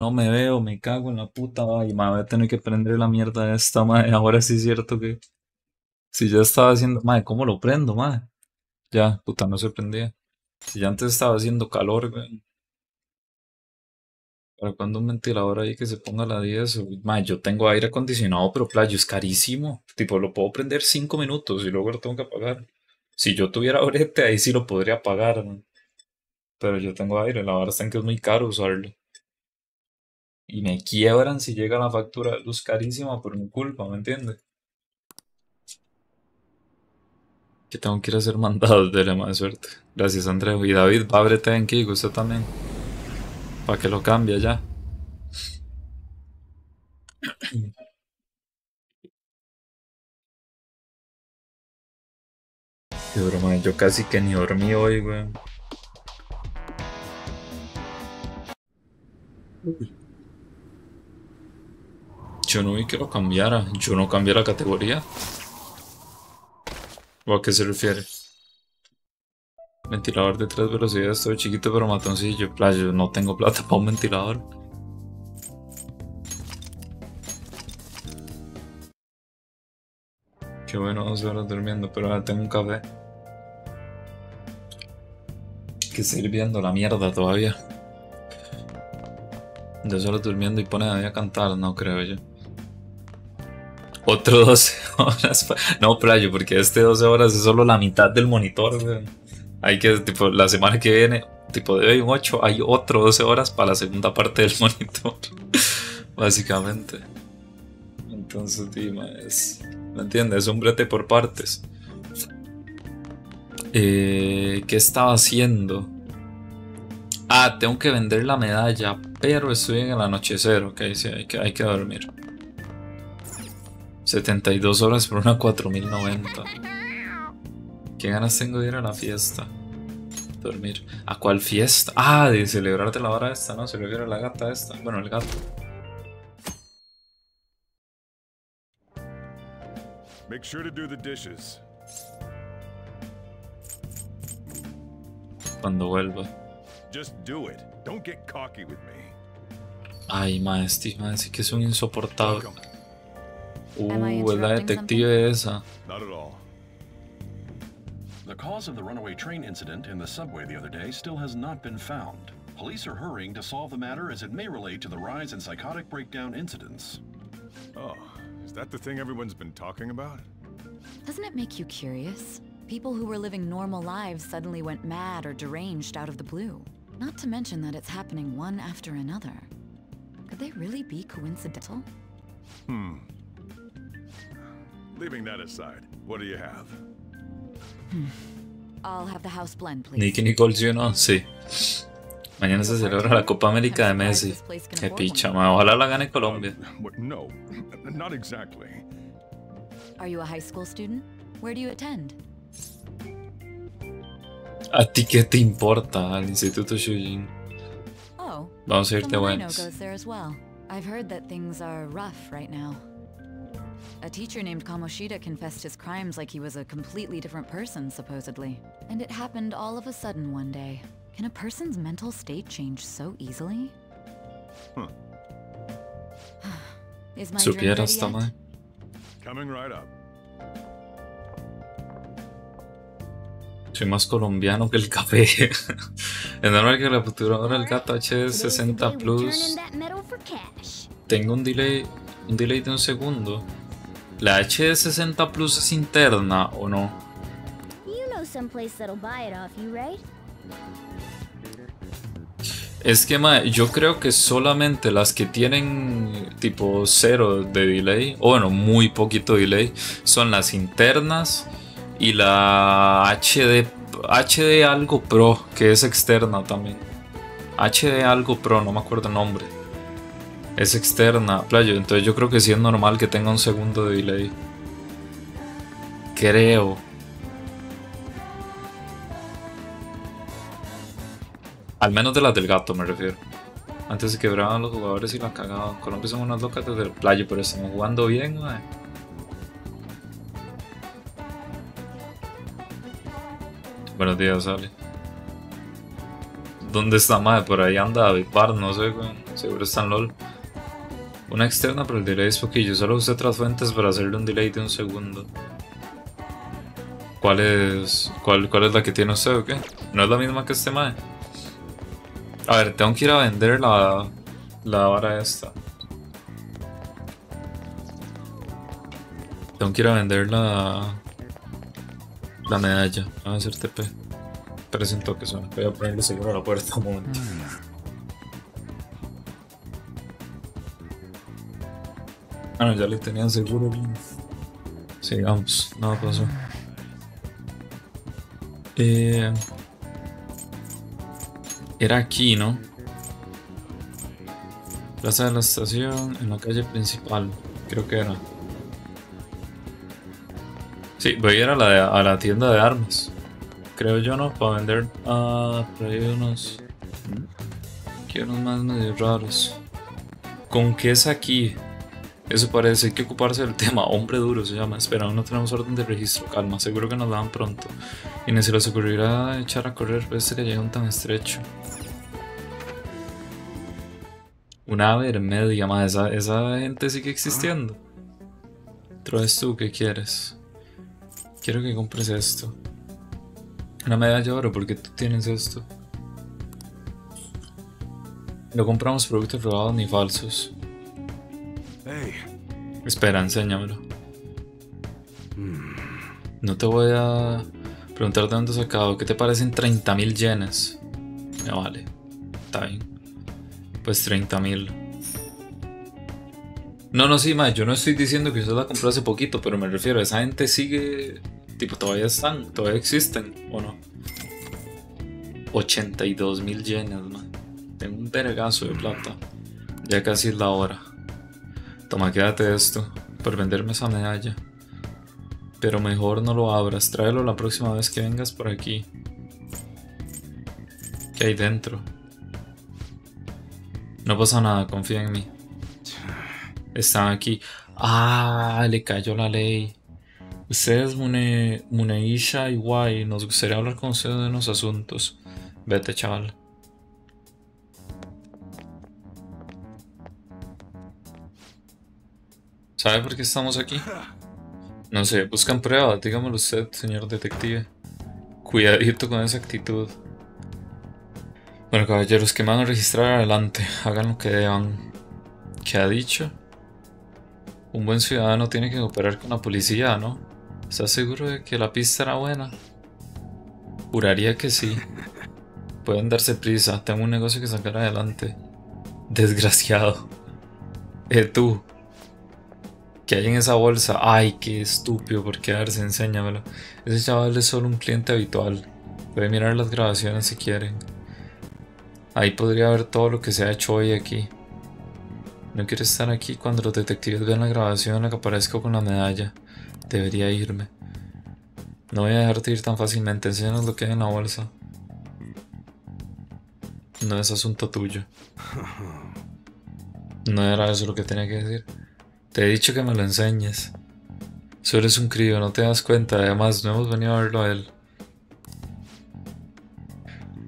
No me veo, me cago en la puta, y me voy a tener que prender la mierda de esta, madre. Ahora sí es cierto que si ya estaba haciendo, madre, ¿cómo lo prendo, madre? Ya, puta, no se prendía. Si ya antes estaba haciendo calor, güey. ¿Para cuando un ventilador ahí que se ponga a la 10? Madre, yo tengo aire acondicionado, pero playo, es carísimo. Tipo, lo puedo prender 5 minutos y luego lo tengo que apagar. Si yo tuviera brete, ahí sí lo podría apagar, Pero yo tengo aire, la verdad es que es muy caro usarlo. Y me quiebran si llega la factura de luz carísima por mi culpa, ¿me entiendes? Que tengo que ir a hacer mandados, de más suerte. Gracias, Andreu. Y David, va a en Kiko, usted también. Para que lo cambie ya. Qué broma, yo casi que ni dormí hoy, güey. Yo no vi que lo cambiara. Yo no cambié la categoría. ¿O a qué se refiere? Ventilador de tres velocidades, estoy chiquito pero matoncillo. Playo, no tengo plata para un ventilador. Qué bueno, 12 horas durmiendo, pero ahora tengo un café. Que seguir viendo la mierda todavía. Dos horas durmiendo y pone a cantar, no creo yo. Otro 12 horas. No, playo, porque este 12 horas es solo la mitad del monitor, Hay que, tipo, la semana que viene, tipo de hoy un 8, hay otro 12 horas para la segunda parte del monitor. Básicamente. Entonces, dime, es. ¿Me entiendes? Es un brete por partes. Eh, ¿Qué estaba haciendo? Ah, tengo que vender la medalla, pero estoy en el anochecer, ok, sí, hay que, hay que dormir. 72 horas por una 4090. ¿Qué ganas tengo de ir a la fiesta? Dormir. ¿A cuál fiesta? Ah, de celebrarte la hora esta, ¿no? Celebrar la gata esta. Bueno, el gato. Make sure to do the dishes. Cuando vuelva. Just do it. Don't get cocky with me. Ay, maestro, maestro, que es un insoportable. Uh, es la detective esa. Not at all. The cause of the runaway train incident in the subway the other day still has not been found. Police are hurrying to solve the matter as it may relate to the rise in psychotic breakdown incidents. Oh, is that the thing everyone's been talking about? Doesn't it make you curious? People who were living normal lives suddenly went mad or deranged out of the blue. Not to mention that it's happening one after another. Could they really be coincidental? Hmm. Leaving that aside, what do you have? Hmm. I'll have the house blend, please. Nicky Nicole, ¿sí o no? Sí. Mañana se celebra la Copa América de Messi. Qué picha, ma. Ojalá la gane Colombia. No, not exactly. Are you a high school student? Where do you attend? ¿A ti qué te importa? Al Instituto Shujin. Oh, Vamos a irte buenos. I've heard that things are rough right now. A teacher named Kamoshida confessed his crimes like he was a completely different person, supposedly. And it happened all of a sudden one day. Can a person's mental state change so easily? Huh. Is my Supieras también. Coming right up. Soy más colombiano que el café. es normal que la futuradora del gato HD60 Plus tenga un delay, un delay de un segundo. ¿La HD60 Plus es interna o no? Es que yo creo que solamente las que tienen tipo cero de delay, o bueno, muy poquito delay, son las internas y la HD, HD algo Pro, que es externa también. HD algo Pro, no me acuerdo el nombre es externa, playo. Entonces yo creo que sí es normal que tenga un segundo de delay. Creo. Al menos de las del gato me refiero. Antes se quebraban los jugadores y la cagaban. Colombia son unas locas desde el playo, pero estamos jugando bien, mae. Buenos días, Ale. ¿Dónde está, mae? Por ahí anda David no sé, Seguro está en LOL. Una externa, pero el delay es poquillo. Solo usé otras fuentes para hacerle un delay de un segundo. ¿Cuál es, cuál, cuál es la que tiene usted o qué? ¿No es la misma que este mae? A ver, tengo que ir a vender la, la vara esta. Tengo que ir a vender la, la medalla. a hacer TP. Presento que suena. Voy a ponerle seguro a la puerta un momento. Ah, no, ya le tenían seguro. Sigamos, nada pasó. Eh, era aquí, ¿no? Plaza de la estación, en la calle principal, creo que era. Sí, voy a ir a la, a la tienda de armas. Creo yo, ¿no? Para vender. Por ahí unos. Quiero unos más medio raros. ¿Con qué es aquí? Eso parece, que ocuparse del tema. Hombre duro se llama. Espera, aún no tenemos orden de registro. Calma, seguro que nos dan pronto. Y ni se les ocurrirá echar a correr este callejón tan estrecho. Una media más. Esa, esa gente sigue existiendo. Traes tú, ¿qué quieres? Quiero que compres esto. Una medalla de oro, porque tú tienes esto. No compramos productos robados ni falsos. Espera, enséñamelo. No te voy a preguntar de dónde sacado. ¿Qué te parecen 30.000 yenes? Me vale. Está bien. Pues 30.000. No, no, sí, ma, yo no estoy diciendo que usted la compró hace poquito, pero me refiero, esa gente sigue Tipo, todavía están, todavía existen, ¿o no? 82 mil yenes, man. Tengo un vergazo de plata. Ya casi es la hora. Toma, quédate esto, por venderme esa medalla. Pero mejor no lo abras, tráelo la próxima vez que vengas por aquí. ¿Qué hay dentro? No pasa nada, confía en mí. Están aquí. Ah, le cayó la ley. Ustedes, Mune, Muneisha y Guay, nos gustaría hablar con ustedes de unos asuntos. Vete, chaval. ¿Sabe por qué estamos aquí? No sé, buscan pruebas, dígamelo usted, señor detective. Cuidadito con esa actitud. Bueno, caballeros, que me van a registrar adelante, hagan lo que deban. ¿Qué ha dicho? Un buen ciudadano tiene que operar con la policía, ¿no? ¿Estás seguro de que la pista era buena? Juraría que sí. Pueden darse prisa, tengo un negocio que sacar adelante. Desgraciado. Eh, tú. ¿Qué hay en esa bolsa? Ay, qué estúpido, por quedarse, enséñamelo. Ese chaval es solo un cliente habitual. Puede mirar las grabaciones si quieren. Ahí podría ver todo lo que se ha hecho hoy aquí. No quiero estar aquí cuando los detectives vean la grabación en la que aparezco con la medalla. Debería irme. No voy a dejarte ir tan fácilmente. Enséñanos lo que hay en la bolsa. No es asunto tuyo. No era eso lo que tenía que decir. Te he dicho que me lo enseñes. Solo eres un crío, no te das cuenta. Además, no hemos venido a verlo a él.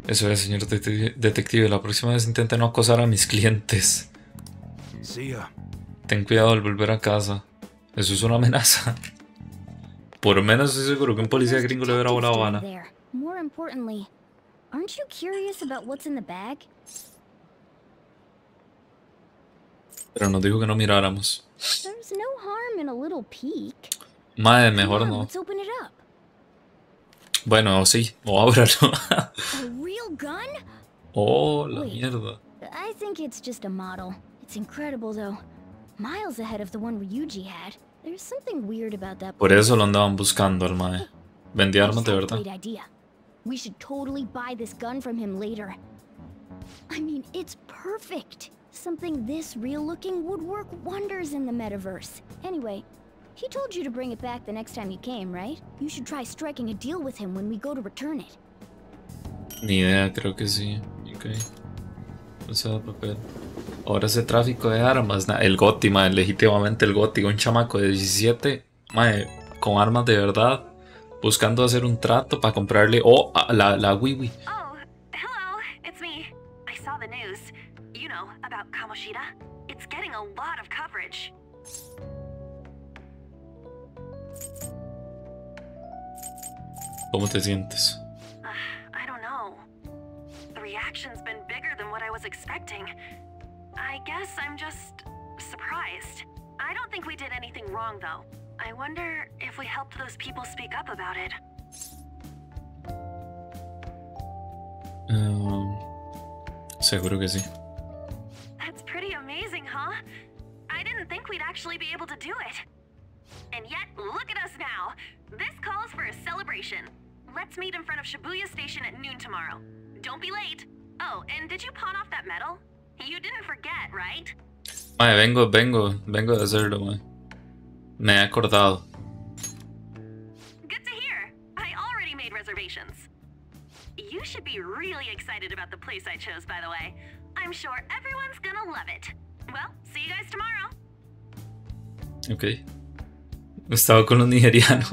Eso es, señor detective. La próxima vez intenta no acosar a mis clientes. Ten cuidado al volver a casa. Eso es una amenaza. Por lo menos estoy seguro que un policía gringo le hubiera volado a Ana. Pero nos dijo que no miráramos. Madre, mejor no. Bueno, sí, o ábralo. oh, la mierda. I think it's just a model. It's incredible though. Miles ahead of the one Ryuji had. There's something weird about that. Por eso lo andaban buscando al mae. Vendía armas de verdad. We should totally buy this gun from him later. I mean, it's perfect. Something this real looking would work wonders in the metaverse. Anyway, he told you to bring it back the next time you came, right? You should try striking a deal with him when we go to return it. Ni idea, creo que sí. Okay. O sea, papel. Ahora ese tráfico de armas, el Goti, legítimamente el Goti, un chamaco de 17, con armas de verdad, buscando hacer un trato para comprarle, oh, la, la Wiwi. Oh, ¿Cómo te sientes? Uh, I don't know. The reaction's been bigger than what I was expecting. I guess I'm just surprised. I don't think we did anything wrong, though. I wonder if we helped those people speak up about it. Um, seguro que sí. That's pretty amazing, huh? I didn't think we'd actually be able to do it. And yet, look at us now. This calls for a celebration. Let's meet in front of Shibuya Station at noon tomorrow. Don't be late. Oh, and did you pawn off that medal? You didn't forget, right? Mae, vengo, vengo, vengo de hacerlo, mae. Me he acordado. Good to hear. I already made reservations. You should be really excited about the place I chose, by the way. I'm sure everyone's gonna love it. Well, see you guys tomorrow. Ok. Estaba con los nigerianos.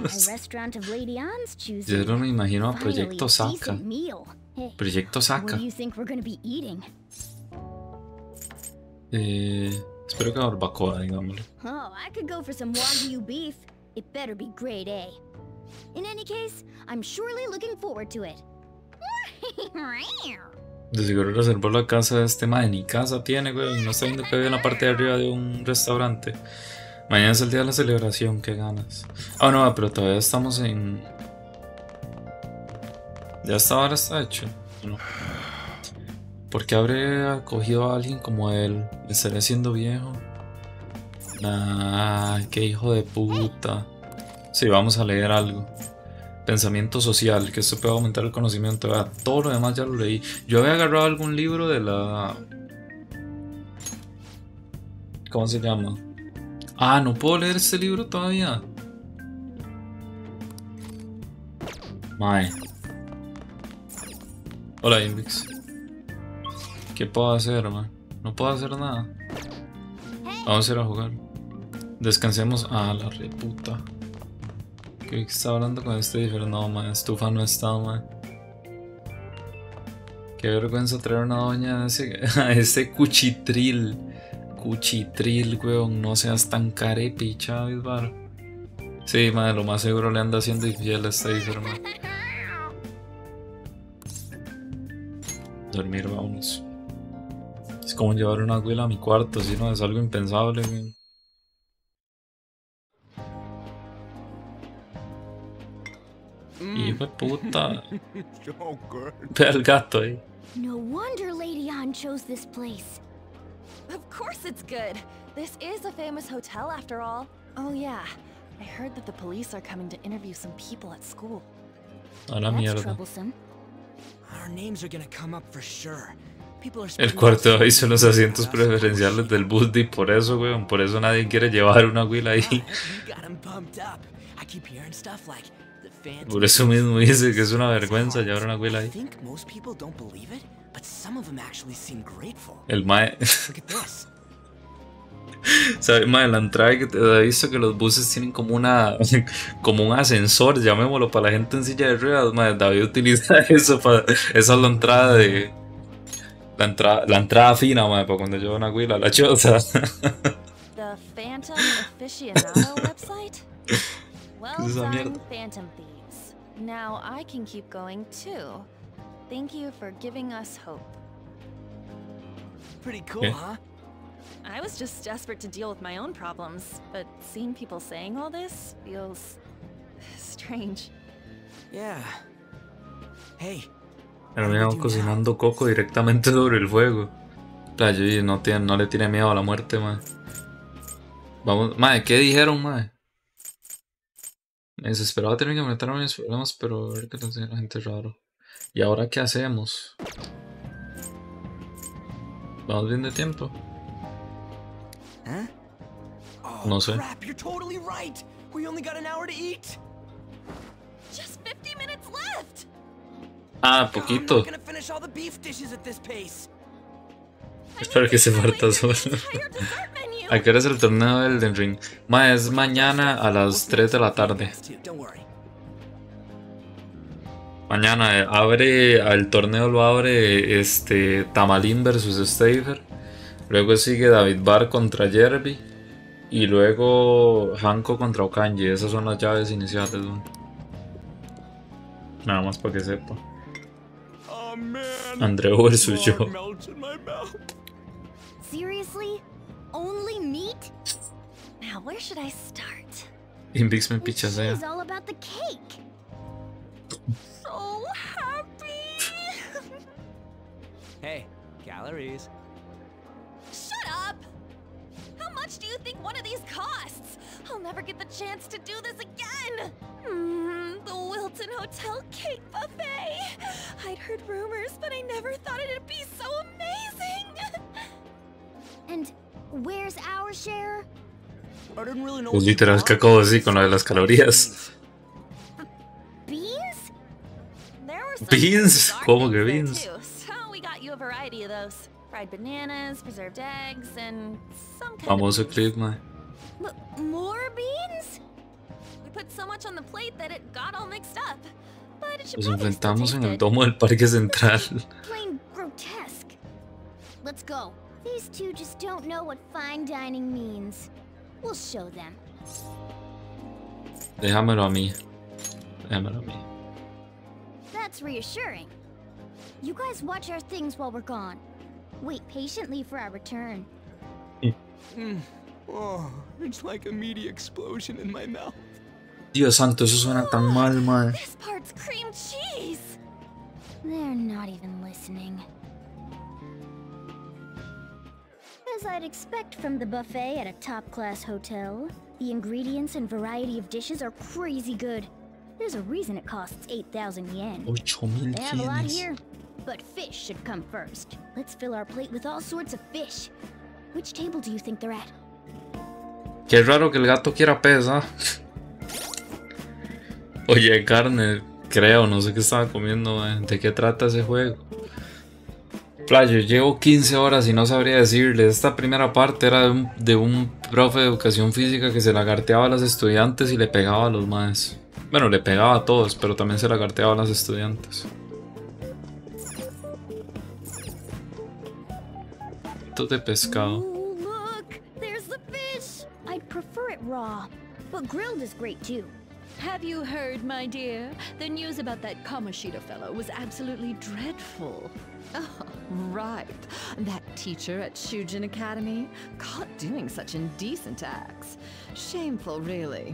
Yo no me imagino a Proyecto a Saka. decent meal. Hey, Proyecto eating? Eh, espero que barbacoa, digámoslo. Oh, I could go for some wagyu beef. It better be grade A. In any case, I'm surely looking forward to it. De seguro reservó la casa de este mae. Ni casa tiene, güey. No está viendo que vive en la parte de arriba de un restaurante. Mañana es el día de la celebración, qué ganas. Ah, no, pero todavía estamos en. Ya esta hora está hecho. ¿o No. ¿Por qué habré acogido a alguien como él? ¿Le estaré haciendo viejo? Ay, qué hijo de puta. Sí, vamos a leer algo. Pensamiento social, que esto puede aumentar el conocimiento. Todo lo demás ya lo leí. Yo había agarrado algún libro de la. ¿Cómo se llama? Ah, no puedo leer este libro todavía. Mae. Hola, Invix. ¿Qué puedo hacer, man? No puedo hacer nada. Vamos a ir a jugar. Descansemos. Ah, la reputa. ¿Qué está hablando con este diferente? No, man, estufa no está, man. Qué vergüenza traer una doña a ese, a ese cuchitril. Cuchitril, weón. No seas tan carepi, Chávez, bar. Sí, man, lo más seguro le anda haciendo infiel a este diferente. Dormir, vámonos. Es como llevar una abuela a mi cuarto, si no, es algo impensable, weón. Hijo de puta. Ve al gato ahí. No wonder Lady Anne chose this place. Of course it's good. This is a famous hotel after all. Oh yeah, I heard that the police are coming to interview some people at school. A la That's mierda. troublesome. Our names are gonna come up for sure. People are El cuarto of ahí son los asientos preferenciales del bus y por eso, weón. Por eso nadie quiere llevar una huila ahí. 'em Por eso mismo dice que es una vergüenza llevar una huila I ahí. But some of them actually seem grateful. El mae. Look at this. ¿Sabes, mae? La entrada que te he visto que los buses tienen como una. como un ascensor, llamémoslo, para la gente en silla de ruedas, mae. David utiliza eso para. Esa es la entrada de. La entrada, la entrada fina, mae, para cuando lleva una huila a la choza. The Phantom Aficionado website? Well ¿Qué es esa done, mierda? Phantom Thieves. Now I can keep going too. Thank you for giving us hope. Pretty cool, Okay. huh? I was just desperate to deal with my own problems, but seeing people saying all this feels strange. Yeah. Hey, Terminamos cocinando coco directamente sobre el fuego. Claro, y no, tiene, no le tiene miedo a la muerte, mae. Vamos, mae, ¿qué dijeron, mae? Me desesperaba tener que meterme en mis problemas, pero a ver qué te la gente raro. ¿Y ahora qué hacemos? ¿Vamos bien de tiempo? huh? Oh, No sé. crap, you're totally right. We only got an hour to eat. Just 50 minutes left! Ah, poquito. Espero que se parta solo. ¿A qué hora es el torneo del Elden Ring? Mae, es mañana a las 3 de la tarde. Mañana eh, abre, el torneo lo abre este Tamalín versus Stafer Luego sigue David Barr contra Jerby. Y luego Hanko contra Okanji. Esas son las llaves iniciales. Nada más para que sepa. Andreu versus yo. Seriously? Only meat? Now where should I start? Invix me pichas It's all about the cake. So happy. hey, calories. Shut up! How much do you think one of these costs? I'll never get the chance to do this again! Mmm, the Wilton Hotel Cake Buffet! I'd heard rumors, but I never thought it'd be so amazing! and where's our share? I didn't really know pues literal que acabo de decir con lo de las calorías. Beans? ¿Cómo que beans? So we got you a variety of those. fried bananas, preserved eggs, and some kind Famoso of... man. More beans? We put so much on the plate that it got all mixed up. But it should enfrentamos en el domo del Parque Central. Plain grotesque. Let's go. These two just don't know what fine dining means. We'll show them. Déjamelo a mí. Déjamelo a mí. That's reassuring. You guys watch our things while we're gone. Wait patiently for our return. Mm. Oh, it's like a meaty explosion in my mouth. Dios santo, eso suena tan mal, man. This part's cream cheese. They're not even listening. As I'd expect from the buffet at a top-class hotel, the ingredients and variety of dishes are crazy good. There's a reason it costs 8,000 yen. They have a lot here, but fish should come first. Let's fill our plate with all sorts of fish. Which table do you think they're at? Qué raro que el gato quiera pez, ¿ah? Oye, carne, creo, no sé qué estaba comiendo, ¿eh? ¿de qué trata ese juego? Playo, llevo 15 horas y no sabría decirle. Esta primera parte era de un, de un profe de educación física que se lagarteaba a los estudiantes y le pegaba a los maes. Bueno, le pegaba a todos, pero también se lagarteaba a los estudiantes. de pescado. Ooh, look, there's the fish. I'd prefer it raw, but grilled is great too. Have you heard, my dear? The news about that Kamoshida fellow was absolutely dreadful. Oh, right. That teacher at Shujin Academy, caught doing such indecent acts. Shameful, really.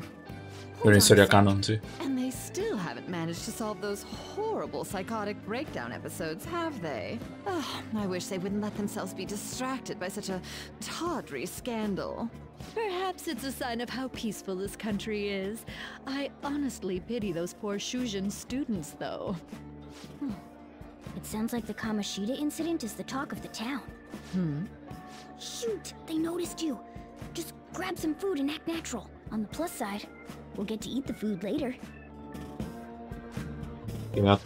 Una historia canon, sí. And they still haven't managed to solve those horrible psychotic breakdown episodes, have they? Oh, I wish they wouldn't let themselves be distracted by such a tawdry scandal. Perhaps it's a sign of how peaceful this country is. I honestly pity those poor Shujin students, though. Hmm. It sounds like the Kamoshida incident is the talk of the town. Hmm? Shoot! They noticed you! Just grab some food and act natural. On the plus side, We'll get to eat the food later.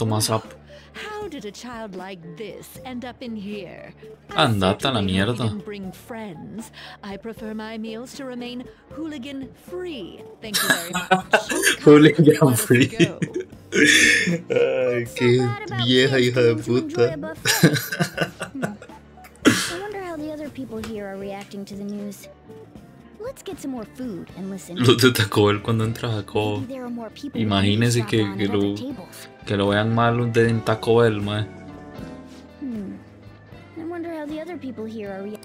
más up. How did a child like this end up in here? Andate a la mierda. Bring friends. I prefer my meals to remain hooligan free. Thank you very much. hooligan free. Ay, qué vieja hija de puta. Hmm. I wonder how the other people here are reacting to the news. Let's get some more food and listen. Los de Taco Bell cuando entra Jacob. Imagínese que, que, lo, que lo vean mal en Taco Bell, mae. Hmm. I wonder how the other people here are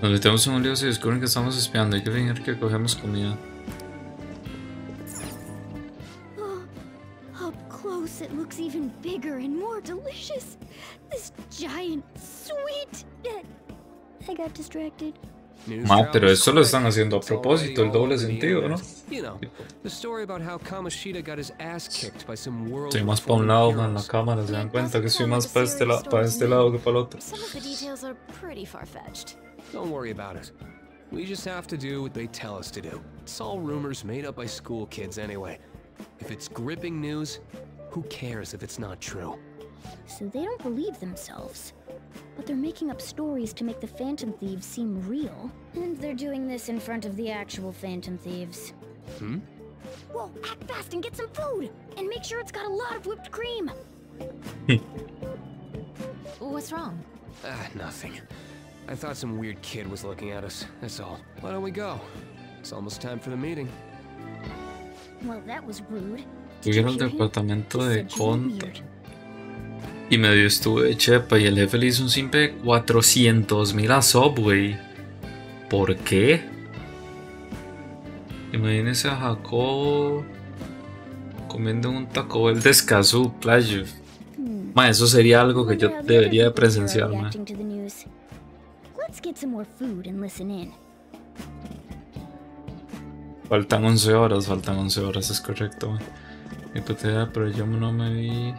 Nos metemos en un lío y descubren que estamos espiando. Hay que fingir que cogemos comida. Up close it looks even bigger and more delicious. This giant sweet I got distracted. Ma, pero eso lo están haciendo a propósito, el doble sentido, ¿no? Estoy más para un lado, man, en la cámara, se dan cuenta que estoy más para este, la para este lado que para el otro. Don't worry about it. We just have to do what they tell us to do. It's all rumors made up by school kids anyway. If it's gripping news, who cares if it's not true? So they don't believe themselves. But they're making up stories to make the Phantom Thieves seem real. And they're doing this in front of the actual Phantom Thieves. Hmm? Whoa, act fast and get some food! And make sure it's got a lot of whipped cream! What's wrong? Ah, nothing. I thought some weird kid was looking at us, that's all. Why don't we go? It's almost time for the meeting. Well, that was rude. Fui al departamento de conta. Y medio estuve de chepa y el jefe le hizo un simple 400 mil a Subway. ¿Por qué? Imagínese a Jacobo comiendo un Taco Bell de Escazú, playo. Ma, eso sería algo que yo debería de presenciar, ma. Faltan 11 horas, faltan 11 horas, es correcto. Ma. pero yo no me vi.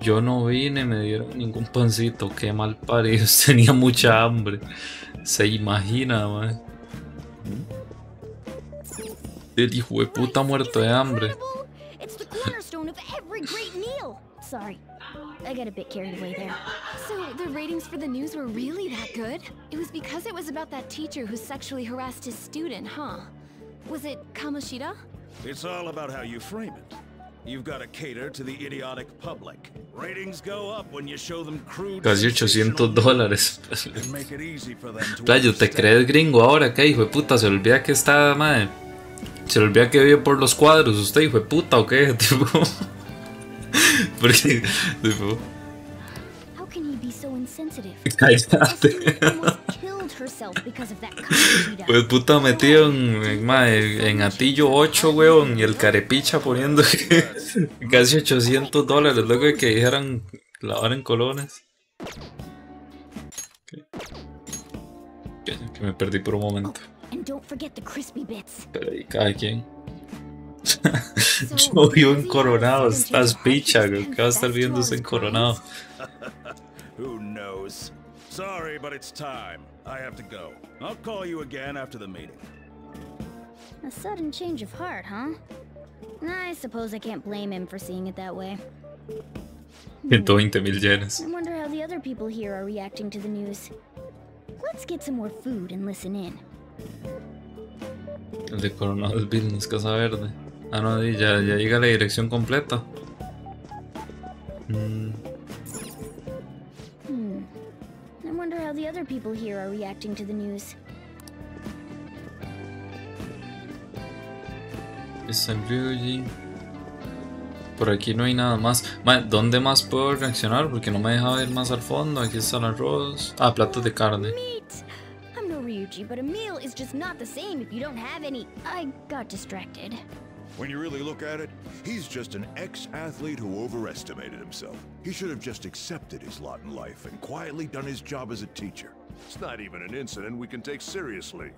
Yo no vine, me dieron ningún pancito, qué mal parido, tenía mucha hambre. Se imagina, man. El hijo de puta muerto de hambre. Sorry. I got a bit carried away there. So, the ratings for the news were really that good? It was because it was about that teacher who sexually harassed his student, huh? Was it Kamoshida? It's all about how you frame it. You've got to cater to the idiotic public. Ratings go up when you show them crude Casi 800 dólares. Playo, ¿te crees gringo ahora? ¿Qué hijo de puta? Se olvida que está, madre. Se olvida que vive por los cuadros. ¿Usted hijo de puta o qué? Tipo. Porque, tipo. Cállate. Pues puta metido en, en, en, Atillo 8, weón, y el carepicha poniendo casi 800 dólares luego de que dijeran lavar en colones. Okay. Que, me perdí por un momento. Pero ahí cada quien. Yo vivo en Coronado, estás picha, ¿qué va a estar viéndose en Coronado? Who knows? Sorry, but it's time. I have to go. I'll call you again after the meeting. A sudden change of heart, huh? I suppose I can't blame him for seeing it that way. 120 mil yenes. I wonder how the other people here are reacting to the news. Let's get some more food and listen in. El de Coronado Business, Casa Verde. Ah, no, ya, ya llega la dirección completa. Mm. How the other people here are reacting to the news. Por aquí no hay nada más. ¿Dónde más puedo reaccionar? Porque no me deja ir más al fondo. Aquí está el arroz. Ah, platos de carne. I'm no Ryuji, but a meal is just not the same if you don't have any. I got distracted. When you really look at it, he's just an ex-athlete who overestimated himself. He should have just accepted his lot in life and quietly done his job as a teacher. It's not even an incident we can take seriously.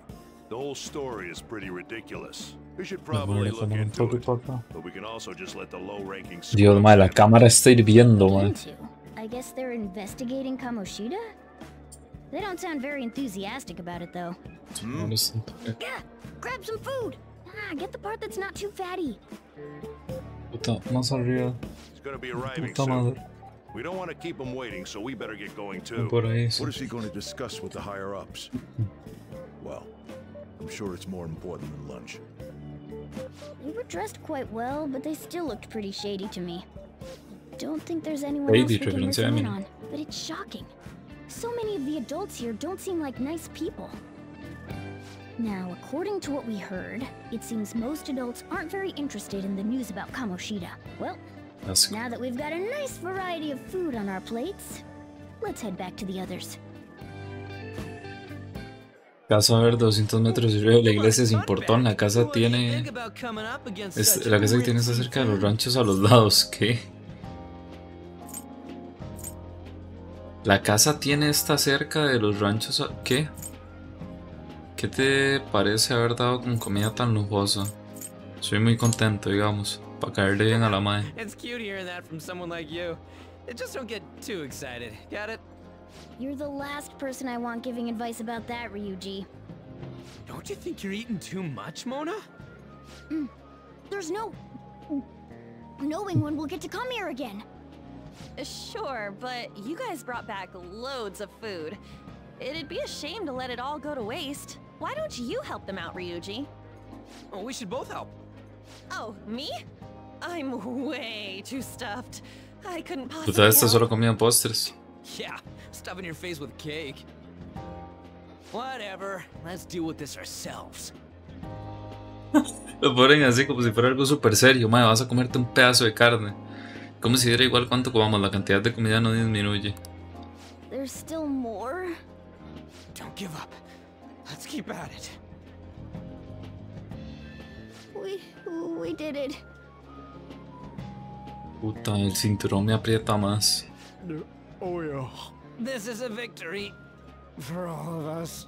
The whole story is pretty ridiculous. We should probably look into it, but we can also just let the low-ranking Dios mío, la cámara está hirviendo, man. I guess they're investigating Kamoshida? They don't sound very enthusiastic about it, though. Hmm? Grab some food! Ah, get the part that's not too fatty. Puta, más arriba. He's gonna be arriving soon. We don't want to keep him waiting, so we better get going too. Por ahí, What is he going to discuss with the higher ups? well, I'm sure it's more important than lunch. They were dressed quite well, but they still looked pretty shady to me. Don't think there's anyone else we can listen in on, but it's shocking. So many of the adults here don't seem like nice people. Now, according to what we heard, it seems most adults aren't very interested in the news about Kamoshida. Well, That's now that we've got a nice variety of food on our plates, let's head back to the others. Casa a ver 200 metros de la iglesia es Importón. La casa tiene. Es, la casa que tiene está cerca de los ranchos a los lados. ¿Qué? La casa tiene esta cerca de los ranchos. A... ¿Qué? ¿Qué te parece haber dado con comida tan lujosa? Soy muy contento, digamos, para caerle bien a la madre. It's cute hearing that from someone like you. Just don't get too excited. Got it? You're the last person I want giving advice about that, Ryuji. Don't you think you're eating too much, Mona? Mm. There's no... knowing when we'll get to come here again. Sure, but you guys brought back loads of food. It'd be a shame to let it all go to waste. Why don't you help them out, Ryuji? Oh, we should both help. Oh, me? I'm way too stuffed. I couldn't possibly Puta, esta solo comían postres. Yeah, stuffing your face with cake. Whatever, let's deal with this ourselves. Lo ponen así como si fuera algo súper serio. Madre, vas a comerte un pedazo de carne. Como si diera igual cuánto comamos, la cantidad de comida no disminuye. There's still more? Don't give up. Let's keep at it. We we did it. Puta, el cinturón me aprieta más. Oh yeah. This is a victory for all of us.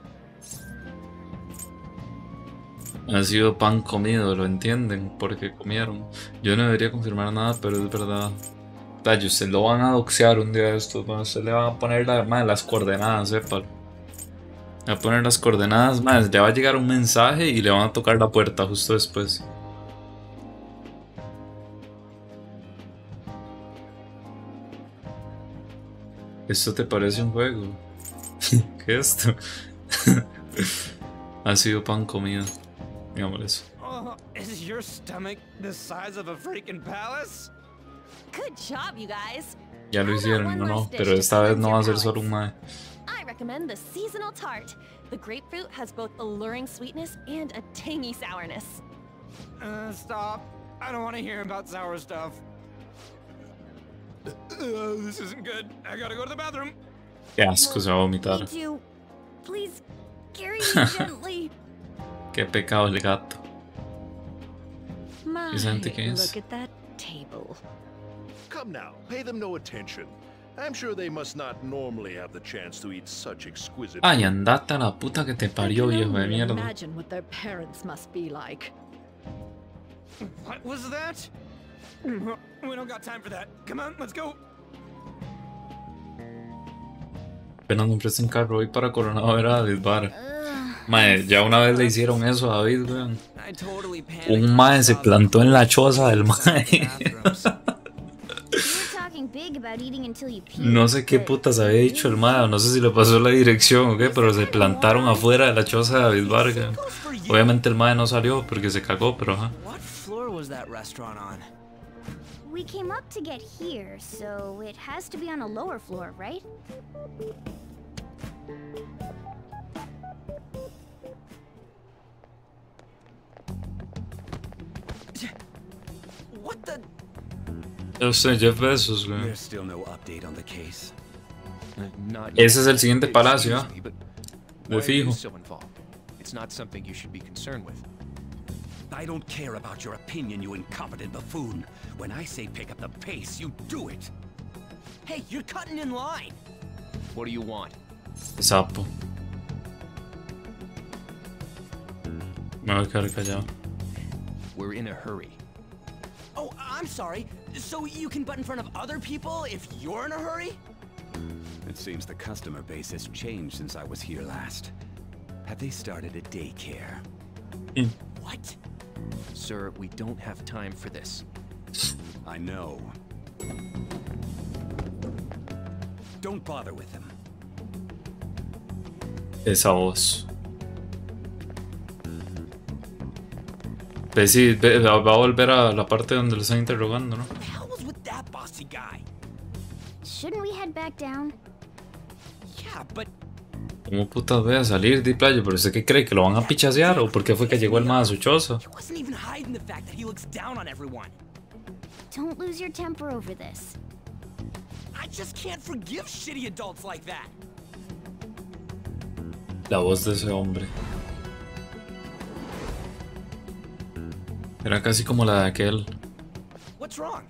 Ha sido pan comido, lo entienden, porque comieron. Yo no debería confirmar nada, pero es verdad. Tayo, se lo van a doxear un día de estos, ¿no? se le van a poner la, las coordenadas, sepa. A poner las coordenadas, más le va a llegar un mensaje y le van a tocar la puerta justo después. ¿Esto te parece un juego? ¿Qué es esto? ha sido pan comido. Digamos eso. Oh, is your stomach the size of a freaking palace? Good job, you guys. Ya lo hicieron, no, no, pero esta vez no va a ser solo un mae. I recommend the seasonal tart. The grapefruit has both alluring sweetness and a tangy sourness. Uh, stop. I don't want to hear about sour stuff. Uh, this isn't good. I gotta go to the bathroom. Qué asco, se va a vomitar. Me too. Please carry me gently. Qué pecado el gato. My, gente qué es? look at that table. Come now, pay them no attention. I'm sure they must not normally have the chance to eat such exquisite. Ay, andate a la puta que te parió, I can viejo de only mierda. Imagine what their parents must be like. What was that? We don't got time for that. Come on, let's go. Apenas me presté un carro hoy para Coronado a ver a David Bar. Mae, ya una vez le hicieron eso a David, weón. Un mae se plantó en la choza del mae. No sé qué putas había dicho el mae, o no sé si le pasó la dirección o qué, pero se plantaron afuera de la choza de David Varga. Obviamente el mae no salió porque se cagó, pero ajá. What floor was that restaurant on? We came up to get here, so it has to be on a lower floor, right? What the? Yo sé, Jeff Bezos, güey. There's still no update on the case. Not Ese es el siguiente palacio, ¿ah? Excuse me, but De why are you fijo. It's not something you should be concerned with. I don't care about your opinion, you incompetent buffoon. When I say pick up the pace, you do it. Hey, you're cutting in line. What do you want? Sapo. Me voy a quedar callado. We're in a hurry. Oh, I'm sorry. So you can butt in front of other people if you're in a hurry? It seems the customer base has changed since I was here last. Have they started a daycare? In What? Sir, we don't have time for this. I know. Don't bother with them. Esa voz. Ve, sí, va a volver a la parte donde lo están interrogando, ¿no? ¿Cómo putas voy a salir de playo? ¿Pero usted qué cree? ¿Que lo van a pichasear? ¿O por qué fue que llegó el más a su choza? Don't lose your temper over this. I just can't forgive shitty adults like that. La voz de ese hombre. Era casi como la de aquel. What's wrong?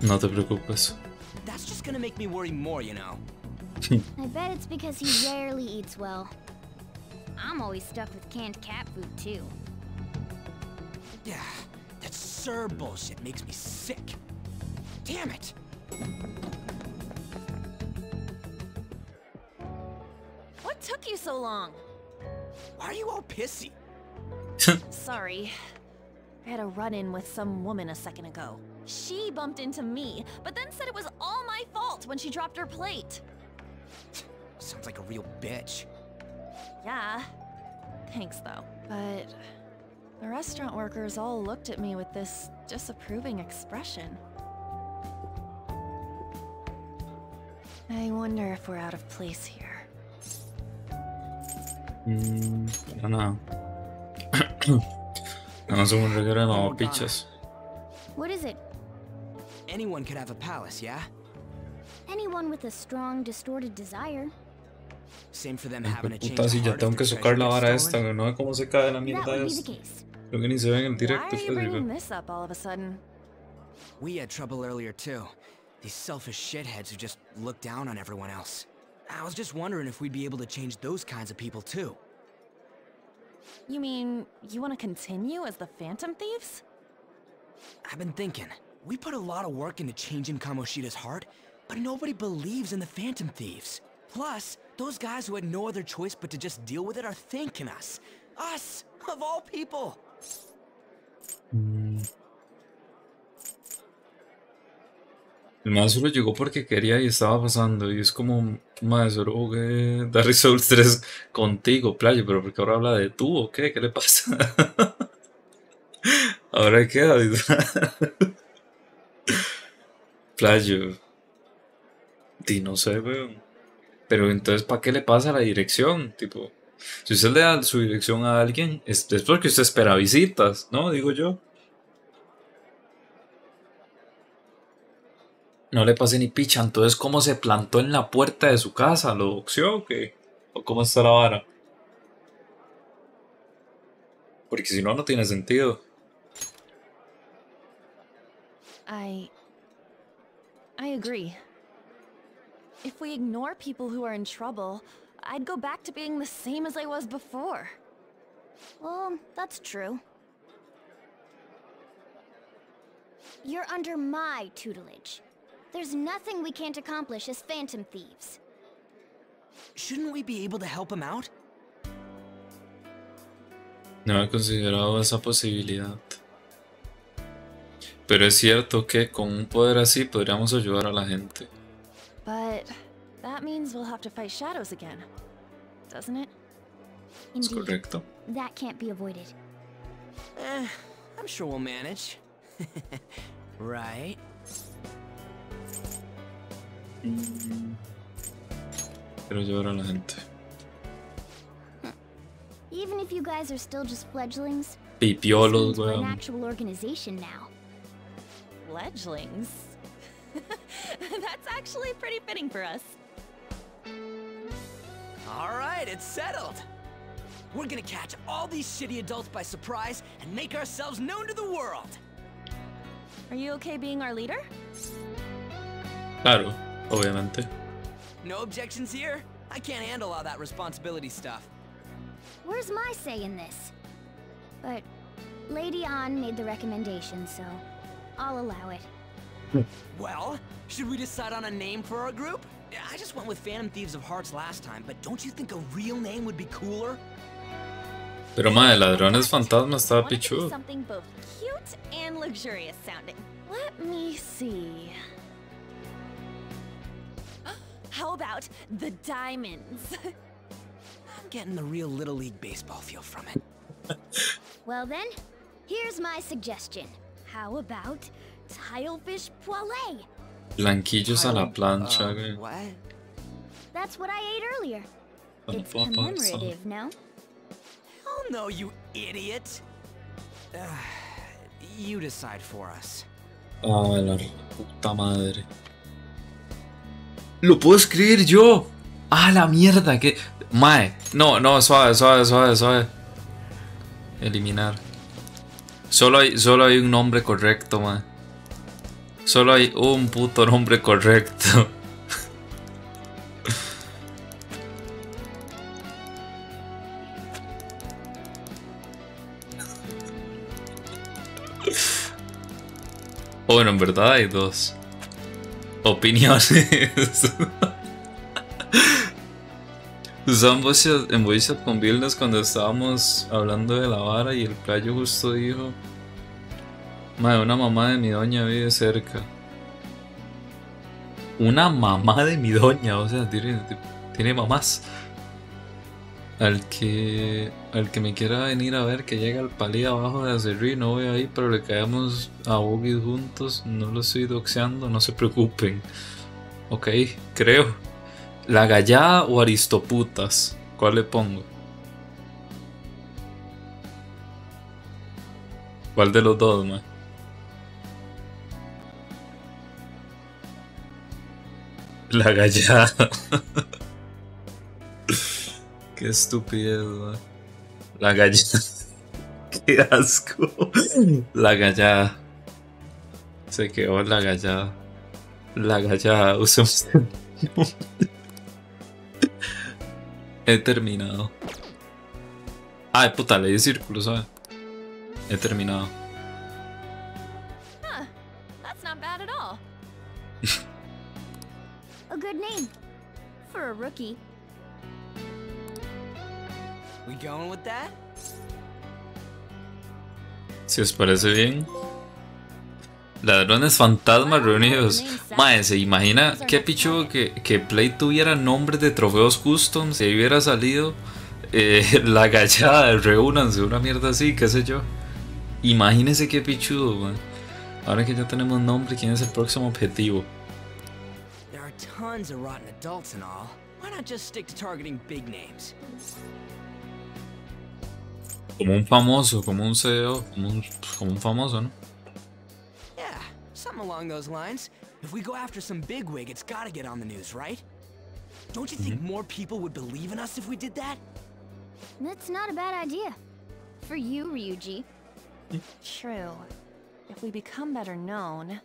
No te preocupes. That's just gonna make me worry more, you know. I bet it's because he rarely eats well. I'm always stuck with canned cat food, too. Yeah, that sir bullshit makes me sick. Damn it. What took you so long? Why are you all pissy? Sorry. I had a run-in with some woman a second ago. She bumped into me, but then said it was all my fault when she dropped her plate. Sounds like a real bitch. Yeah. Thanks, though. But the restaurant workers all looked at me with this disapproving expression. I wonder if we're out of place here. Mm, no, no. no se me requiere no pichas. What is it? Anyone could have a palace, yeah? Anyone with a strong, distorted desire. Same for them having a change Puta, si ya tengo que socar la vara esta, no sé cómo se cae la mierda esta. Creo que ni se ve en el directo. Why are you bringing this up all of a sudden? We had trouble earlier too. These selfish shitheads who just look down on everyone else. I was just wondering if we'd be able to change those kinds of people too. You mean, you want to continue as the Phantom Thieves? I've been thinking. We put a lot of work into changing Kamoshida's heart, but nobody believes in the Phantom Thieves. Plus, those guys who had no other choice but to just deal with it are thanking us. Us, of all people. Mm. El más solo llegó porque quería y estaba pasando. Y es como, más solo jugué Dark Souls 3 contigo, Playo, pero porque ahora habla de tú o qué, ¿qué le pasa? ahora queda. Playo. Di no sé, weón. Pero entonces, ¿para qué le pasa la dirección? Tipo, si usted le da su dirección a alguien, es porque usted espera visitas, ¿no? Digo yo. No le pase ni picha. Entonces, ¿cómo se plantó en la puerta de su casa? ¿Lo boxeó o qué? ¿O cómo está la vara? Porque si no, no tiene sentido. I... I agree. If we ignore people who are in trouble, I'd go back to being the same as I was before. Well, that's true. You're under my tutelage. There's nothing we can't accomplish as Phantom Thieves. Shouldn't we be able to help him out? No he considerado esa posibilidad. Pero es cierto que con un poder así podríamos ayudar a la gente. But that means we'll have to fight shadows again, doesn't it? Indeed. Es correcto. That can't be avoided. Eh, I'm sure we'll manage. right? Mm. Quiero llevar a la gente. Even if you guys are still just fledglings, Pipiolos, we're an actual organization now. Fledglings? That's actually pretty fitting for us. Alright, it's settled. We're gonna catch all these shitty adults by surprise and make ourselves known to the world. Are you okay being our leader? Claro, obviamente. No objections here? I can't handle all that responsibility stuff. Where's my say in this? But Lady An made the recommendation, so I'll allow it. Well, should we decide on a name for our group? I just went with Phantom Thieves of Hearts last time, but don't you think a real name would be cooler? Pero madre, ladrones fantasmas estaba Want it to be pichudo. something both cute and luxurious sounding. Let me see. How about the diamonds? I'm getting the real Little League Baseball feel from it. Well then, here's my suggestion. How about Tilefish Poilet? Blanquillos a la plancha, Uh, güey. what? That's what I ate earlier. It's commemorative, no? Hell no, you idiot! Uh, you decide for us. Ay, la puta madre. Lo puedo escribir yo. Ah, la mierda, que. Mae. No, no, suave, suave, suave, suave. Eliminar. Solo hay, solo hay un nombre correcto, mae. Solo hay un puto nombre correcto. Bueno, en verdad hay dos opiniones. Usamos en Voice con Vilnes cuando estábamos hablando de la vara y el playo justo dijo: Madre, una mamá de mi doña vive cerca. Una mamá de mi doña, o sea, tiene, tiene mamás. Al que, al que me quiera venir a ver que llega al palí abajo de Acerrí, no voy ahí, pero le caemos a Boogie juntos. No lo estoy doxeando, no se preocupen. Ok, creo. ¿La gallada o Aristoputas? ¿Cuál le pongo? ¿Cuál de los dos, man? La gallada. Qué estupidez, man. La gallada. Qué asco. La gallada. Se quedó la gallada. La gallada. Usemos. He terminado. Ay, puta, leí círculo, ¿sabes? He terminado. Huh. That's not bad at all. A good name. For a rookie. Si os parece bien. Ladrones fantasmas reunidos. Mae, ¿se imagina qué pichudo que, que Play tuviera nombres de trofeos custom? Si hubiera salido eh, la gallada de reúnanse, una mierda así, qué sé yo. Imagínense qué pichudo, man. Ahora que ya tenemos nombre, ¿quién es el próximo objetivo? There are tons of rotten adults and all. Why not just stick to targeting big names? Como un famoso, como un CEO, como un, como un famoso, ¿no? Yeah, something along those lines. If we go after some bigwig, it's gotta get on the news, right? Don't you think mm-hmm. more people would believe in us if we did that? That's not a bad idea. For you, Ryuji. Mm. True. If we become better known,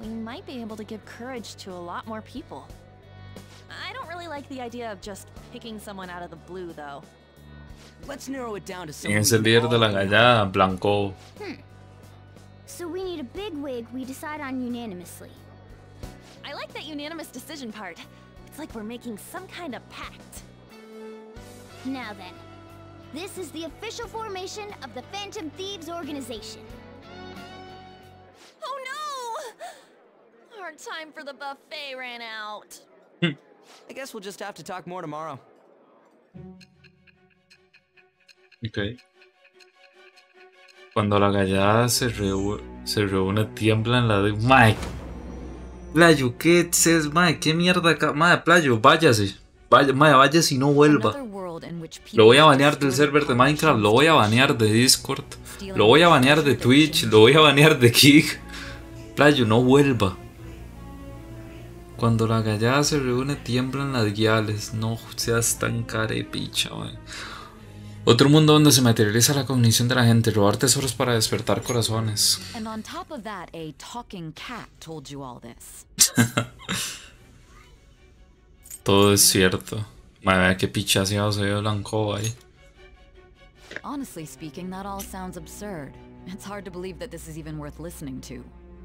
we might be able to give courage to a lot more people. I don't really like the idea of just picking someone out of the blue, though. Let's narrow it down to ¿Quién someone es el líder de la gallada? Blanco. Hmm. So we need a big wig we decide on unanimously. I like that unanimous decision part. It's like we're making some kind of pact. Now then, this is the official formation of the Phantom Thieves organization. Oh no! Our time for the buffet ran out. Hmm. I guess we'll just have to talk more tomorrow. Ok. Cuando la gallada se, reú- se reúne, tiemblan la de. Mae. Playo, ¿qué es, mae? ¿Qué mierda acá? Mae, Playo, váyase. Vaya, mae, váyase y no vuelva. Lo voy a banear del server de Minecraft, lo voy a banear de Discord, lo voy a banear de Twitch, lo voy a banear de Kick. Playo, no vuelva. Cuando la gallada se reúne, tiemblan las guiales. No seas tan carepicha, mae. Otro mundo donde se materializa la cognición de la gente, robar tesoros para despertar corazones. Todo es cierto. Mae, vea qué pichaseado se ve Blanco ahí. Honestly speaking, that all sounds absurd. It's hard to believe that this is even worth listening to.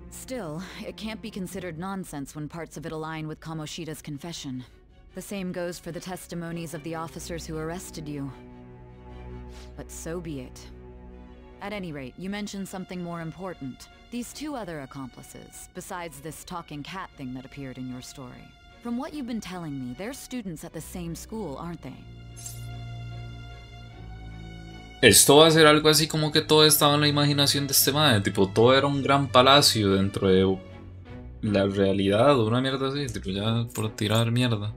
Still, it can't be considered nonsense when parts of it align with Kamoshida's confession. The same goes for the testimonies of the officers who arrested you. But so be it. At any rate, you mentioned something more important. These two other accomplices, besides this talking cat thing that appeared in your story. From what you've been telling me, they're students at the same school, aren't they? Esto va a ser algo así como que todo estaba en la imaginación de este madre. Tipo, todo era un gran palacio dentro de la realidad o una mierda así. Tipo, ya por tirar mierda.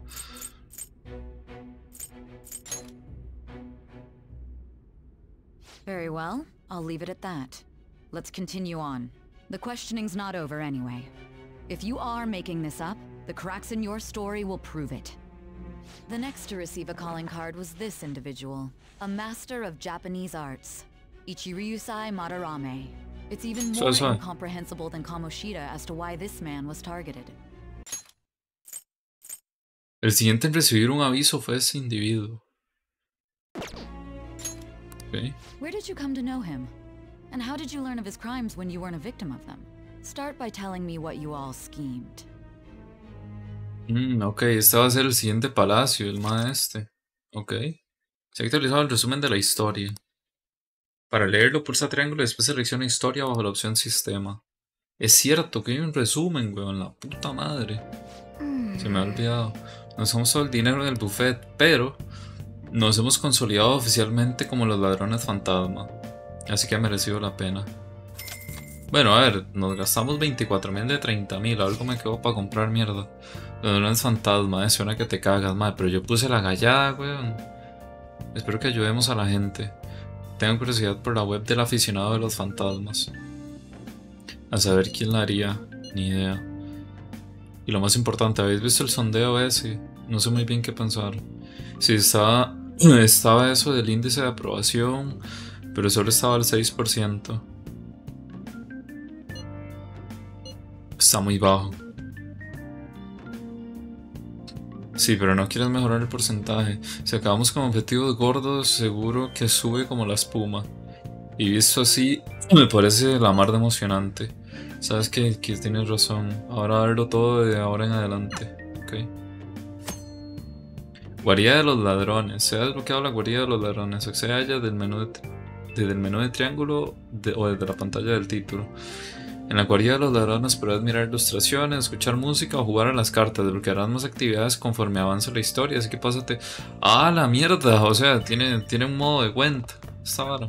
Very well, I'll leave it at that. Let's continue on. The questioning's not over anyway. If you are making this up, the cracks in your story will prove it. The next to receive a calling card was this individual, a master of Japanese arts, Ichiryusai Madarame. It's even more sorry. incomprehensible than Kamoshida as to why this man was targeted. El siguiente en recibir un aviso fue ese individuo. Ok. Where did you come to know him? And how did you learn of his crimes when you weren't a victim of them? Start by telling me what you all schemed. Mm, ok, este va a ser el siguiente palacio, el maestre. Ok. Se ha actualizado el resumen de la historia. Para leerlo, pulsa triángulo y después selecciona historia bajo la opción sistema. Es cierto que hay un resumen, weón, la puta madre. Se me ha olvidado. Nos hemos todo el dinero en el buffet, pero nos hemos consolidado oficialmente como los ladrones fantasma. Así que ha merecido la pena. Bueno, a ver, nos gastamos 24.000 de 30.000, algo me quedó para comprar mierda. no es fantasma, es una que te cagas, madre. Pero yo puse la gallada, weón. Espero que ayudemos a la gente. Tengo curiosidad por la web del aficionado de los fantasmas. A saber quién la haría, ni idea. Y lo más importante, ¿habéis visto el sondeo ese? No sé muy bien qué pensar. Si estaba, estaba eso del índice de aprobación, pero solo estaba al 6%. Está muy bajo. Sí, pero no quieres mejorar el porcentaje. Si acabamos con objetivos gordos, seguro que sube como la espuma. Y visto así, me parece la mar de emocionante. Sabes que, tienes razón. Ahora verlo todo de ahora en adelante. Ok. Guarida de los ladrones. Se ha desbloqueado la guarida de los ladrones. Accede a ella del menú desde el menú de triángulo o desde la pantalla del título. En la guarida de los ladrones podrás mirar ilustraciones, escuchar música o jugar a las cartas. Desbloquearás más actividades conforme avance la historia. Así que pásate. ¡Ah, la mierda! O sea, tiene, tiene un modo de cuenta. Está vara.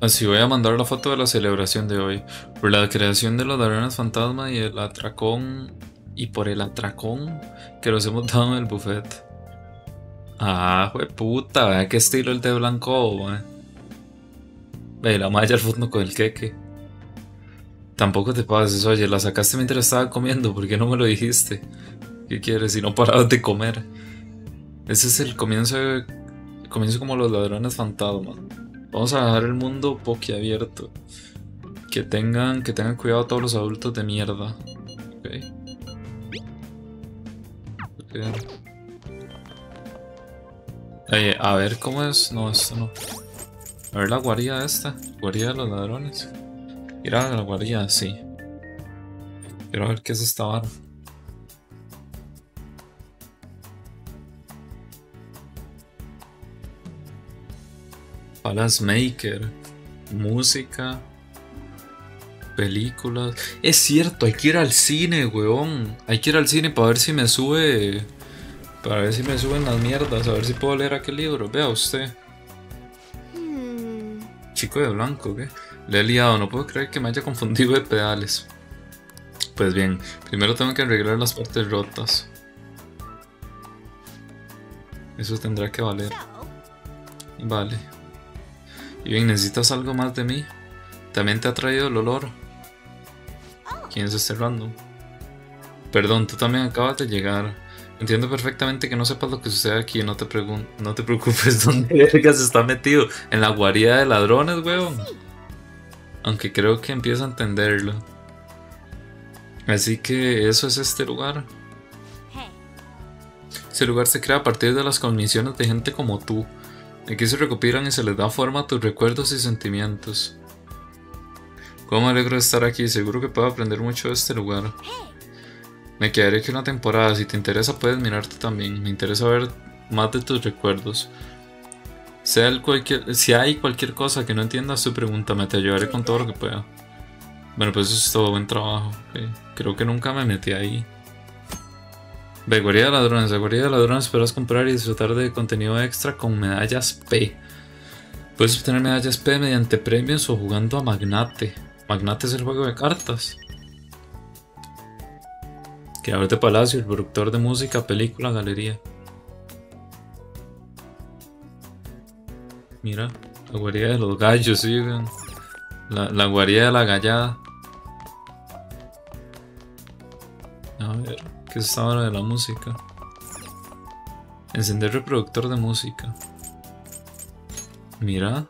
Así voy a mandar la foto de la celebración de hoy. Por la creación de los ladrones fantasma y el atracón. Y por el atracón que los hemos dado en el buffet. Ah, fue puta, vea qué estilo el de blanco, Ve la malla al fondo con el queque. Tampoco te pases, oye, la sacaste mientras estaba comiendo, ¿por qué no me lo dijiste? ¿Qué quieres si no parabas de comer? Ese es el comienzo, el comienzo como los ladrones fantasmas. Vamos a dejar el mundo poquiabierto. Que tengan, que tengan cuidado todos los adultos de mierda. Ok. okay a ver cómo es. No, esto no. A ver la guarida esta. Guarida de los ladrones. Ir a la guarida, sí. Quiero ver qué es esta vara. Palace Maker. Música. Películas. Es cierto, hay que ir al cine, weón. Hay que ir al cine para ver si me sube para ver si me suben las mierdas, a ver si puedo leer aquel libro. Vea usted. Hmm. Chico de blanco, ¿qué? Le he liado, no puedo creer que me haya confundido de pedales. Pues bien, primero tengo que arreglar las partes rotas. Eso tendrá que valer. Vale. Y bien, ¿necesitas algo más de mí? También te ha traído el olor. ¿Quién es este random? Perdón, tú también acabas de llegar. Entiendo perfectamente que no sepas lo que sucede aquí, no te, no te preocupes dónde vergas está metido. En la guarida de ladrones, weón. Aunque creo que empieza a entenderlo. Así que eso es este lugar. Este lugar se crea a partir de las conmisiones de gente como tú. Aquí se recopilan y se les da forma a tus recuerdos y sentimientos. Cómo me alegro de estar aquí, seguro que puedo aprender mucho de este lugar. Me quedaré aquí una temporada, si te interesa puedes mirarte también, me interesa ver más de tus recuerdos. Sea cualquier, si hay cualquier cosa que no entiendas, tu pregúntame, te ayudaré con todo lo que pueda. Bueno, pues eso es todo, buen trabajo. Creo que nunca me metí ahí. Ve, de ladrones. La de ladrones podrás comprar y disfrutar de contenido extra con medallas P. Puedes obtener medallas P mediante premios o jugando a Magnate. Magnate es el juego de cartas. Creador de Palacio, el productor de música, película, galería. Mira, la guarida de los gallos, sí, la, la guarida de la gallada. A ver, ¿qué es esta hora de la música? Encender reproductor de música. Mira.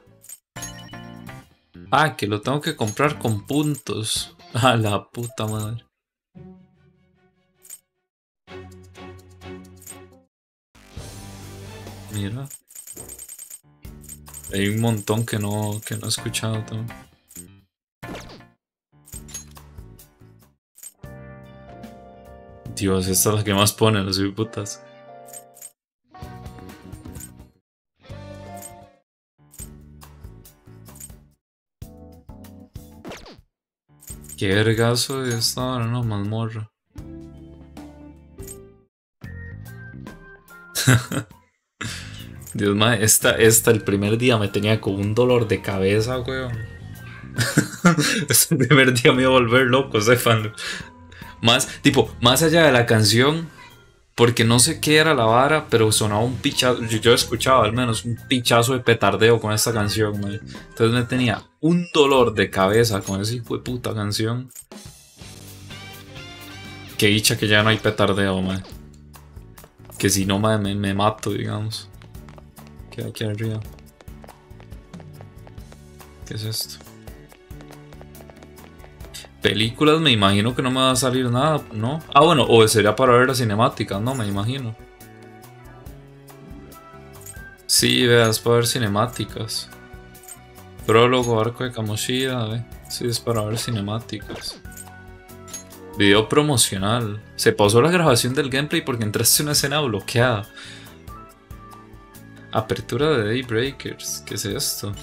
Ah, que lo tengo que comprar con puntos. A la puta madre. Mira. Hay un montón que no, que no he escuchado también. Dios, esta es la que más pone los putas. Qué vergazo esta ahora, no, mazmorra. Dios mío, esta, esta el primer día me tenía como un dolor de cabeza, weón. el primer día me iba a volver loco, Stefan. Más, tipo, más allá de la canción, porque no sé qué era la vara, pero sonaba un pichazo. Yo, escuchaba al menos un pichazo de petardeo con esta canción, Entonces me tenía un dolor de cabeza con esa hijo de puta canción. Que dicha que ya no hay petardeo, man. Que si no, me, me mato, digamos. ¿Qué hay aquí arriba? ¿Qué es esto? Películas me imagino que no me va a salir nada, ¿no? Ah, bueno, o sería para ver las cinemáticas, ¿no? Me imagino. Sí, veas, para ver cinemáticas. Prólogo, arco de Kamoshida, ¿ve? Sí, es para ver cinemáticas. Video promocional. Se pausó la grabación del gameplay porque entraste en una escena bloqueada. Apertura de Daybreakers. ¿Qué es esto?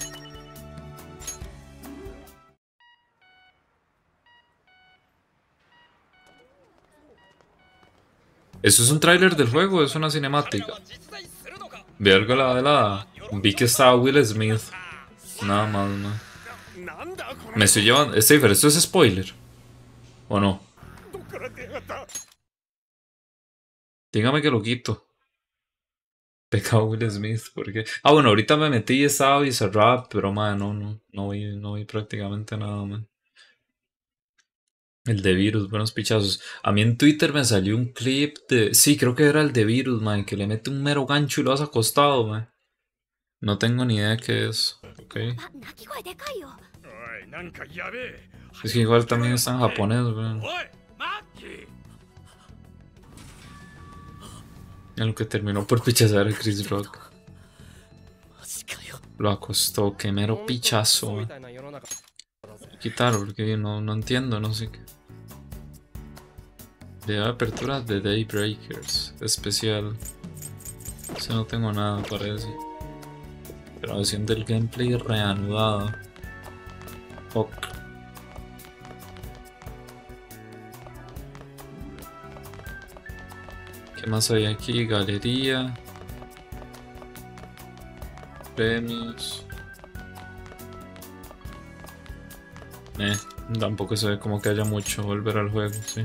¿Eso es un tráiler del juego es una cinemática? Vi algo la de la... Vi que estaba Will Smith. Nada más, no. Me estoy llevando... Stephen, ¿esto es spoiler? ¿O no? Dígame que lo quito. Pecado Will Smith, porque... Ah, bueno, ahorita me metí y estaba cerrado, pero, man, no, no, no vi, no vi prácticamente nada, man. El de virus, buenos pichazos. A mí en Twitter me salió un clip de. Sí, creo que era el de virus, man, que le mete un mero gancho y lo has acostado, man. No tengo ni idea qué es. Ok. Es que igual también está en japonés, man. En lo que terminó por pichazar a Chris Rock. Lo acostó, que mero pichazo, man. Porque no, no entiendo, no sé qué. De apertura de Daybreakers. Especial. No tengo nada, parece. Grabación del gameplay reanudada. Ok. ¿Qué más hay aquí? Galería. Premios. Eh, tampoco se ve como que haya mucho volver al juego, sí.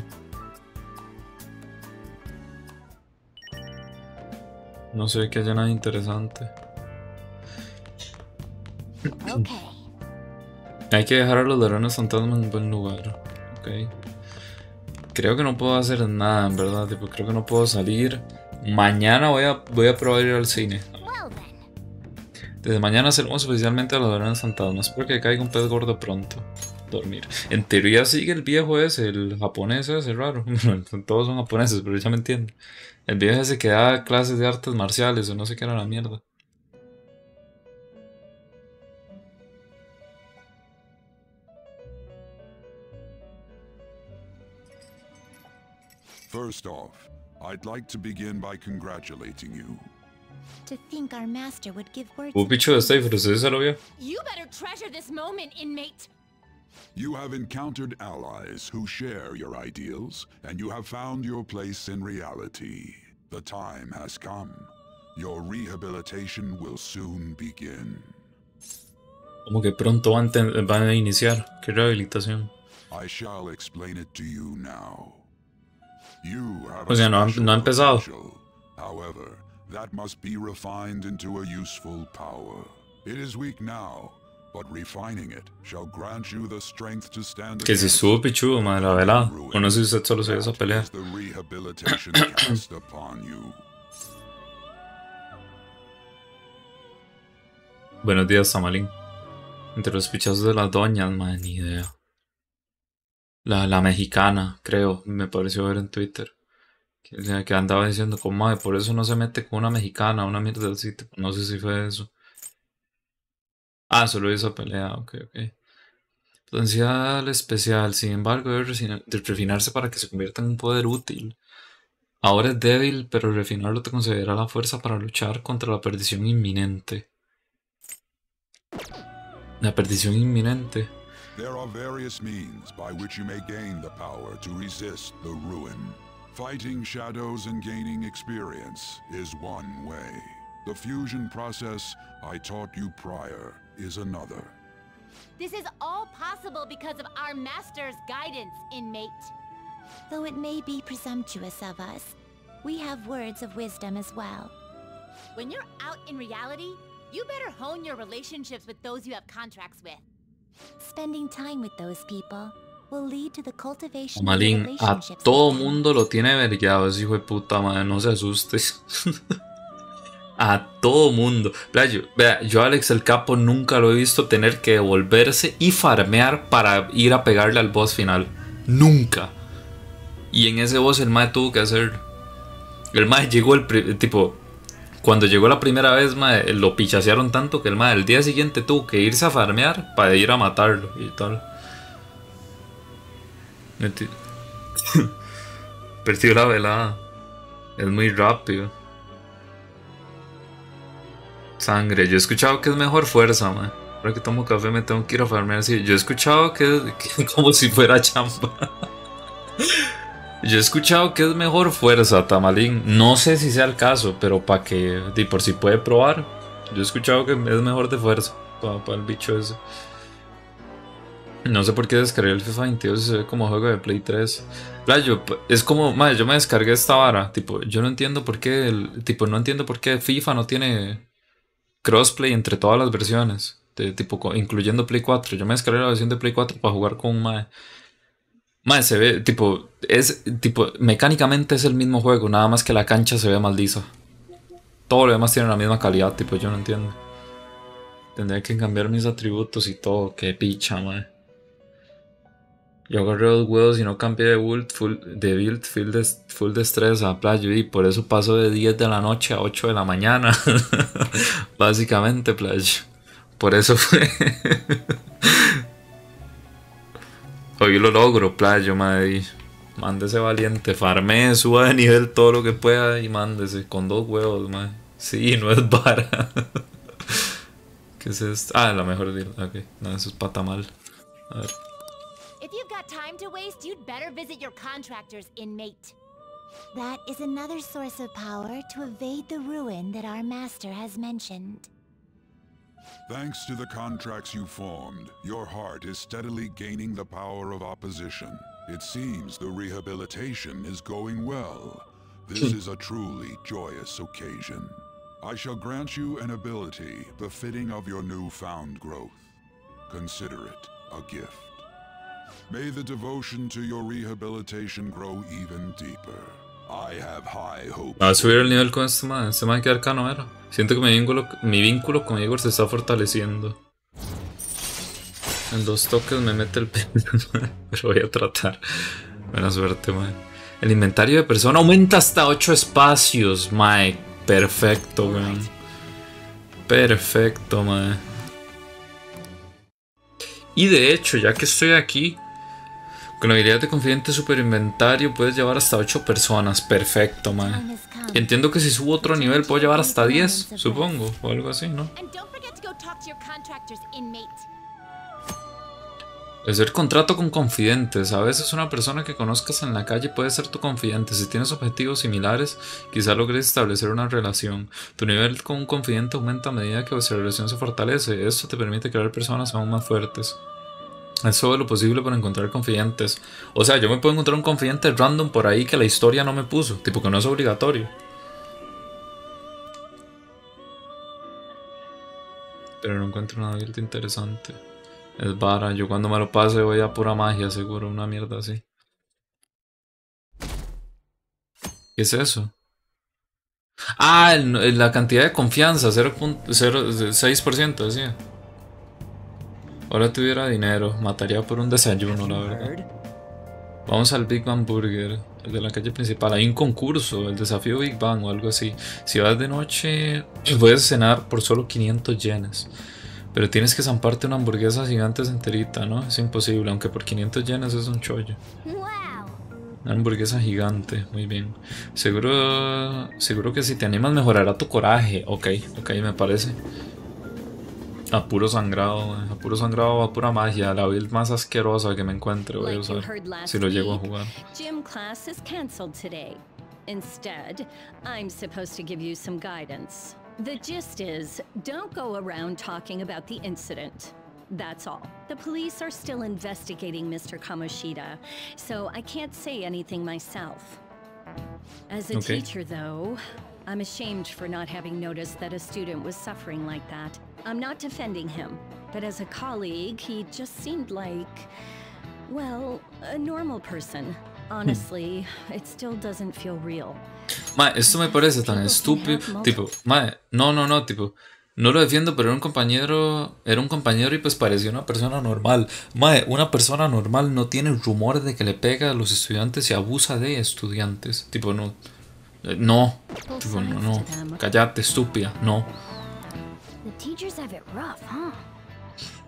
No sé que haya nada interesante. Hay que dejar a los ladrones fantasmas en un buen lugar. Ok. Creo que no puedo hacer nada, en verdad. creo que no puedo salir. Mañana voy a, voy a probar ir al cine. Desde mañana salimos oficialmente a los ladrones fantasmas. Porque caiga un pez gordo pronto. Dormir. En teoría sigue el viejo ese, el japonés ese raro. Todos son japoneses, pero ya me entienden. El viejo se quedaba clases de artes marciales o no sé qué era la mierda. First off, I'd like to begin by congratulating you. To think our master would give words. O bicho está ahí, pero se lo vio. You better treasure this moment, inmate. You have encountered allies who share your ideals, and you have found your place in reality. The time has come. Your rehabilitation will soon begin. Como que pronto van, van a iniciar. ¿Qué rehabilitación? I shall explain it to you now. You have o sea, no, no ha empezado. However, that must be refined into a useful power. It is weak now, Que si subo pichudo, madre la velada. O no sé si usted solo se esa pelea. Buenos días, Samalín. Entre los pichazos de las doñas, madre, ni idea. La, la mexicana, creo, me pareció ver en Twitter. Que, que andaba diciendo como, madre, por eso no se mete con una mexicana, una mierda así. No sé si fue eso. Ah, solo esa pelea, ok, ok. Potencial especial, sin embargo, debe refinarse para que se convierta en un poder útil. Ahora es débil, pero refinarlo te concederá la fuerza para luchar contra la perdición inminente. La perdición inminente. There are various means by which you may gain the power to resist the ruin. Fighting shadows and gaining experience is one way. The fusion process I taught you prior is another. This is all possible because of our master's guidance, inmate. Though it may be presumptuous of us, we have words of wisdom as well. When you're out in reality, you better hone your relationships with those you have contracts with. Spending time with those people will lead to the cultivation Malin, of relationships. a todo mundo lo tiene vergueado ese hijo de puta madre, no se asustes. a todo mundo. Yo, vea, yo Alex el Capo nunca lo he visto tener que devolverse y farmear para ir a pegarle al boss final. Nunca. Y en ese boss el mae tuvo que hacer. El mae llegó el tipo. Cuando llegó la primera vez, mae, lo pichasearon tanto que el mae el día siguiente tuvo que irse a farmear para ir a matarlo y tal. Perdió la velada. Es muy rápido. Sangre. Yo he escuchado que es mejor fuerza, man. Ahora que tomo café me tengo que ir a farmear así. Yo he escuchado que, es como si fuera chamba. Yo he escuchado que es mejor fuerza, Tamalín. No sé si sea el caso, pero para que, y por si puede probar. Yo he escuchado que es mejor de fuerza para, el bicho ese. No sé por qué descargué el FIFA 22 y se ve como juego de Play 3. Yo, es como, madre, yo me descargué esta vara. Tipo, yo no entiendo por qué, el, tipo, no entiendo por qué FIFA no tiene crossplay entre todas las versiones, de, tipo, incluyendo Play 4. Yo me descargué la versión de Play 4 para jugar con un Mae. Mae, se ve, tipo, es, tipo, mecánicamente es el mismo juego, nada más que la cancha se ve maldiza. Todo lo demás tiene la misma calidad, tipo, yo no entiendo. Tendría que cambiar mis atributos y todo, qué picha, mae. Yo agarré los huevos y no cambié de build full, de build full, de, destreza, playo, y por eso paso de 10 de la noche a 8 de la mañana. Básicamente, playo. Por eso fue. Hoy lo logro, playo, madre. Mándese valiente, farme, suba de nivel todo lo que pueda y mándese con dos huevos, madre. Sí, no es vara. ¿Qué es esto? Ah, la mejor deal. Ok, no, eso es pata mal. A ver. If you've got time to waste, you'd better visit your contractors, inmate. That is another source of power to evade the ruin that our master has mentioned. Thanks to the contracts you formed, your heart is steadily gaining the power of opposition. It seems the rehabilitation is going well. This hmm. is a truly joyous occasion. I shall grant you an ability befitting of your newfound growth. Consider it a gift. May the devotion to your rehabilitation grow even deeper. I have high hopes. A subir el nivel con este man, este man que arcano era. Siento que mi vínculo, mi vínculo con Igor se está fortaleciendo. En dos toques me mete el pelo, pero voy a tratar. Buena suerte, mae. El inventario de persona aumenta hasta 8 espacios, mae. Perfecto, weón. Perfecto, mae. Y de hecho, ya que estoy aquí, con habilidad de confidente super inventario puedes llevar hasta 8 personas. Perfecto, man. Entiendo que si subo otro nivel puedo llevar hasta 10, supongo, o algo así, ¿no? Hacer contrato con confidentes. A veces una persona que conozcas en la calle puede ser tu confidente. Si tienes objetivos similares, quizá logres establecer una relación. Tu nivel con un confidente aumenta a medida que vuestra relación se fortalece. Esto te permite crear personas aún más fuertes. Es todo lo posible para encontrar confidentes. O sea, yo me puedo encontrar un confidente random por ahí que la historia no me puso. Tipo que no es obligatorio. Pero no encuentro nada interesante. Es vara. Yo cuando me lo pase voy a pura magia, seguro. Una mierda así. ¿Qué es eso? Ah, la cantidad de confianza. 0.06% decía. Ahora tuviera dinero, mataría por un desayuno, la verdad. Vamos al Big Bang Burger, el de la calle principal. Hay un concurso, el desafío Big Bang o algo así. Si vas de noche, puedes cenar por solo 500 yenes. Pero tienes que zamparte una hamburguesa gigante enterita, ¿no? Es imposible, aunque por 500 yenes es un chollo. Una hamburguesa gigante, muy bien. Seguro, seguro que si te animas mejorará tu coraje. Ok, ok, me parece. A puro sangrado, a puro sangrado, a pura magia, la build más asquerosa que me encuentre voy a usar si lo llego a jugar. Gym class is canceled today. Instead, I'm supposed to give you some guidance. The gist is, don't go around talking about the incident. That's all. The police are still investigating Mr. Kamoshida, so I can't say anything myself. As a okay. teacher, though, I'm ashamed for not having noticed that a student was suffering like that. I'm not defending him, but as a colleague, he just seemed like, well, a normal person. Honestly, it still doesn't feel real. Ma, esto me parece tan estúpido. Tipo, ma, no, no, no, tipo. No lo defiendo, pero era un compañero, era un compañero y pues parecía una persona normal. Mae, una persona normal no tiene rumores de que le pega a los estudiantes y abusa de estudiantes. Tipo, no. Eh, no. Tipo, no, no. Cállate, estúpida. No.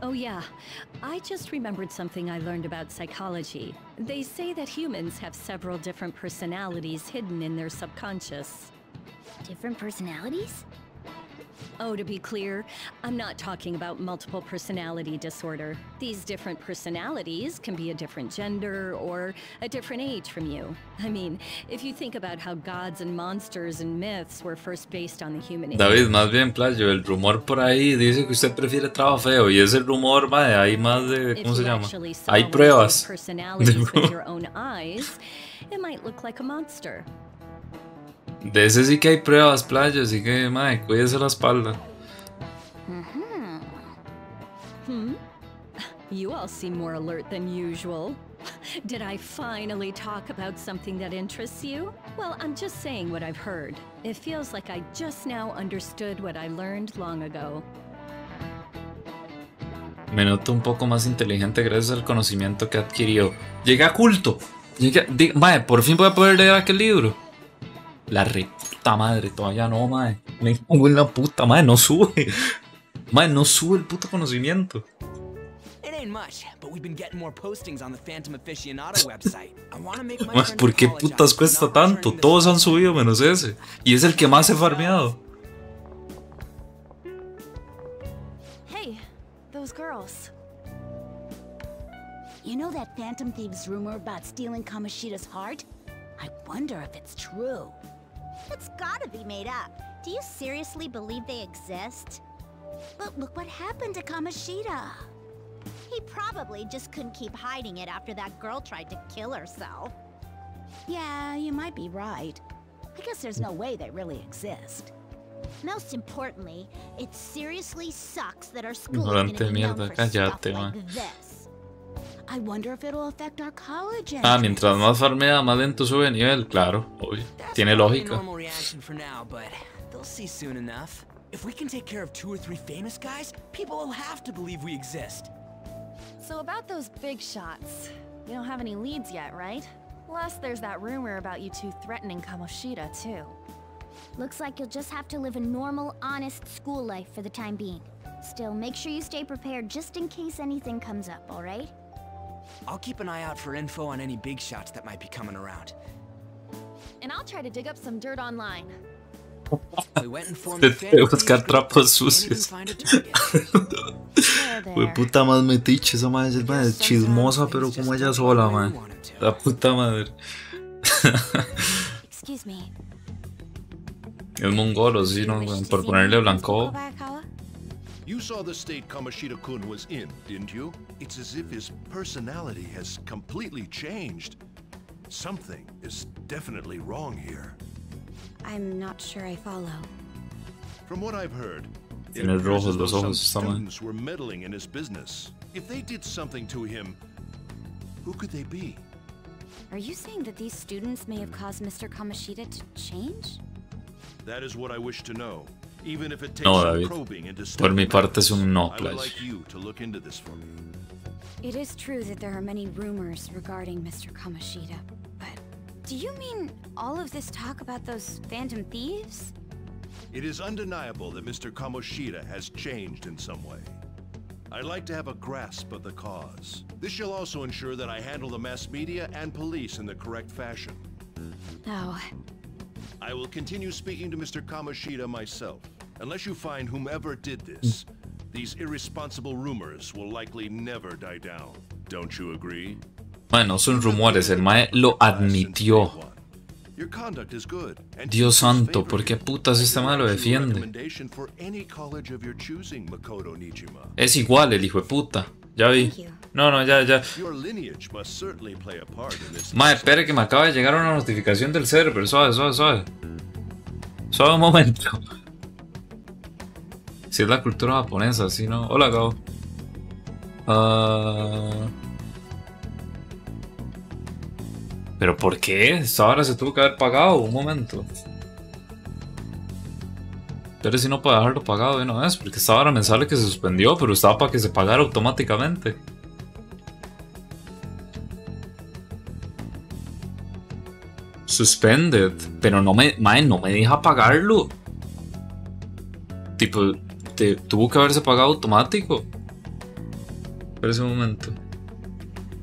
Oh yeah, I just remembered something I learned about psychology. They say that humans have several different personalities hidden in their subconscious. Different personalities? Oh, to be clear, I'm not talking about multiple personality disorder. These different personalities can be a different gender or a different age from you. I mean, if you think about how gods and monsters and myths were first based on the human David, más bien, playo, el rumor por ahí dice que usted prefiere trabajo feo y ese rumor, madre, hay más de, ¿cómo se llama? Hay pruebas. With your own eyes, it might look like a monster. De ese sí que hay pruebas, playa, así que, madre, cuídese la espalda. Hmm. You all seem more alert than usual. Did I finally talk about something that interests you? Well, I'm just saying what I've heard. It feels like I just now understood what I learned long ago. Me noto un poco más inteligente gracias al conocimiento que adquirió. Llegué a culto. Llegué a... por fin voy a poder leer aquel libro. La puta madre, todavía no, mae. Me pongo en la puta madre, no sube. Mae, no sube el puto conocimiento. ¿por qué putas cuesta tanto? Todos han subido menos ese. Y es el que más he farmeado. Hey, those girls. You know that Phantom Thieves rumor about stealing Kamoshida's heart? I wonder if it's true. It's gotta be made up. Do you seriously believe they exist? But look what happened to Kamoshida. He probably just couldn't keep hiding it after that girl tried to kill herself. Yeah, you might be right. I guess there's no way they really exist. Most importantly, it seriously sucks that our school is gonna be known for stuff like this. Ah, mientras más farmea, más lento sube de nivel, claro, obvio. Tiene lógica. If we can take care of two or three famous guys, people will have to believe we exist. So about those big shots, you don't have any leads yet, right? Plus, there's that rumor about you two threatening Kamoshida, too. Looks like you'll just have to live a normal, honest school life for the time being. Still, make sure you stay prepared just in case anything comes up, alright? I'll keep an eye out for info on any big shots that might be coming around. And I'll try to dig up some dirt online. we went buscar trapos sucios. Fue puta más metiche esa madre, es chismosa, pero como ella sola, man. La puta madre. Es mongolo, sí, ¿no? Por ponerle blanco. You saw the state Kamoshida-kun was in, didn't you? It's as if his personality has completely changed. Something is definitely wrong here. I'm not sure I follow. From what I've heard, it appears as though some students were meddling in his business. If they did something to him, who could they be? Are you saying that these students may have caused Mr. Kamoshida to change? That is what I wish to know. No, David. Por mi parte es un no, Plage. It is true that there are many rumors regarding Mr. Kamoshida, but do you mean all of this talk about those phantom thieves? It is undeniable that Mr. Kamoshida has changed in some way. I'd like to have a grasp of the cause. This shall also ensure that I handle the mass media and police in the correct fashion. Oh, I will continue speaking to Mr. Kamoshida myself. Unless you find whomever did this, these irresponsible rumors will likely never die down. Don't you agree? Bueno, son rumores, el Mae lo admitió. Dios santo, ¿por qué putas este mal lo defiende? Es igual el hijo de puta. Ya vi. No, no, ya, ya. Madre, espere que me acaba de llegar una notificación del server. Suave, suave, suave. Suave un momento. Si es la cultura japonesa, si no. Hola, Gao. Ah. ¿Pero por qué? Esta hora se tuvo que haber pagado. Un momento. Pero si no puede dejarlo pagado de una vez, porque esta hora me sale que se suspendió, pero estaba para que se pagara automáticamente. Suspended, pero no me, no me deja pagarlo. Tipo, te, tuvo que haberse pagado automático. Espera ese momento.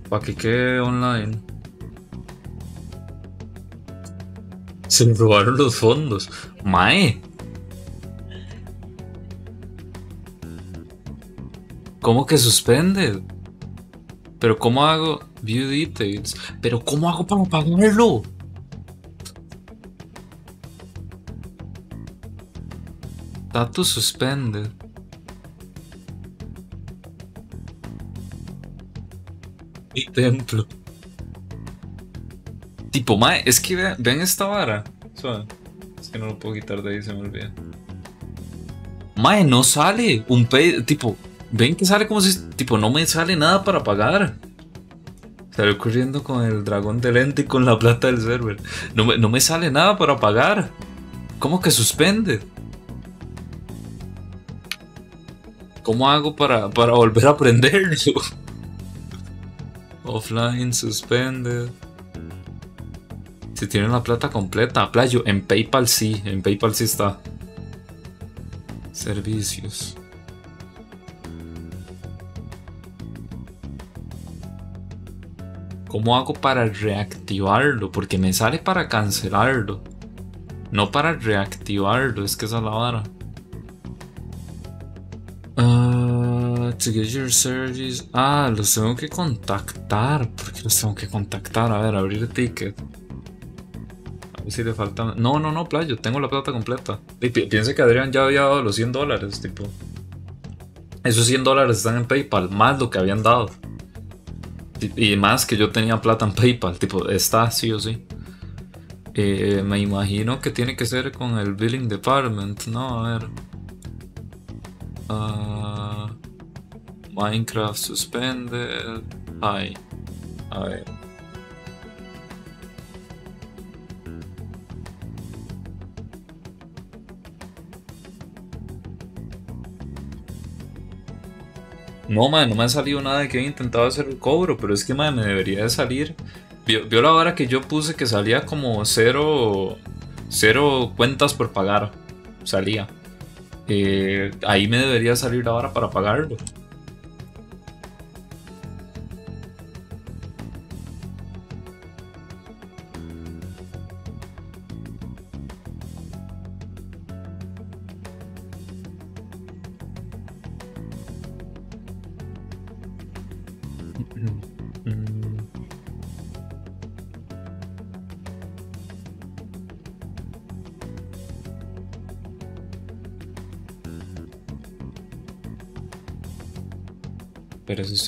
Para que quede online. Se me robaron los fondos. Mae. ¿Cómo que suspende? ¿Pero cómo hago? View details. ¿Pero cómo hago para pagarlo? Status suspended. Mi templo. Tipo, mae, es que vean, esta vara. Es que no lo puedo quitar de ahí, se me olvida. Mae, no sale un pay, tipo, Ven que sale como si, tipo, no me sale nada para pagar. Salió corriendo con el dragón de lente y con la plata del server. No me, no me sale nada para pagar. ¿Cómo que suspende? ¿Cómo hago para, para volver a aprenderlo? Offline, suspended. Si tienen la plata completa, playo, en PayPal sí, en PayPal sí está. Servicios. ¿Cómo hago para reactivarlo? Porque me sale para cancelarlo. No para reactivarlo, es que esa es la vara. Your service. Ah, los tengo que contactar. ¿Por qué los tengo que contactar? A ver, abrir el ticket. A ver si le falta. No, no, no, playo, tengo la plata completa. Y piense que Adrián ya había dado los 100 dólares, tipo. Esos 100 dólares están en PayPal, más lo que habían dado. Y más que yo tenía plata en PayPal, tipo, está sí o sí. Eh, me imagino que tiene que ser con el Billing Department, ¿no? A ver. Ah, Minecraft Suspended. Ay. A ver. No, madre, no me ha salido nada de que he intentado hacer el cobro, pero es que, madre, me debería de salir. Vio, la hora que yo puse que salía como cero, cero cuentas por pagar. Salía. Eh, ahí me debería salir la hora para pagarlo.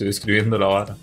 Escribiendo la vara.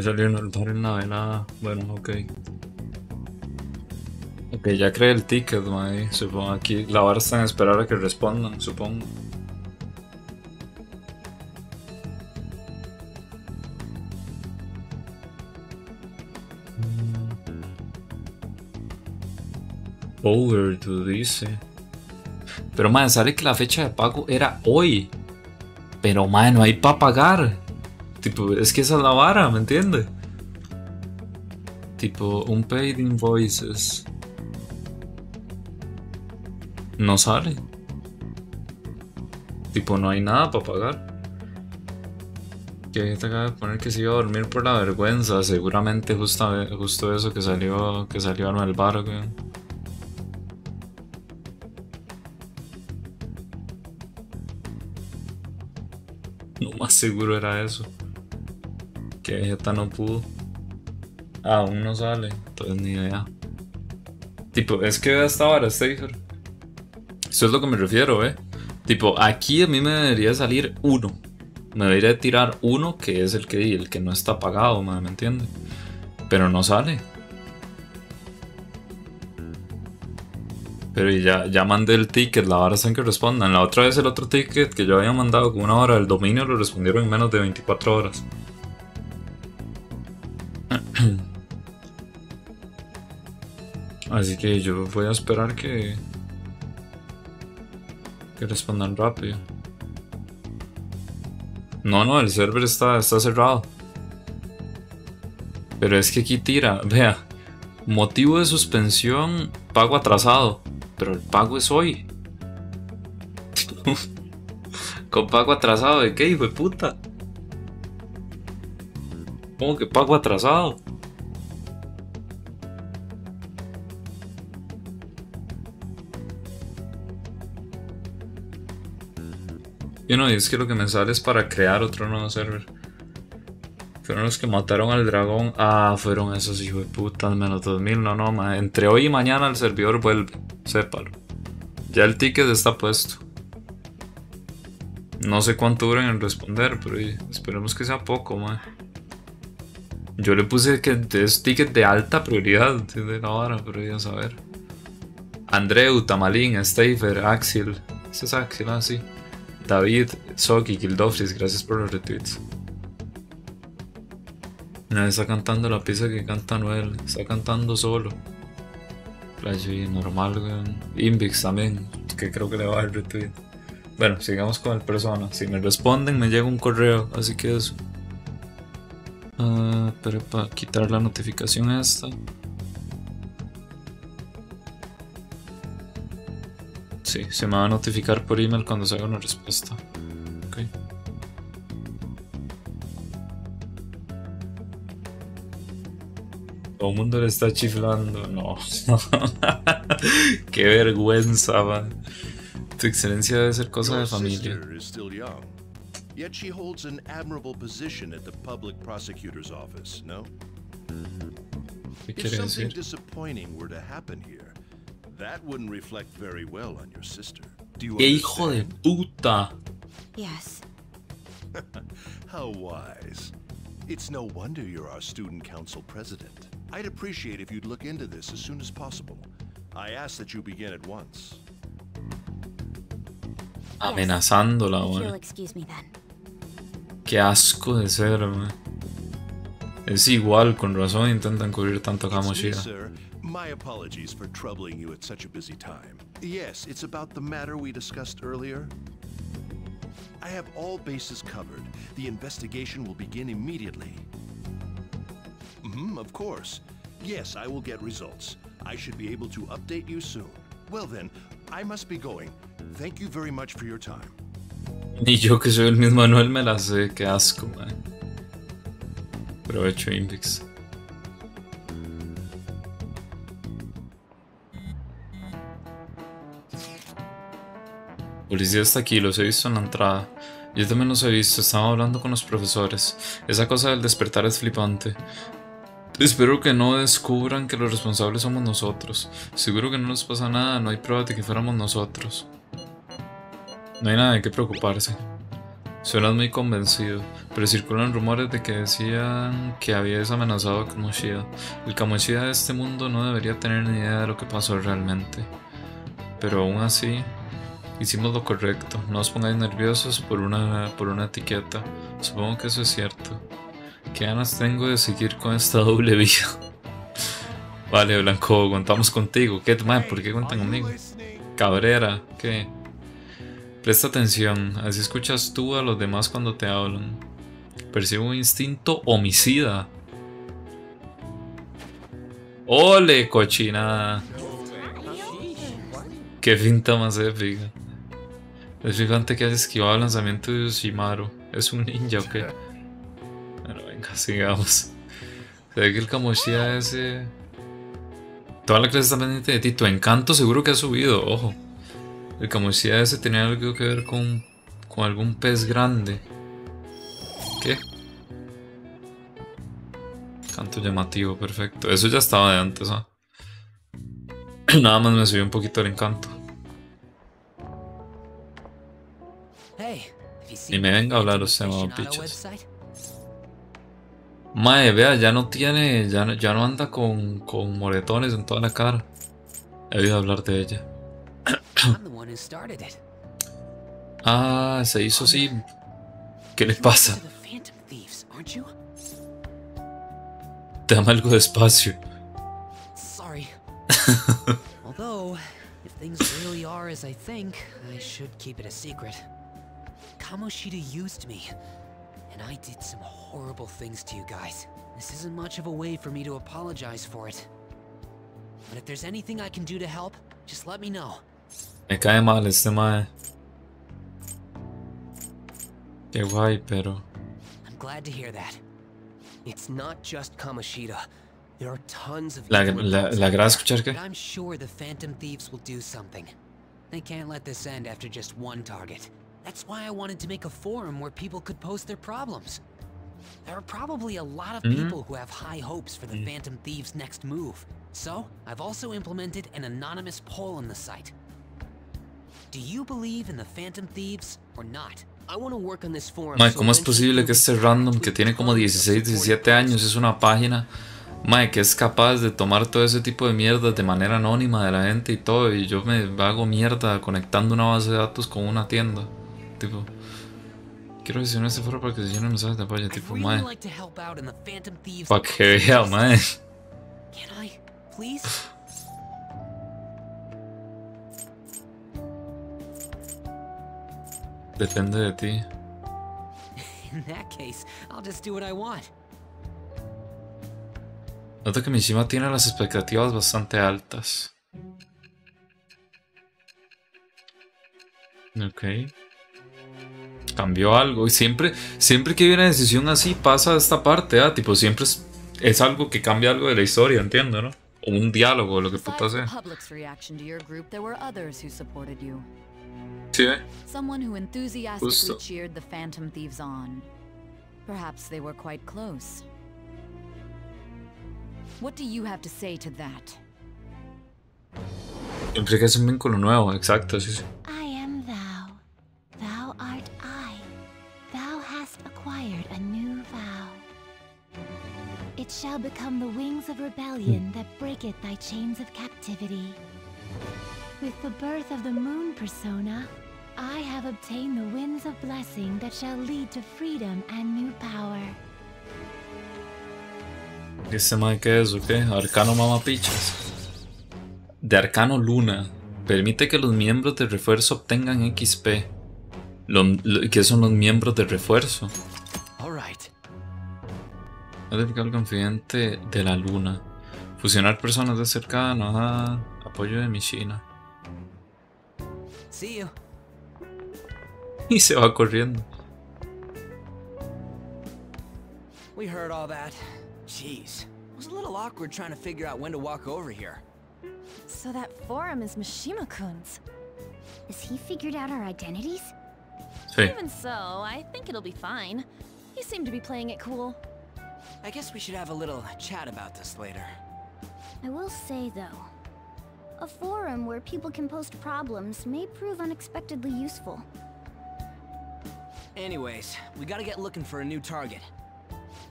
Ya salió en el nada. Bueno, ok. Ok, ya creé el ticket, mae. Supongo aquí. La vara está en esperar a que respondan, supongo. Overdue dice. Pero man, sale que la fecha de pago era hoy. Pero man, no hay para pagar. Tipo, es que esa es la vara, ¿me entiendes? Tipo, un paid invoices. no sale. Tipo, no hay nada para pagar. Que te acaba de poner que se iba a dormir por la vergüenza. Seguramente justo, justo eso que salió, que salió en el bar, No más seguro era eso. Que Vegeta no pudo. Aún no sale, entonces ni idea. Tipo, es que hasta ahora, Stacer. Eso es lo que me refiero, ¿eh? Tipo, aquí a mí me debería salir uno. Me debería tirar uno que es el que, el que no está pagado, ¿me entiende? Pero no sale. Pero ya, ya mandé el ticket, la hora está en que respondan. La otra vez el otro ticket que yo había mandado con una hora del dominio lo respondieron en menos de 24 horas. Así que yo voy a esperar que, que respondan rápido. No, no, el server está, está cerrado. Pero es que aquí tira, vea, motivo de suspensión, pago atrasado. Pero el pago es hoy. ¿Con pago atrasado de qué, hijo de puta? ¿Cómo que pago atrasado? Y no, es que lo que me sale es para crear otro nuevo server. Fueron los que mataron al dragón. Ah, fueron esos hijos de puta, menos 2000. No, no, Entre hoy y mañana el servidor vuelve. Sépalo. Ya el ticket está puesto. No sé cuánto duran en responder, pero esperemos que sea poco, ma. Yo le puse que es ticket de alta prioridad de la hora, pero ya saber. Andreu, Tamalín, Stafer, Axel. Ese es Axel, ah, sí. David, Soki, Kildofris, gracias por los retweets. Nadie está cantando la pieza que canta Noel, está cantando solo. Flash normal. Invix también, que creo que le va a dar retweet. Bueno, sigamos con el persona. Si me responden, me llega un correo, así que eso. Uh, pero para quitar la notificación esta. Sí, se me va a notificar por email cuando se haga una respuesta. Ok. Todo el mundo le está chiflando. No. Qué vergüenza, man. Tu excelencia debe ser cosa de familia. Yet she holds an admirable position at the public prosecutor's office, no? If something disappointing were to happen here, That wouldn't reflect very well on your sister. Do you ¡Qué hijo de puta! Yes. How wise. It's no wonder you're our student council president. I'd appreciate if you'd look into this as soon as possible. I ask that you begin at once. Amenazándola, güey. Qué asco de ser, güey. Es igual, con razón intentan cubrir tanto a Kamoshida. My apologies for troubling you at such a busy time. Yes, it's about the matter we discussed earlier. I have all bases covered. The investigation will begin immediately. Mm-hmm, of course. Yes, I will get results. I should be able to update you soon. Well then, I must be going. Thank you very much for your time. Ni yo que soy el mismo Manuel me la sé, qué asco, man. Provecho Invix. Policía está aquí, los he visto en la entrada. Yo también los he visto, estaba hablando con los profesores. Esa cosa del despertar es flipante. Espero que no descubran que los responsables somos nosotros. Seguro que no nos pasa nada, no hay pruebas de que fuéramos nosotros. No hay nada de qué preocuparse. Suenas muy convencido, pero circulan rumores de que decían que habías amenazado a Kamoshida. El Kamoshida de este mundo no debería tener ni idea de lo que pasó realmente. Pero aún así, Hicimos lo correcto, no os pongáis nerviosos por una, por una etiqueta. Supongo que eso es cierto. ¿Qué ganas tengo de seguir con esta doble vida? vale, Blanco, contamos contigo. ¿Qué, man, ¿Por qué cuentan conmigo? Cabrera, ¿qué? Presta atención, así escuchas tú a los demás cuando te hablan. Percibo un instinto homicida. ¡Ole, cochinada! Qué finta más épica. Es gigante que haya esquivado el lanzamiento de Yoshimaru. ¿Es un ninja o qué? Venga, sigamos. Se ve que el Kamoshida ese... Toda la clase está pendiente de ti. Tu encanto seguro que ha subido, ojo. El Kamoshida ese tenía algo que ver con, con algún pez grande. ¿Qué? Canto llamativo, perfecto. Eso ya estaba de antes, ¿ah? Nada más me subió un poquito el encanto. Y me venga a hablar usted, mamá pichas. Mae, vea, ya no tiene, ya no, ya no anda con, con moretones en toda la cara. He oído hablar de ella. ah, se hizo así. ¿Qué le pasa? Dame algo de espacio. Although, if things really are as I think, I should keep it a secret. Kamoshida used me, and I did some horrible things to you guys. This isn't much of a way for me to apologize for it. But if there's anything I can do to help, just let me know. Me mal este mae. Qué guay, pero... I'm glad to hear that. It's not just Kamoshida. There are tons of la, la, la agrada escuchar que... I'm sure the Phantom Thieves will do something. They can't let this end after just one target. That's why I wanted to make a forum where people could post their problems. There are probably a lot of mm -hmm. people who have high hopes for the mm. Phantom Thieves' next move. So, I've also implemented an anonymous poll on the site. Do you believe in the Phantom Thieves or not? Mae, ¿cómo es posible que este random que tiene como 16, 17 años es una página Mae, que es capaz de tomar todo ese tipo de mierda de manera anónima de la gente y todo, y yo me hago mierda conectando una base de datos con una tienda. Tipo, quiero visionar este foro para que se llenen mensajes de apoyo. Tipo, mae. Para que vea, mae. Depende de ti. In that case, I'll just do what I want. Noto que Mishima tiene las expectativas bastante altas. Ok cambió algo. Y siempre, siempre que hay una decisión así pasa esta parte, ¿ah? Tipo, siempre es, es, algo que cambia algo de la historia, entiendo, ¿no? O un diálogo, lo que puta sea. Sí, ¿eh? Someone who enthusiastically cheered the Phantom Thieves on. Perhaps they were quite close. What do you have to say to that? Siempre que es un vínculo nuevo, exacto, sí, sí. It shall become the wings of rebellion that breaketh thy chains of captivity. With the birth of the moon persona, I have obtained the winds of blessing that shall lead to freedom and new power. ¿Ese mae qué es o qué? Arcano mamapichas. De Arcano Luna. Permite que los miembros de refuerzo obtengan XP. Lo, lo, ¿Qué son los miembros de refuerzo? El confidente de la luna. Fusionar personas de cercano. Ah, apoyo de mi China. You. Y se va corriendo. We heard all that. Jeez. It was a little awkward trying to figure out when to walk over here. So that forum is Mishima-kun's. Has he figured out our identities? Sí. Even so, I think it'll be fine. You seem to be playing it cool. I guess we should have a little chat about this later. I will say, though, a forum where people can post problems may prove unexpectedly useful. Anyways, we gotta get looking for a new target.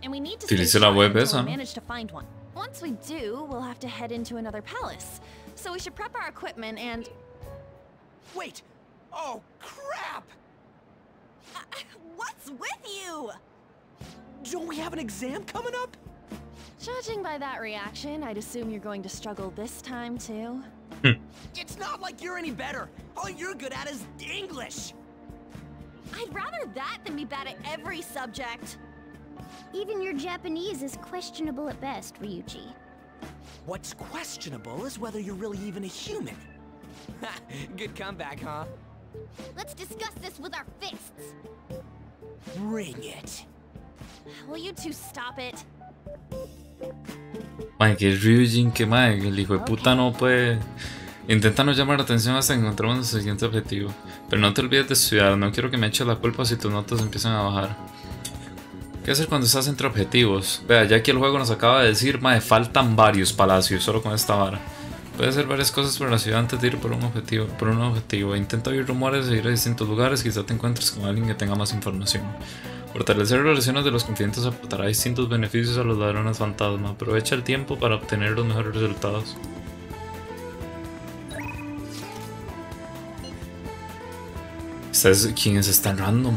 And we need to Utilice la web esa, manage to find one. Once we do, we'll have to head into another palace. So we should prep our equipment and... Wait! Oh, crap! Uh, what's with you? Don't we have an exam coming up? Judging by that reaction, I'd assume you're going to struggle this time too. Hmm. it's not like you're any better. All you're good at is English. I'd rather that than be bad at every subject. Even your Japanese is questionable at best, Ryuji. What's questionable is whether you're really even a human. Good comeback, huh? Let's discuss this with our fists. Bring it. Will you two stop it? Mae, que Ryujin, que mae, el hijo de puta no puede. Intenta no llamar la atención hasta que encontremos nuestro siguiente objetivo. Pero no te olvides de estudiar, no quiero que me eches la culpa si tus notas empiezan a bajar. ¿Qué hacer cuando estás entre objetivos? Vea, ya que el juego nos acaba de decir, mae, faltan varios palacios solo con esta vara. Puedes hacer varias cosas por la ciudad antes de ir por un objetivo. Por un objetivo. Intenta oír rumores e ir a distintos lugares. Quizá te encuentres con alguien que tenga más información. Fortalecer relaciones de los confidentes aportará distintos beneficios a los ladrones fantasma. Aprovecha el tiempo para obtener los mejores resultados. ¿Quién es esta random?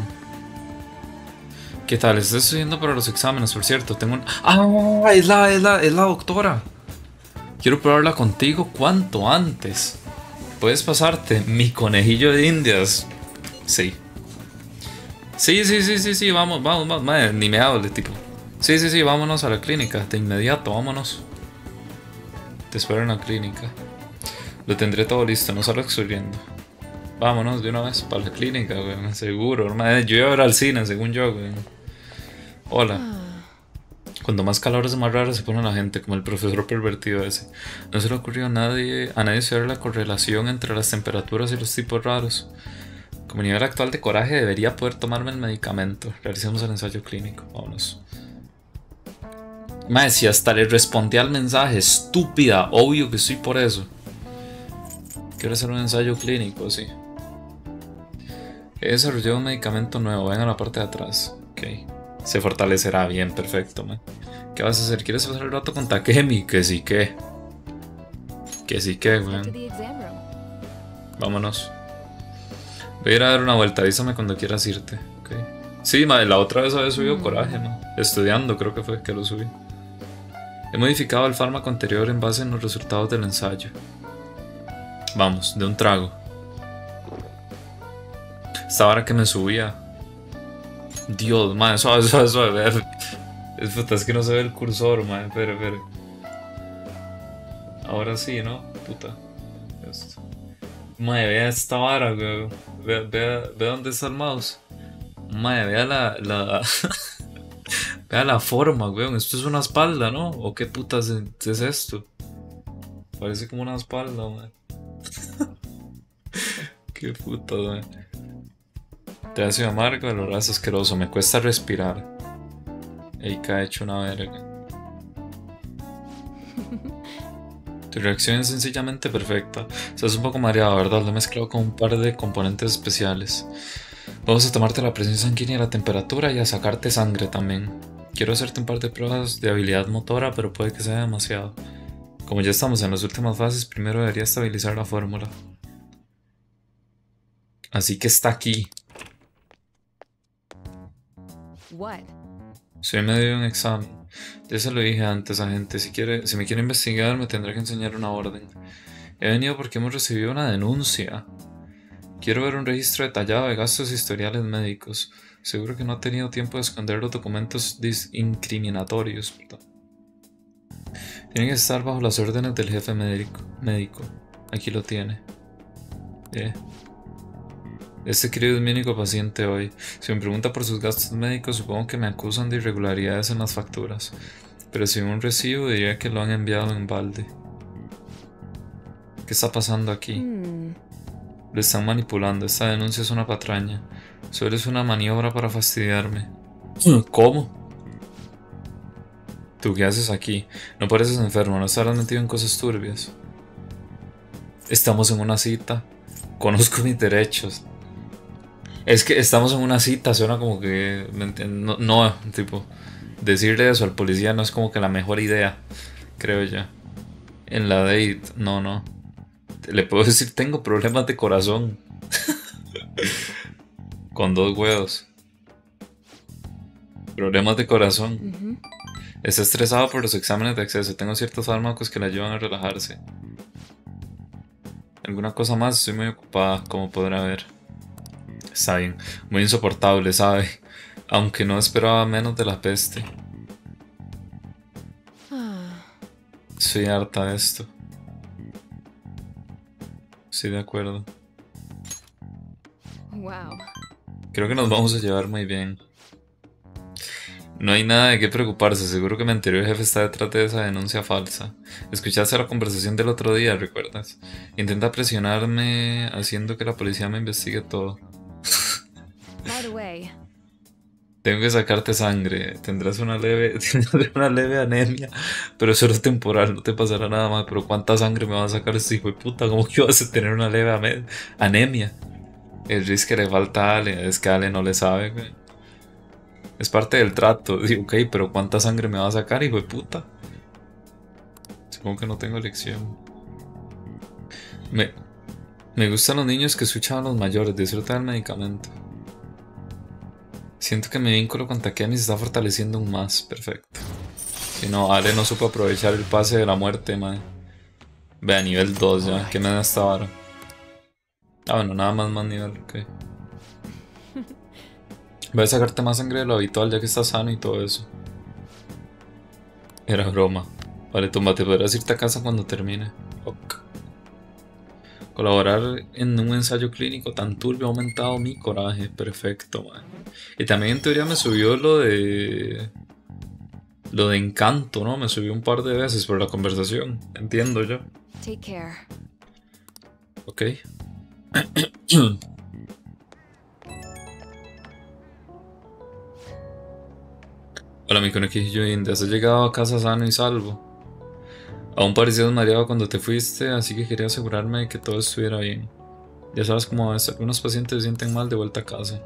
¿Qué tal? Estoy estudiando para los exámenes, por cierto. Tengo un... ¡Ah! Es la, es la, es la doctora. Quiero probarla contigo cuanto antes. ¿Puedes pasarte mi conejillo de indias? Sí. Sí, sí, sí, sí, sí, vamos, vamos, vamos. Madre, ni me hable, tipo. Sí, sí, sí, vámonos a la clínica. De inmediato, vámonos. Te espero en la clínica. Lo tendré todo listo, no salgas corriendo. Vámonos de una vez para la clínica, güey. Seguro, madre. Yo iba a ver al cine, según yo, güey. Hola. Cuando más calores más raros se pone la gente, como el profesor pervertido ese. No se le ocurrió a nadie, a nadie saber la correlación entre las temperaturas y los tipos raros. Como nivel actual de coraje debería poder tomarme el medicamento. Realicemos el ensayo clínico. Vámonos. Mae, si hasta le respondí al mensaje, estúpida, obvio que estoy por eso. Quiero hacer un ensayo clínico, sí. He desarrollado un medicamento nuevo, ven a la parte de atrás. Ok se fortalecerá bien, perfecto, man. ¿Qué vas a hacer? ¿Quieres pasar el rato con Takemi? Que sí que. Que sí que, weón. Vámonos. Voy a ir a dar una vuelta, avísame cuando quieras irte. Okay. Sí, madre, la otra vez había subido mm. coraje, man. Estudiando, creo que fue que lo subí. He modificado el fármaco anterior en base en los resultados del ensayo. Vamos, de un trago. Esta hora que me subía Dios, madre, suave, suave, suave. Es, puta, es que no se ve el cursor, madre. Espere, espere. Ahora sí, ¿no? Puta. Esto. Madre, vea esta vara, weón. Vea, vea, vea dónde está el mouse. Madre, vea la. la vea la forma, weón. Esto es una espalda, ¿no? ¿O qué putas es, esto? Parece como una espalda, madre. qué puta, madre. Te hace amargo, el olor es asqueroso, me cuesta respirar. Eika ha hecho una verga. Tu reacción es sencillamente perfecta. Estás un poco mareado, ¿verdad? Lo he mezclado con un par de componentes especiales. Vamos a tomarte la presión sanguínea y la temperatura y a sacarte sangre también. Quiero hacerte un par de pruebas de habilidad motora, pero puede que sea demasiado. Como ya estamos en las últimas fases, primero debería estabilizar la fórmula. Así que está aquí. Soy medio de un examen. Ya se lo dije antes a gente. Si, quiere, si me quiere investigar, me tendrá que enseñar una orden. He venido porque hemos recibido una denuncia. Quiero ver un registro detallado de gastos historiales médicos. Seguro que no ha tenido tiempo de esconder los documentos incriminatorios. Tiene que estar bajo las órdenes del jefe médico. médico. Aquí lo tiene. Eh. Este querido es mi único paciente hoy. Si me pregunta por sus gastos médicos, supongo que me acusan de irregularidades en las facturas. Pero si un recibo, diría que lo han enviado en balde. ¿Qué está pasando aquí? Hmm. Lo están manipulando. Esta denuncia es una patraña. Solo es una maniobra para fastidiarme. ¿Cómo? ¿Tú qué haces aquí? No pareces enfermo, no estarás metido en cosas turbias. Estamos en una cita. Conozco mis derechos. Es que estamos en una cita, suena como que. No, no, tipo. Decirle eso al policía no es como que la mejor idea, creo yo. En la date, no, no. Le puedo decir, tengo problemas de corazón. Con dos huevos. Problemas de corazón. Está estresado por los exámenes de acceso. Tengo ciertos fármacos que le ayudan a relajarse. ¿Alguna cosa más? Estoy muy ocupada, como podrá ver. Está bien. Muy insoportable, ¿sabe? Aunque no esperaba menos de la peste. Soy harta de esto. Estoy de acuerdo. Wow. Creo que nos vamos a llevar muy bien. No hay nada de qué preocuparse, seguro que mi anterior jefe está detrás de esa denuncia falsa. Escuchaste la conversación del otro día, ¿recuerdas? Intenta presionarme haciendo que la policía me investigue todo. Tengo que sacarte sangre. Tendrás una leve, una leve anemia, pero eso es temporal, no te pasará nada más. Pero ¿cuánta sangre me va a sacar este hijo de puta? ¿Cómo que vas a tener una leve anemia? El risk le falta a Ale, es que Ale no le sabe, güey. Es parte del trato. Digo, ok, pero ¿cuánta sangre me va a sacar, hijo de puta? Supongo que no tengo elección. Me, me gustan los niños que escuchan a los mayores, disfrutan del medicamento. Siento que mi vínculo con Takemi se está fortaleciendo aún más. Perfecto. Si no, Ale no supo aprovechar el pase de la muerte, madre. Ve a nivel 2 ya. ¿Qué me da esta vara? Ah, bueno, nada más más nivel, ok. Voy a sacarte más sangre de lo habitual ya que estás sano y todo eso. Era broma. Vale, tómate, podrás irte a casa cuando termine. Ok. Colaborar en un ensayo clínico tan turbio ha aumentado mi coraje. Perfecto, man. Y también en teoría me subió lo de. Lo de encanto, ¿no? Me subió un par de veces por la conversación. Entiendo yo. Take care. Ok. Hola, mi conejillo india. ¿Has llegado a casa sano y salvo? Aún parecías mareado cuando te fuiste, así que quería asegurarme de que todo estuviera bien. Ya sabes cómo es, algunos pacientes se sienten mal de vuelta a casa.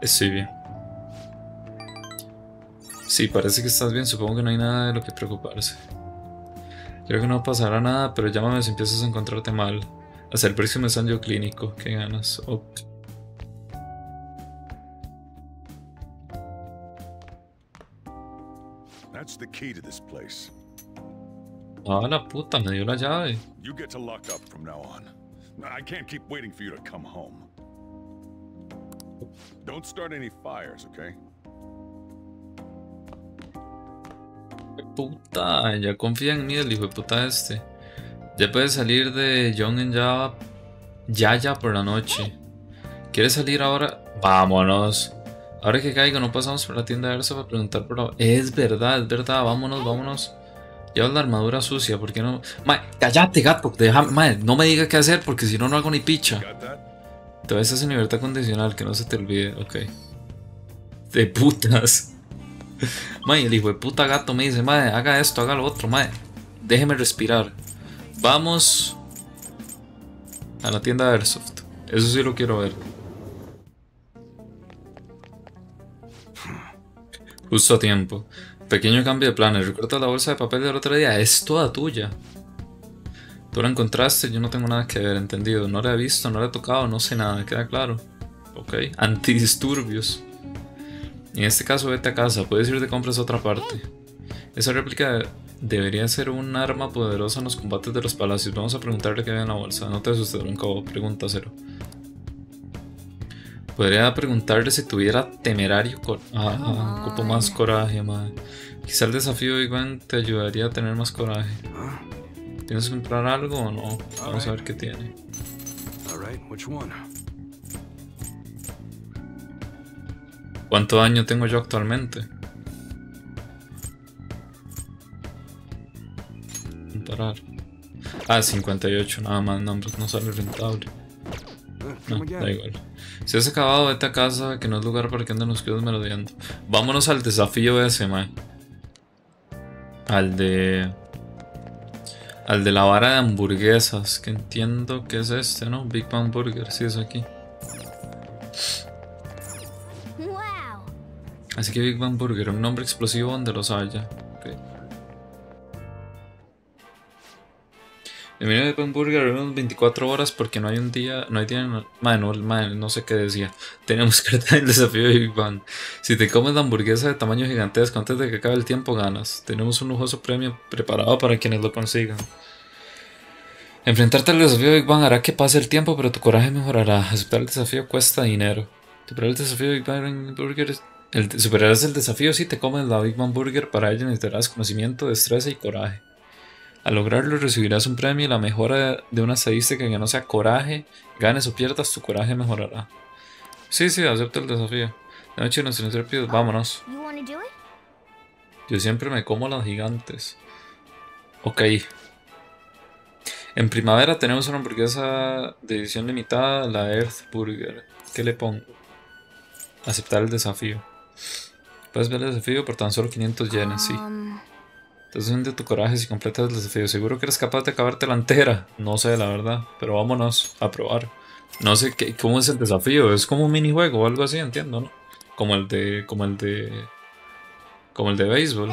Estoy bien. Sí, parece que estás bien, supongo que no hay nada de lo que preocuparse. Creo que no pasará nada, pero llámame si empiezas a encontrarte mal. Hacer el próximo ensayo clínico, qué ganas. The key to this place. Ah, la puta, me dio la llave. You get to lock up from now on. I can't keep waiting for you to come home. Don't start any fires, okay? Puta, ya confía en mí el hijo de puta este. Ya puede salir de John en Java ya ya por la noche. ¿Quieres salir ahora? Vámonos. Ahora que caigo, no pasamos por la tienda de Verso para preguntar por la... Es verdad, es verdad, vámonos, vámonos. Llevas la armadura sucia, ¿por qué no? Mae, cállate, gato, déjame, mae, no me diga qué hacer porque si no, no hago ni picha. Todavía estás en libertad condicional, que no se te olvide, ok. De putas. Mae, el hijo de puta gato me dice, mae, haga esto, haga lo otro, mae. Déjeme respirar. Vamos a la tienda de Airsoft. Eso sí lo quiero ver. Justo a tiempo. Pequeño cambio de planes. Recuerda la bolsa de papel del otro día. Es toda tuya. Tú la encontraste, yo no tengo nada que ver, entendido. No la he visto, no la he tocado, no sé nada, queda claro. Ok. Antidisturbios. En este caso, vete a casa, puedes ir de compras a otra parte. Esa réplica debería ser un arma poderosa en los combates de los palacios. Vamos a preguntarle qué hay en la bolsa. No te asustes, Bronco, pregunta cero. Podría preguntarle si tuviera temerario. Ah, ocupo más coraje, madre. Quizá el desafío de Big te ayudaría a tener más coraje. ¿Tienes que comprar algo o no? Vamos a ver qué tiene. ¿Cuánto daño tengo yo actualmente? Comparar. Ah, 58, nada más, no, pues no sale rentable. No, da igual. Si has acabado, vete a casa, que no es lugar para que anden los me merodeando. Vámonos al desafío ese, mae. Al de... Al de la vara de hamburguesas, que entiendo que es este, ¿no? Big Bang Burger, sí es aquí. Así que Big Bang Burger, un nombre explosivo donde los haya. El menú de Hamburger unos 24 horas porque no hay un día, no hay día, no, no, sé qué decía. Tenemos carta del desafío de Big Bang. Si te comes la hamburguesa de tamaño gigantesco antes de que acabe el tiempo, ganas. Tenemos un lujoso premio preparado para quienes lo consigan. Enfrentarte al desafío de Big Bang hará que pase el tiempo, pero tu coraje mejorará. Aceptar el desafío cuesta dinero. Superar el desafío de Big Bang Burger superarás el desafío si te comes la Big Bang Burger. Para ello necesitarás conocimiento, destreza y coraje. Al lograrlo recibirás un premio y la mejora de una estadística que no sea coraje. Ganes o pierdas, tu coraje mejorará. Sí, sí, acepto el desafío. De noche nuestros intrépidos, vámonos. Yo siempre me como las gigantes. Ok. En primavera tenemos una hamburguesa de edición limitada, la Earth Burger. ¿Qué le pongo? Aceptar el desafío. Puedes ver el desafío por tan solo 500 yenes, sí. Entonces hunde tu coraje si completas el desafío. Seguro que eres capaz de acabarte la entera. No sé, la verdad. Pero vámonos a probar. No sé qué, cómo es el desafío. Es como un minijuego o algo así, entiendo, ¿no? Como el de. como el de. como el de béisbol.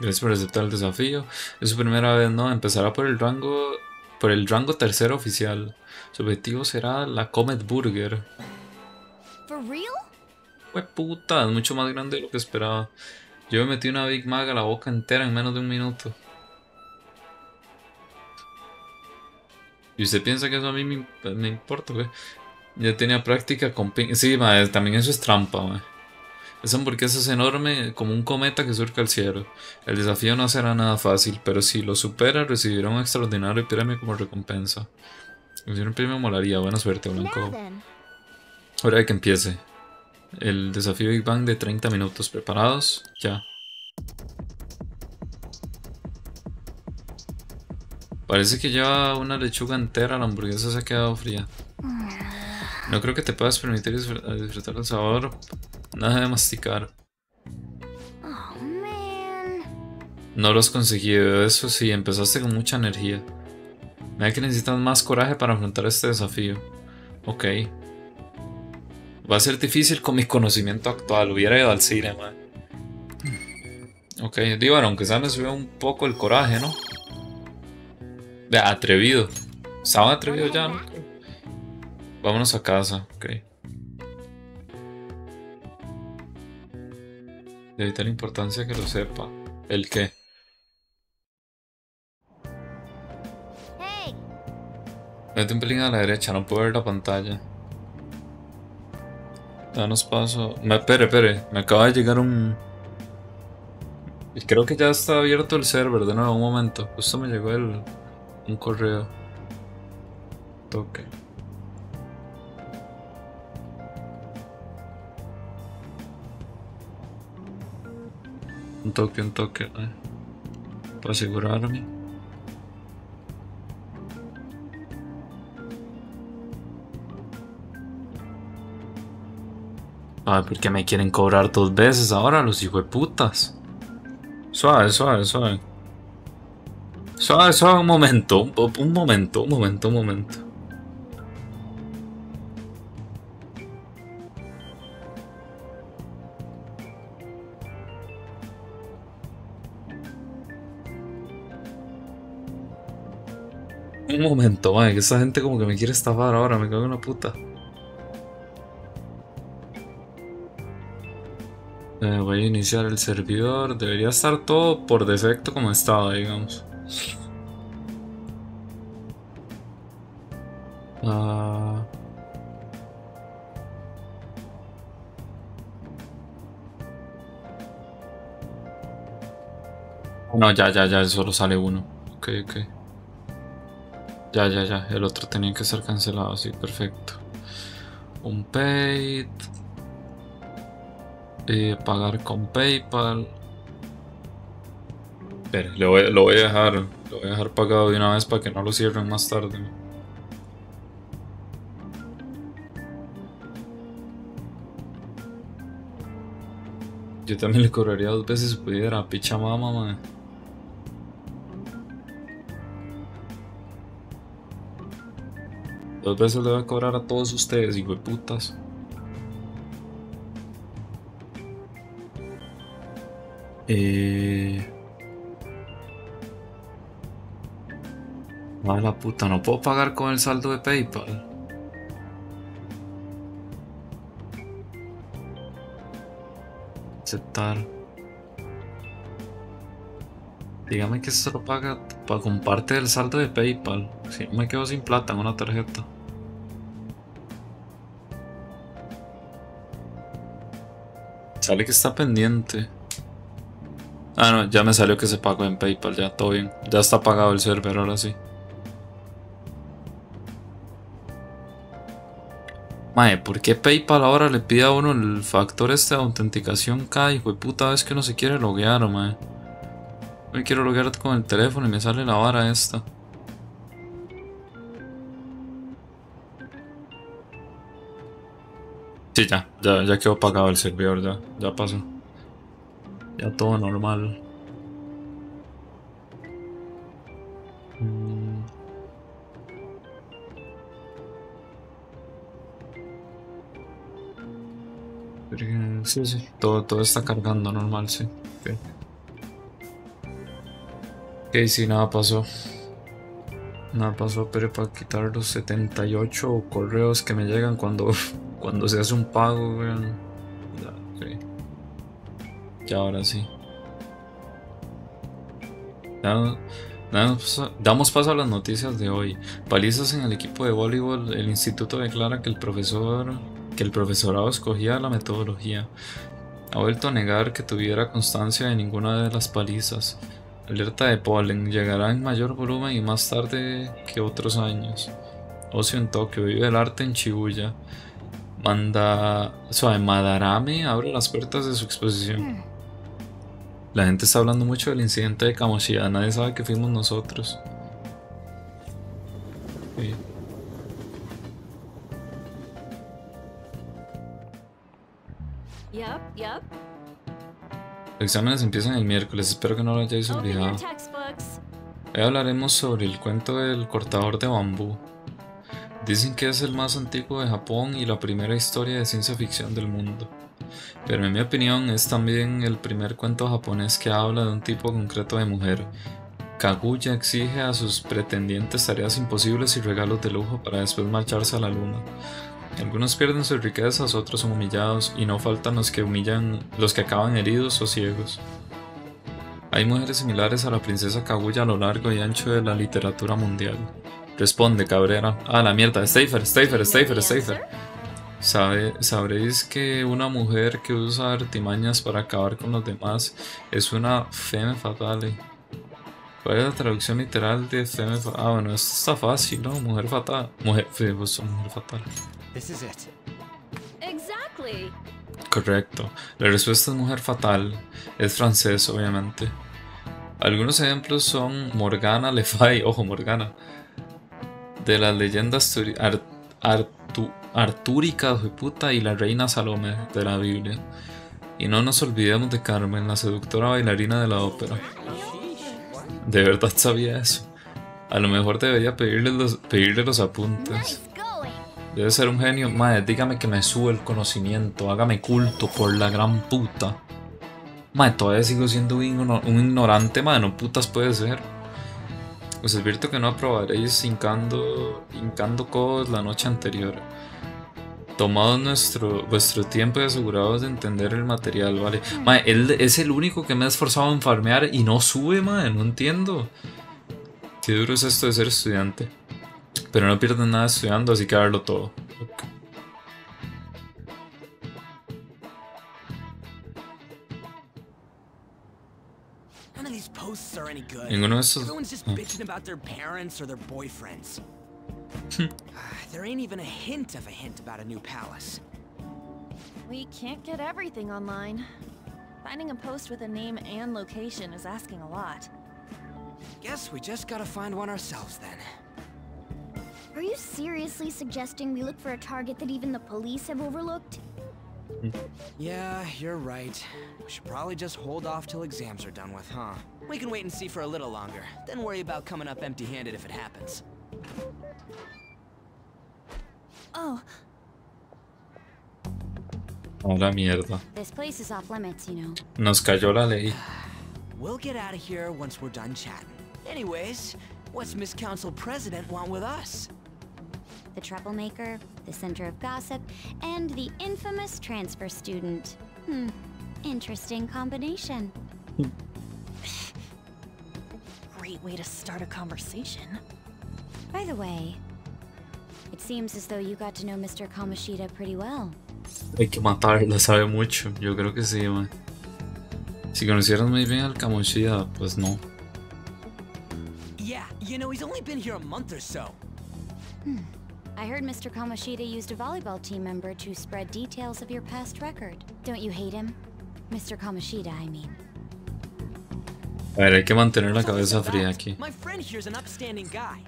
Gracias por aceptar el desafío. Es su primera vez, ¿no? Empezará por el rango. por el rango tercero oficial. Su objetivo será la Comet Burger. ¿For real? puta, es mucho más grande de lo que esperaba. Yo me metí una Big Mac a la boca entera en menos de un minuto. ¿Y usted piensa que eso a mí me, importa, güey? Ya tenía práctica con... Sí, también eso es trampa, güey. Esa hamburguesa es enorme como un cometa que surca el cielo. El desafío no será nada fácil, pero si lo supera recibirá un extraordinario premio como recompensa. Un premio molaría, buena suerte, Blanco. Hora de que empiece. El desafío Big Bang de 30 minutos. ¿Preparados? Ya. Parece que lleva una lechuga entera, la hamburguesa se ha quedado fría. No creo que te puedas permitir disfrutar del sabor. Nada de masticar. No lo has conseguido, eso sí, empezaste con mucha energía. Me da que necesitas más coraje para afrontar este desafío. Ok. Va a ser difícil con mi conocimiento actual, hubiera ido al cine, man. Ok, digo, bueno, aunque sea me subió un poco el coraje, ¿no? De atrevido. Estaban atrevidos ya, ¿no? Vámonos a casa, ok. De vital importancia que lo sepa. ¿El qué? Mete un pelín a la derecha, no puedo ver la pantalla. Danos paso. Me, espere, espere. Me acaba de llegar un. Creo que ya está abierto el server de nuevo. Un momento. Justo me llegó el. Un correo. Toque. Un toque, un toque. Eh. Para asegurarme. Ay, ¿por qué me quieren cobrar dos veces ahora los hijos de putas? Suave, suave, suave. Suave, suave, un momento, un momento, un momento, un momento. Un momento, man, que esa gente como que me quiere estafar ahora, me cago en la puta. Eh, voy a iniciar el servidor, debería estar todo por defecto como estaba, digamos. Ah. No, ya, ya, ya, solo sale uno. Ok, ok. Ya, ya, ya. El otro tenía que ser cancelado, sí, perfecto. Un paid. Eh, pagar con PayPal. Espera, lo voy, a dejar. Lo voy a dejar pagado de una vez para que no lo cierren más tarde. Yo también le cobraría dos veces si pudiera, picha mama, man. Dos veces le voy a cobrar a todos ustedes, hijo de putas. Eh... la puta, no puedo pagar con el saldo de PayPal. Aceptar. Dígame que se lo paga con parte del saldo de PayPal. Si me quedo sin plata en una tarjeta. Sale que está pendiente. Ah, no, ya me salió que se pagó en PayPal, ya todo bien. Ya está pagado el server, ahora sí. Mae, ¿por qué PayPal ahora le pide a uno el factor este de autenticación cada puta vez que uno se quiere loguear, mae? Me quiero loguear con el teléfono y me sale la vara esta. Sí, ya, ya, ya quedó pagado el servidor, ya, ya pasó. Ya todo normal. Mm. Sí, sí, todo, todo está cargando normal, sí. Ok, okay sí, nada pasó. Nada pasó, pero para quitar los 78 correos que me llegan cuando, cuando se hace un pago, weón. Ya, ahora sí. damos paso a las noticias de hoy. Palizas en el equipo de voleibol. El instituto declara que el profesor que el profesorado escogía la metodología. Ha vuelto a negar que tuviera constancia de ninguna de las palizas. Alerta de polen llegará en mayor volumen y más tarde que otros años. Ocio en Tokio, vive el arte en Shibuya. Manda. Suave, Madarame abre las puertas de su exposición. La gente está hablando mucho del incidente de Kamoshida, nadie sabe que fuimos nosotros. Los exámenes empiezan el miércoles, espero que no lo hayáis olvidado. Hoy hablaremos sobre el cuento del cortador de bambú. Dicen que es el más antiguo de Japón y la primera historia de ciencia ficción del mundo. Pero en mi opinión es también el primer cuento japonés que habla de un tipo concreto de mujer. Kaguya exige a sus pretendientes tareas imposibles y regalos de lujo para después marcharse a la luna. Algunos pierden sus riquezas, otros son humillados, y no faltan los que humillan, los que acaban heridos o ciegos. Hay mujeres similares a la princesa Kaguya a lo largo y ancho de la literatura mundial. Responde, Cabrera. Ah, la mierda, Stafer, Stafer, Stafer, Stafer. Sabe, sabréis que una mujer que usa artimañas para acabar con los demás es una femme fatale. ¿Cuál es la traducción literal de femme fatale? Ah, bueno, esto está fácil, ¿no? Mujer fatal. Mujer, pues, mujer fatal. Correcto. La respuesta es mujer fatal. Es francés, obviamente. Algunos ejemplos son Morgana Le Fay, ojo Morgana, de las leyendas artúricas de puta y la reina Salomé de la Biblia. Y no nos olvidemos de Carmen, la seductora bailarina de la ópera. De verdad sabía eso. A lo mejor debería pedirle los, pedirle los apuntes. Debe ser un genio. Madre, dígame que me sube el conocimiento. Hágame culto por la gran puta. Madre, todavía sigo siendo un, ignorante, madre. No putas puede ser. Os advierto que no aprobaréis hincando, hincando codos la noche anterior. Tomados nuestro, vuestro tiempo y asegurados de entender el material, ¿vale? Madre, él es el único que me ha esforzado en farmear y no sube, madre. No entiendo. Qué duro es esto de ser estudiante. Pero no pierden nada estudiando, así que darlo todo. Ninguno de esos. there ain't even a hint of a hint about a new palace. We can't get everything online. Finding a post with a name and location is asking a lot. Guess we just gotta find one ourselves then. Are you seriously suggesting we look for a target that even the police have overlooked? Hmm. yeah, you're right. We should probably just hold off till exams are done with, huh? We can wait and see for a little longer, then worry about coming up empty-handed if it happens. Oh. Oh, la mierda. This place is off limits, you know. Nos cayó la ley. We'll get out of here once we're done chatting. Anyways, what's Miss Council President want with us? the troublemaker, the center of gossip, and the infamous transfer student. Hmm, interesting combination. Great way to start a conversation. By the way, it seems as though you got to know Mr. Kamoshida pretty well. Hay que matarlo, sabe mucho. Yo creo que sí, man. Si conocieras muy bien al Kamoshida, pues no. Yeah, you know, he's only been here a month or so. Hmm. I heard Mr. Kamoshida used a volleyball team member to spread details of your past record. Don't you hate him? Mr. Kamoshida, I mean. A ver, hay que mantener la cabeza fría aquí. My friend here's an upstanding guy.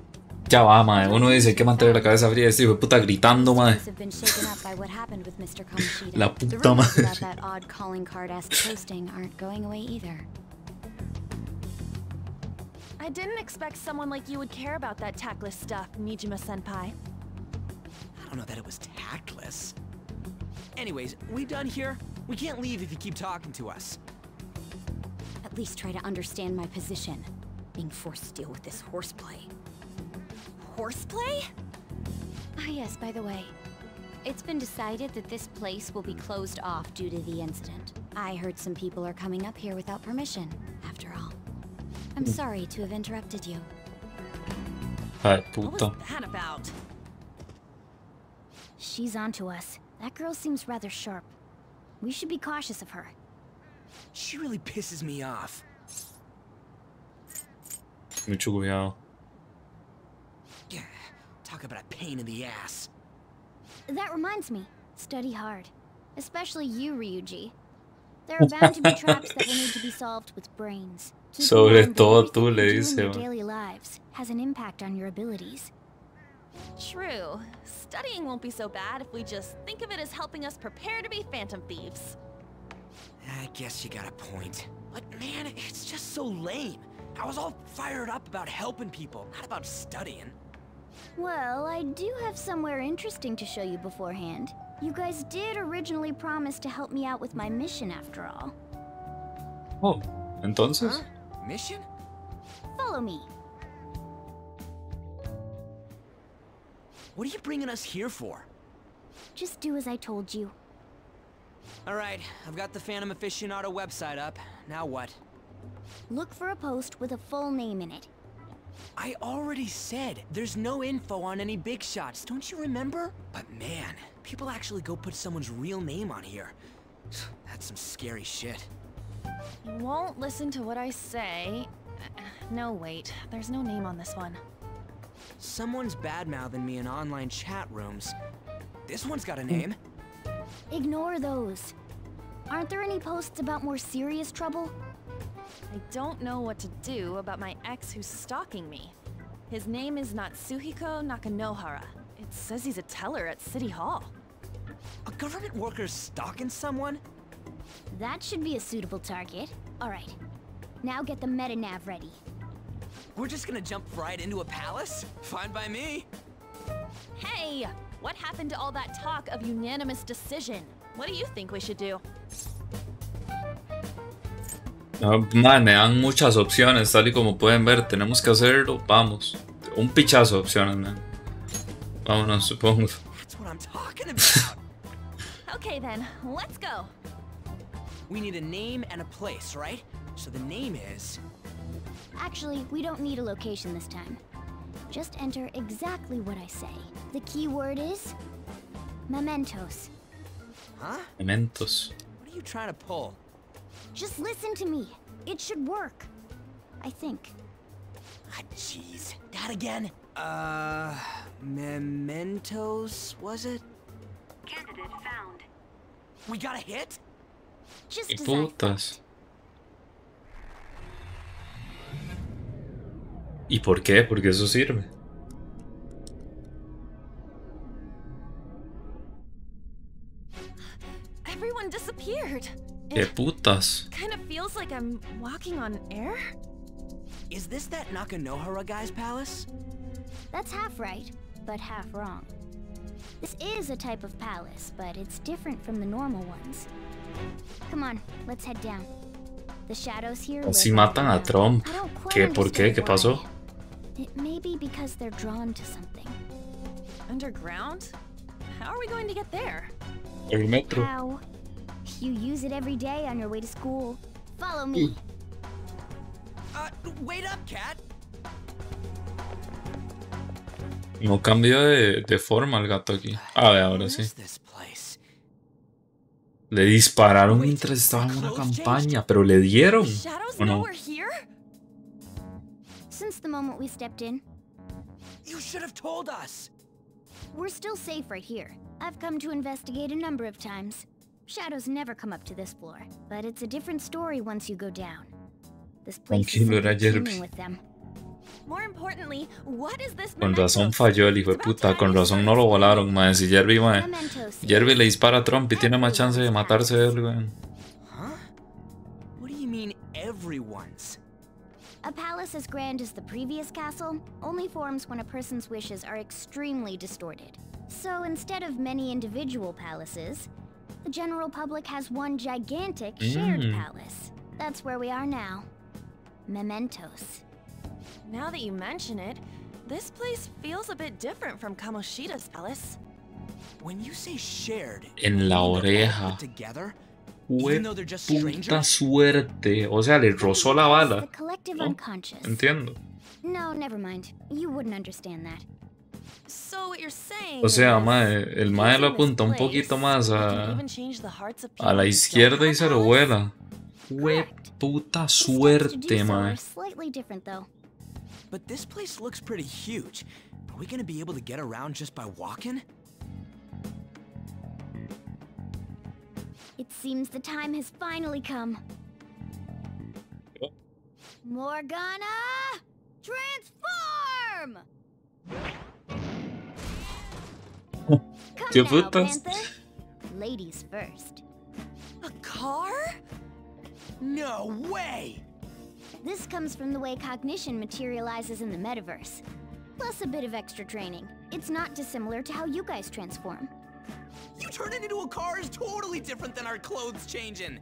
Ya va, mae. Uno dice hay que mantener la cabeza fría. Este hijo de puta gritando, mae. La puta madre. I didn't expect someone like you would care about that tactless stuff, Nijima-senpai. I don't know that it was tactless. Anyways, we done here? We can't leave if you keep talking to us. At least try to understand my position. Being forced to deal with this horseplay horseplay? Ah yes, by the way. It's been decided that this place will be closed off due to the incident. I heard some people are coming up here without permission, after all. I'm sorry to have interrupted you. Hi, puta. What was that about? She's onto us. That girl seems rather sharp. We should be cautious of her. She really pisses me off. Mucho cuidado. Talk about a pain in the ass. That reminds me, study hard. Especially you, Ryuji. There are bound to be traps that will need to be solved with brains. Keep Sobre todo tú le dices. Your daily lives has an impact on your abilities. True. Studying won't be so bad if we just think of it as helping us prepare to be Phantom Thieves. I guess you got a point. But man, it's just so lame. I was all fired up about helping people, not about studying. Well, I do have somewhere interesting to show you beforehand. You guys did originally promise to help me out with my mission after all. Oh, entonces? Huh? Mission? Follow me. What are you bringing us here for? Just do as I told you. Alright, I've got the Phantom Aficionado website up. Now what? Look for a post with a full name in it. I already said there's no info on any big shots, don't you remember? But man, people actually go put someone's real name on here. That's some scary shit. You won't listen to what I say. No, wait. There's no name on this one. Someone's bad-mouthing me in online chat rooms. This one's got a name. Ignore those. Aren't there any posts about more serious trouble? I don't know what to do about my ex who's stalking me. His name is Natsuhiko Nakanohara. It says he's a teller at City Hall. A government worker stalking someone? That should be a suitable target. Alright. Now get the meta-nav ready. We're just gonna jump right into a palace? Fine by me. Hey! What happened to all that talk of unanimous decision? What do you think we should do? Man, me dan muchas opciones, tal y como pueden ver. Tenemos que hacerlo, vamos. Un pichazo de opciones, man. Vámonos, supongo. okay then, let's go. We need a name and a place, right? So the name is... Actually, we don't need a location this time. Just enter exactly what I say. The key word is... Mementos. Huh? Mementos. What are you trying to pull? Just listen to me. It should work. I think. Ah, jeez. That again? Uh, mementos, was it? Candidate found. We got a hit? Just y putas. ¿Y por qué? Porque eso sirve. Everyone disappeared. ¿Qué putas? Kind of feels like I'm walking on air. Is this that Nakanohara guy's palace? That's half right, but half wrong. This is a type of palace, but it's different from the normal ones. Come on, let's head down. The shadows here oh, Si matan a Trump. ¿Qué? ¿Por qué? ¿Qué pasó? It may be because they're drawn to something. Underground? How are we going to get there? El metro. How? You use it every day on your way to school. Follow me. Uh, wait up, cat. No cambia de, de forma el gato aquí. Ah, ver, ahora sí. Le dispararon mientras estaba en una campaña, pero le dieron. ¿O no? Since the moment we stepped in. You should have told us. We're still safe right here. I've come to investigate a number of times. Shadows never come up to this floor, but it's a different story once you go down. This place is teeming with them. More importantly, what is this Con razón falló el hijo de puta, con razón no lo volaron, mae. Si Jerby, mae. Jerby le dispara a Trump y tiene más chance de matarse él, güey. What do you mean everyone's? A palace as grand as the previous castle only forms when a person's wishes are extremely distorted. So instead of many individual palaces, the general public has one gigantic shared mm. palace. That's where we are now. Mementos. Now that you mention it, this place feels a bit different from Kamoshida's palace. When you say shared, en la oreja. Together, puta suerte. O sea, le rozó la bala. ¿No? Entiendo. No, never mind. You wouldn't understand that. O sea, mae, el mae lo apunta un poquito más a, a la izquierda y se lo vuela. Hue puta suerte, mae. But this place looks pretty huge. Are we gonna be able to get around just by walking? It seems the time has finally come. Morgana! Transform! ¿Qué putas? Ladies first. A car? No way! This comes from the way cognition materializes in the metaverse. Plus a bit of extra training. It's not dissimilar to how you guys transform. You turning into a car is totally different than our clothes changing.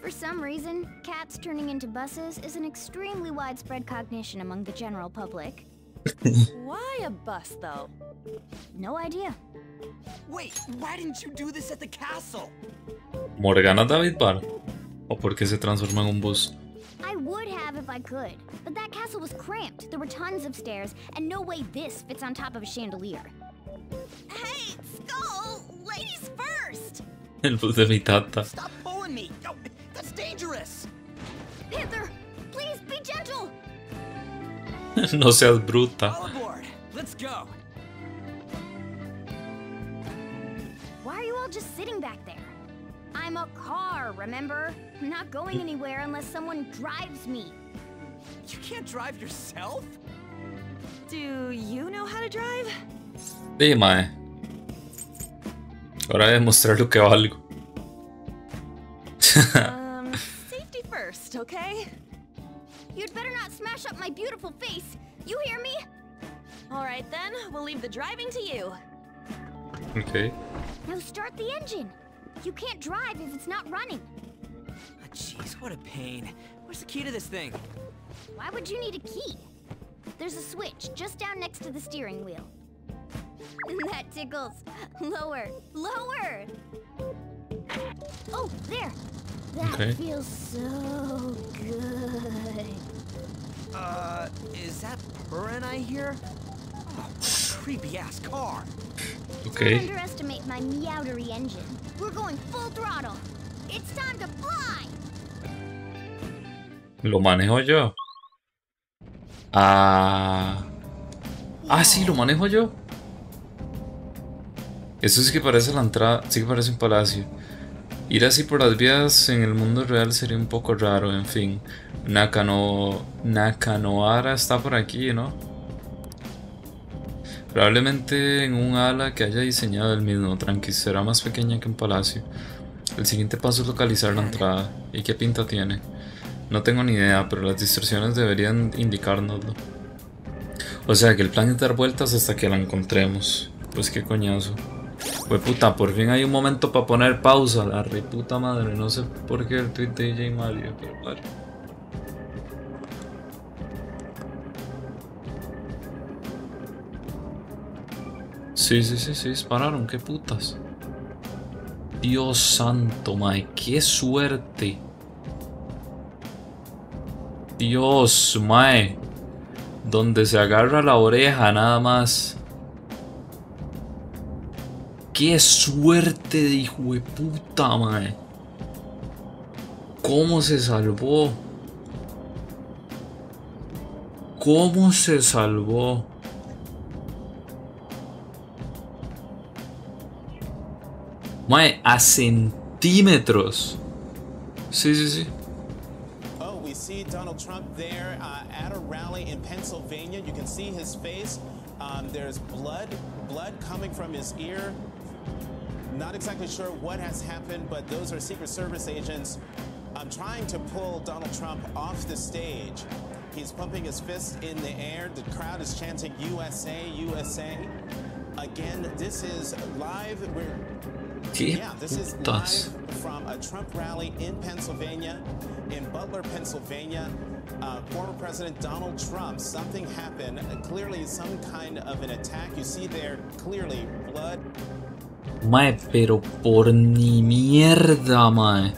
For some reason, cats turning into buses is an extremely widespread cognition among the general public. Why a bus, though? No idea. Wait, why didn't you do this at the castle? Morgana David Bar. ¿O por qué se transforma en un bus? I would have if I could, but that castle was cramped. There were tons of stairs, and no way this fits on top of a chandelier. Hey, Skull! Ladies first! El bus de mi tata. Stop pulling me! Oh, that's dangerous! Panther, please be gentle! no seas bruta. All aboard! Let's go! Why are you all just sitting back there? I'm a car, remember? I'm not going anywhere unless someone drives me. You can't drive yourself? Do you know how to drive? Sí, mae. Hora de demostrar lo que valgo. um, safety first, okay? You'd better not smash up my beautiful face. You hear me? All right then, we'll leave the driving to you. Okay. Now start the engine. You can't drive if it's not running. Oh, jeez, what a pain. Where's the key to this thing? Why would you need a key? There's a switch just down next to the steering wheel. that tickles. Lower, lower! Oh, there! That okay. feels so good. Uh, is that purring I hear? Oh, creepy ass car. Okay. Don't underestimate my meowdery engine. We're going full throttle. It's time to fly. Lo manejo yo. Ah. Ah, sí, lo manejo yo. Eso sí que parece la entrada, sí que parece un palacio. Ir así por las vías en el mundo real sería un poco raro, en fin. Nakano, Nakanoara está por aquí, ¿no? Probablemente en un ala que haya diseñado el mismo, tranqui, será más pequeña que un palacio. El siguiente paso es localizar la entrada. ¿Y qué pinta tiene? No tengo ni idea, pero las distorsiones deberían indicárnoslo. O sea que el plan es dar vueltas hasta que la encontremos. Pues qué coñazo. Pues puta, por fin hay un momento para poner pausa. La reputa madre, no sé por qué el tweet de DJ Mario, pero vale. Sí, sí, sí, sí, dispararon, qué putas. Dios santo, mae, qué suerte. Dios, mae. Donde se agarra la oreja nada más. Qué suerte de hijo de puta, mae. ¿Cómo se salvó? ¿Cómo se salvó? Mae, a centímetros. Sí, sí, sí. Oh, we see Donald Trump there uh, at a rally in Pennsylvania. You can see his face. Um, there's blood, blood coming from his ear. Not exactly sure what has happened, but those are Secret Service agents um, trying to pull Donald Trump off the stage. He's pumping his fist in the air. The crowd is chanting USA, USA. Again, this is live. We're yeah, this is live from a Trump rally in Pennsylvania, in Butler, Pennsylvania. Uh, former President Donald Trump, something happened. Uh, clearly, some kind of an attack. You see there clearly blood. Mae, pero por ni mierda, mae.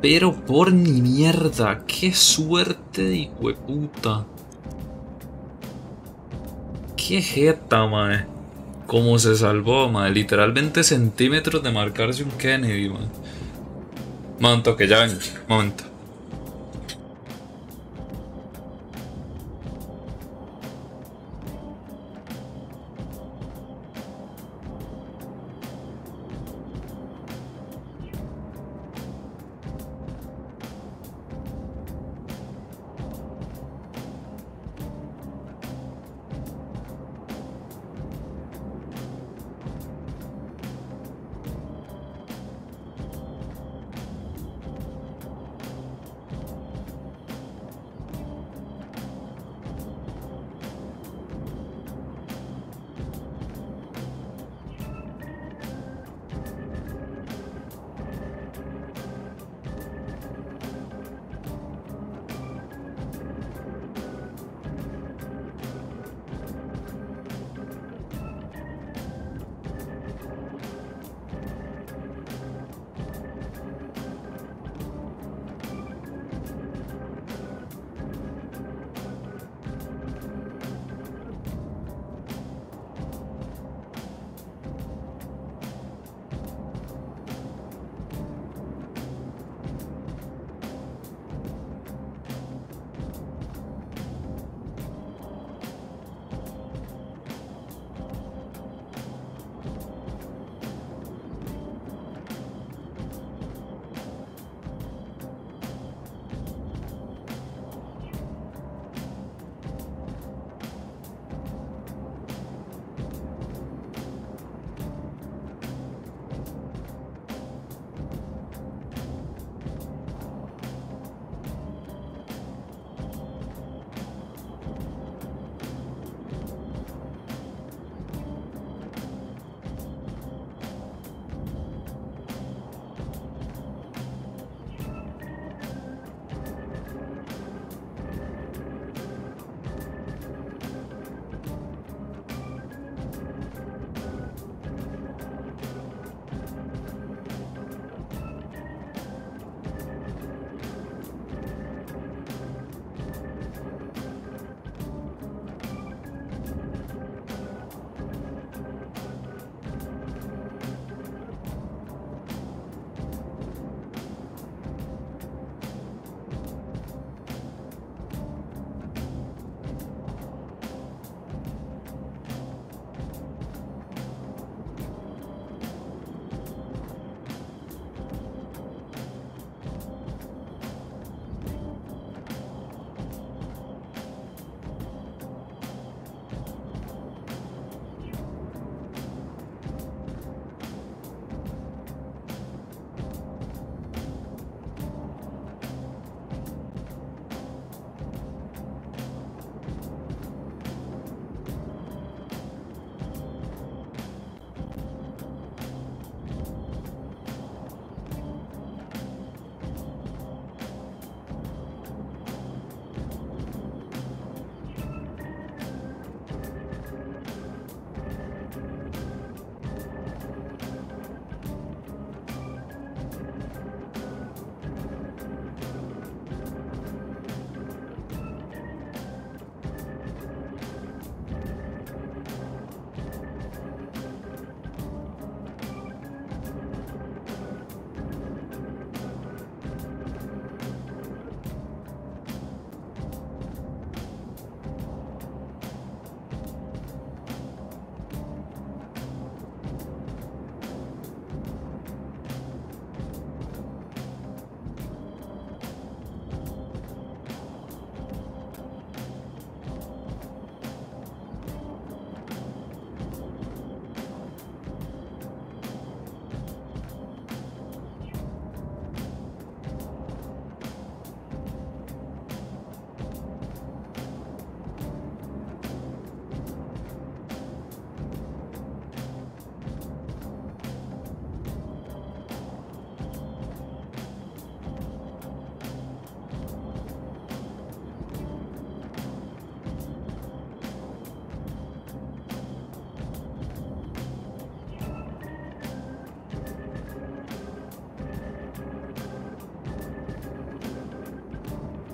Pero por ni mierda, qué suerte de puta. Qué jeta, mae. Cómo se salvó, mae. Literalmente centímetros de marcarse un Kennedy, mae. Momento, que ya ven. Momento.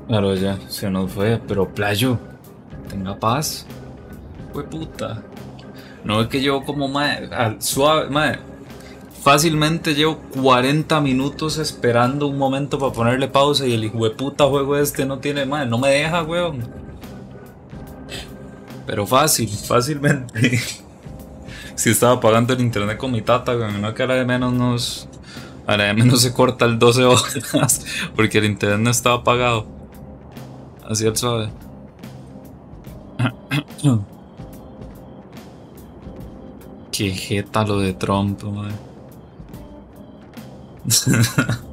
Claro, ya, se nos fue, pero Playo, tenga paz. Fue puta. No es que yo como mae, suave, mae. Fácilmente llevo 40 minutos esperando un momento para ponerle pausa y el hijo de puta juego este no tiene, mae, no me deja, weón. Pero fácil, fácilmente. si estaba pagando el internet con mi tata, weón, no que a la de menos nos. A la de menos se corta el 12 horas porque el internet no estaba pagado. Así el suave. Qué jeta lo de Trump, madre.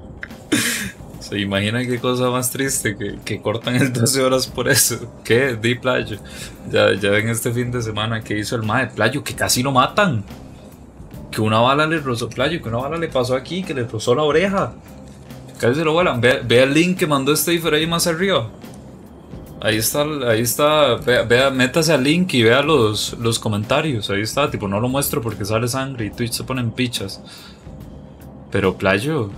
Se imagina qué cosa más triste que, cortan el 12 horas por eso. ¿Qué? Di Playo. Ya, ya ven este fin de semana que hizo el mae Playo, que casi lo matan. Que una bala le rozó Playo, que una bala le pasó aquí, que le rozó la oreja. Casi se lo vuelan. Ve, el link que mandó este ahí más arriba. Ahí está, ahí está, vea, métase al link y vea los, los comentarios. Ahí está, tipo, no lo muestro porque sale sangre y Twitch se ponen pichas. Pero Playo.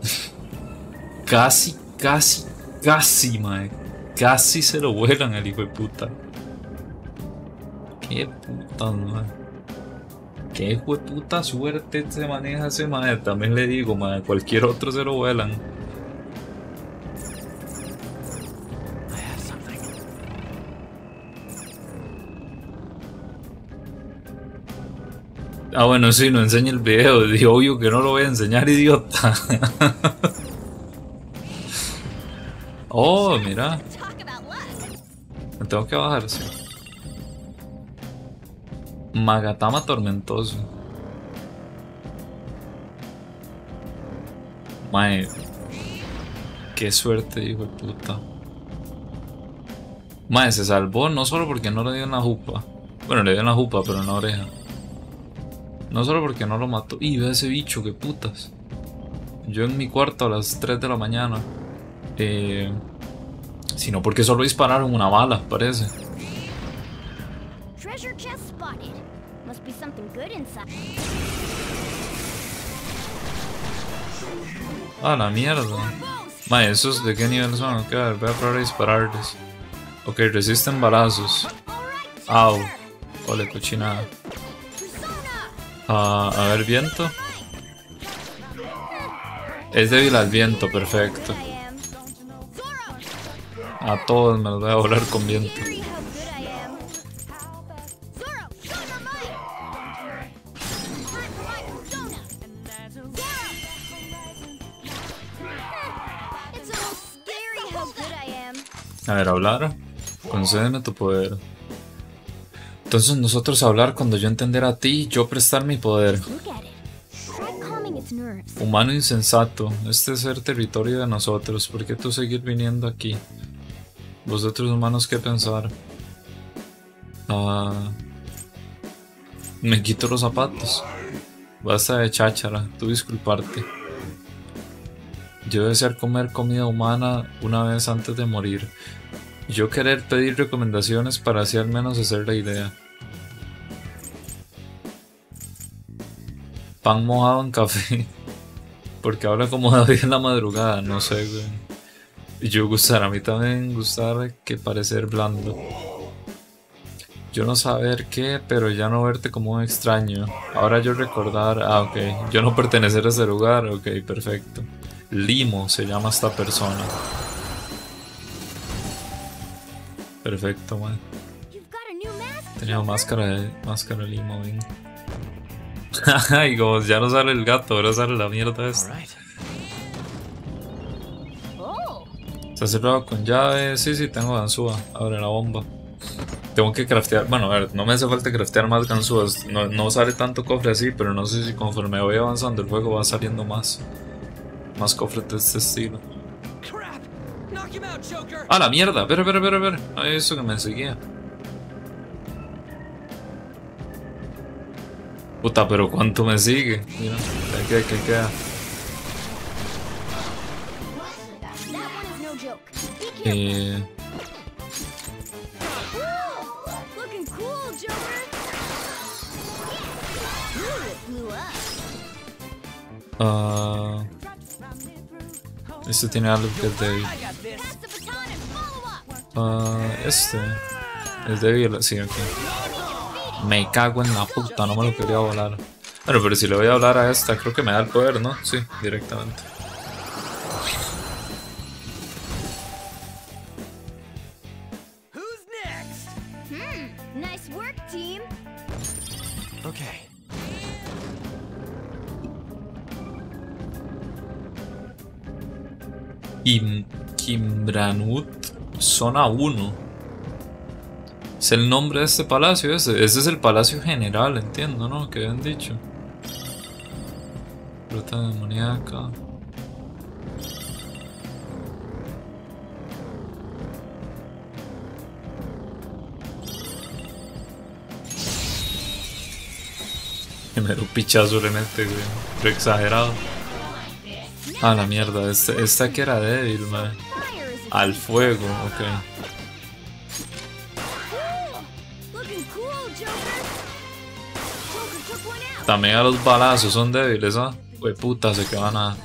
casi, casi, casi, mae. Casi se lo vuelan el hijo de puta. Qué puta, mae. Qué hijo de puta suerte se maneja ese mae. También le digo, mae. Cualquier otro se lo vuelan. Ah, bueno, sí, no enseña el video. Obvio que no lo voy a enseñar, idiota. oh, mira. Me tengo que bajar, sí. Magatama tormentoso. Mae. Qué suerte, hijo de puta. Mae, se salvó no solo porque no le dio una jupa. Bueno, le dio una jupa, pero en la oreja. No solo porque no lo mató. Y ve ese bicho, qué putas. Yo en mi cuarto a las 3 de la mañana. Eh, sino porque solo dispararon una bala, parece. Ah, la mierda. Ma, ¿esos de qué nivel son? Ok, a ver, voy a probar a dispararles. Ok, resisten balazos. Au. Ole, cochinada. Ah, a ver, viento. Es débil al viento, perfecto. A todos me los voy a volar con viento. A ver, hablar. Concédeme tu poder. Entonces nosotros hablar cuando yo entender a ti, yo prestar mi poder. Humano insensato, este es el territorio de nosotros, ¿por qué tú seguir viniendo aquí? Vosotros humanos, ¿qué pensar? Ah, me quito los zapatos. Basta de cháchara, tú disculparte. Yo desear comer comida humana una vez antes de morir. Yo querer pedir recomendaciones para así al menos hacer la idea. Pan mojado en café. Porque habla como David en la madrugada, no sé, güey. Yo gustar, a mí también gustar que parecer blando. Yo no saber qué, pero ya no verte como un extraño. Ahora yo recordar, ah, ok. Yo no pertenecer a ese lugar, ok, perfecto. Limo se llama esta persona. Perfecto, man. Tenía máscara de máscara limo, ven. y como ya no sale el gato, ahora sale la mierda esta. Se ha cerrado con llave. Sí, sí, tengo ganzúa. Abre la bomba. Tengo que craftear. Bueno, a ver, no me hace falta craftear más ganzúas. No, no sale tanto cofre así, pero no sé si conforme voy avanzando el juego va saliendo más. Más cofres de este estilo. ¡Ah, la mierda! Espera, espera, espera, espera. Ay, eso que me seguía. Puta, pero ¿cuánto me sigue? Mira, ¿qué, qué queda? Eh... Uh, este tiene algo que es débil. Uh, este. Es débil, sí, ok. Me cago en la puta, no me lo quería volar. Bueno, pero si le voy a hablar a esta, creo que me da el poder, ¿no? Sí, directamente. Kim, Kimbranut Zona 1. Es el nombre de este palacio ese. Ese es el palacio general, entiendo, ¿no? Que habían dicho. Ruta demoníaca. Primero pichazo le mete, güey. Pero exagerado. Ah, la mierda, este, esta que era débil, man. Al fuego, ok. También a los balazos son débiles, ¿ah? ¿eh? puta, se quedan a...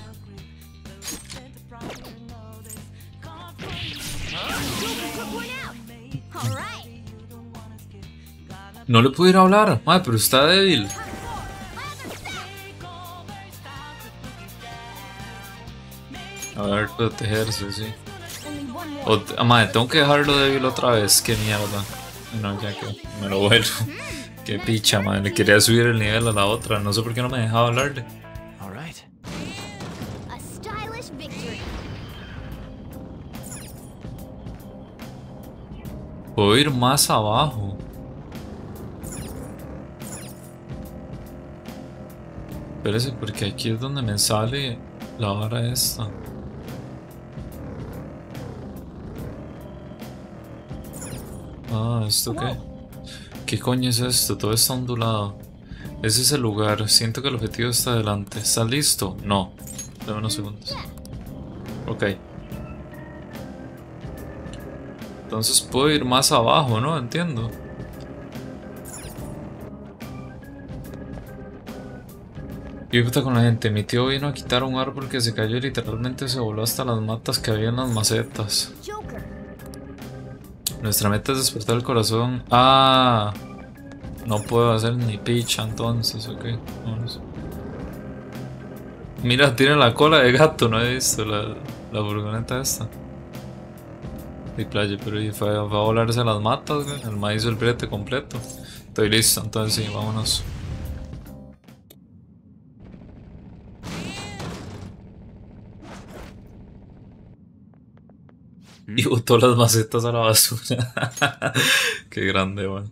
No le pudiera hablar, madre, pero está débil. A ver, protegerse, sí. O, madre, tengo que dejarlo débil otra vez. Qué mierda. No, ya que me lo vuelvo. Qué picha, madre. Le quería subir el nivel a la otra. No sé por qué no me dejaba hablarle. Puedo ir más abajo. Espérese, porque aquí es donde me sale la vara esta. Ah, ¿esto qué? ¿Qué coño es esto? Todo está ondulado. Ese es el lugar. Siento que el objetivo está adelante. ¿Está listo? No. Dame unos segundos. Ok. Entonces puedo ir más abajo, ¿no? Entiendo. ¿Qué puta con la gente? Mi tío vino a quitar un árbol que se cayó y literalmente se voló hasta las matas que había en las macetas. Nuestra meta es despertar el corazón. Ah, no puedo hacer ni picha entonces, ok. Mira, tiene la cola de gato, no he visto la, la furgoneta esta. Y playa, pero fue, a volarse las matas, el maíz el brete completo. Estoy listo, entonces sí, vámonos. Y botó las macetas a la basura. Qué grande, man.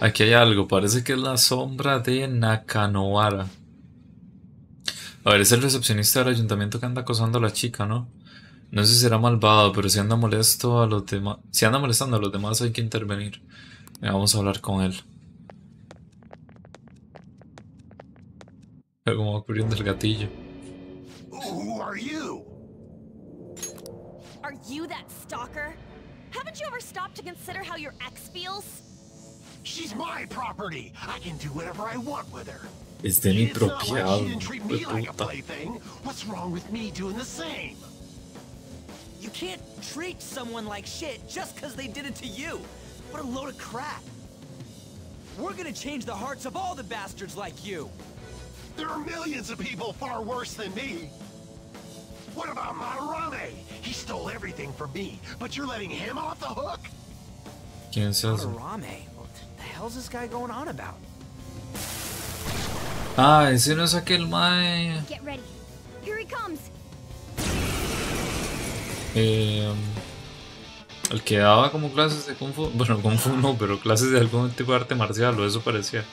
Aquí hay algo, parece que es la sombra de Nakanowara. A ver, es el recepcionista del ayuntamiento que anda acosando a la chica, ¿no? No sé si será malvado, pero si anda molesto a los demás. Si anda molestando a los demás hay que intervenir. vamos a hablar con él. Pero como va ocurriendo el gatillo. Are you that stalker? Haven't you ever stopped to consider how your ex feels? She's my property. I can do whatever I want with her. Es de mi propiedad. Like What's wrong with me doing the same? You can't treat someone like shit just because they did it to you. What a load of crap. We're gonna change the hearts of all the bastards like you. There are millions of people far worse than me. What about Madarame? He stole everything from me, but you're letting him off the hook? ¿Quién es eso? Madarame? What the hell's this guy going on about? Ah, ese no es aquel mae. Get ready. Here he comes. Eh, el que daba como clases de Kung Fu, bueno, Kung Fu no, pero clases de algún tipo de arte marcial o eso parecía.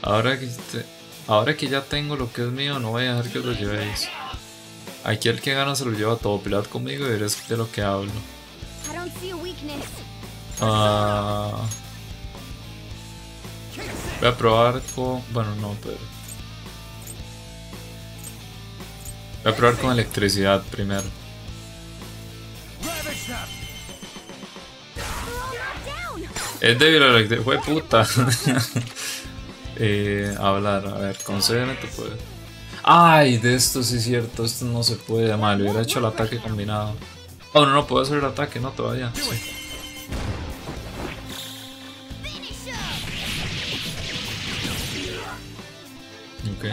Ahora que, te, ahora que ya tengo lo que es mío, no voy a dejar que lo llevéis. Aquí el que gana se lo lleva todo. Pelead conmigo y veréis de lo que hablo. Ah, voy a probar con... Bueno, no, pero... Voy a probar con electricidad primero. Es débil la electricidad. Fue puta. eh, hablar, a ver, concédeme tu poder. Ay, de esto sí es cierto, esto no se puede, mal, hubiera hecho el ataque combinado. Oh, no, no, puedo hacer el ataque, no, todavía. Sí. Ok.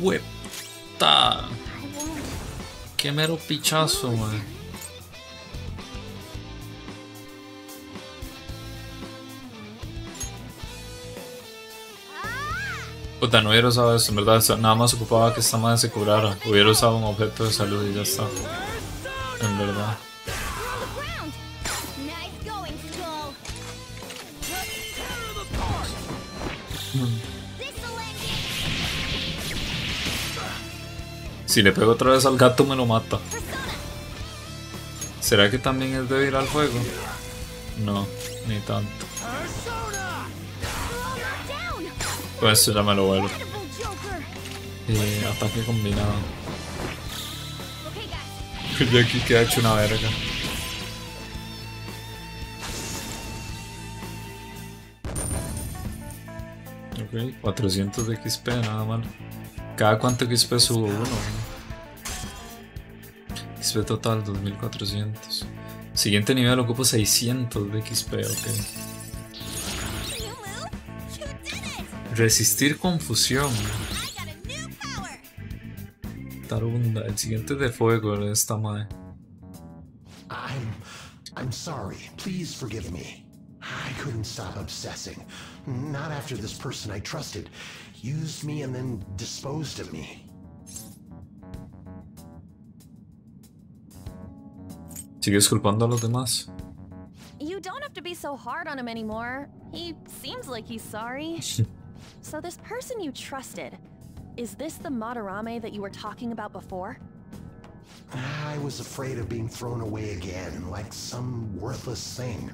Huepta. Qué mero pichazo, man. Puta, no hubiera usado eso, en verdad. Nada más ocupaba que esta madre se curara. Hubiera usado un objeto de salud y ya está. En verdad. Si le pego otra vez al gato me lo mata. ¿Será que también es débil al fuego? No, ni tanto. Pues eso ya me lo vuelvo. Y ataque combinado. Yo aquí queda hecho una verga. Ok, 400 de XP, nada mal. ¿Cada cuánto XP subo? Uno. XP total 2400. Siguiente nivel ocupo 600 de XP, ok. Resistir confusión. Tarunda, el siguiente de fuego de esta madre. I'm I'm sorry. Please forgive me. I couldn't stop obsessing. Not after this person I trusted used me and then disposed of me. ¿Sigues culpando a los demás? You don't have to be so hard on him anymore. He seems like he's sorry. So this person you trusted, is this the Madarame that you were talking about before? I was afraid of being thrown away again, like some worthless thing.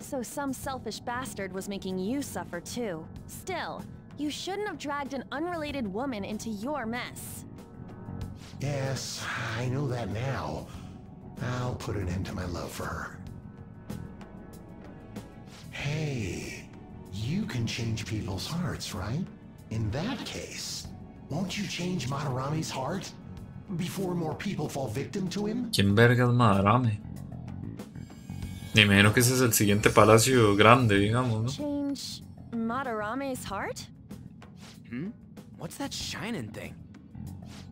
So some selfish bastard was making you suffer too. Still, you shouldn't have dragged an unrelated woman into your mess. Yes, I know that now. I'll put an end to my love for her. Hey, you can change people's hearts, right? In that case, won't you change Madarame's heart? Before more people fall victim to him? ¿Quién verga es Madarame? Me imagino que ese es el siguiente palacio grande, digamos, ¿no? Change Madarame's heart? Hmm? What's that shining thing?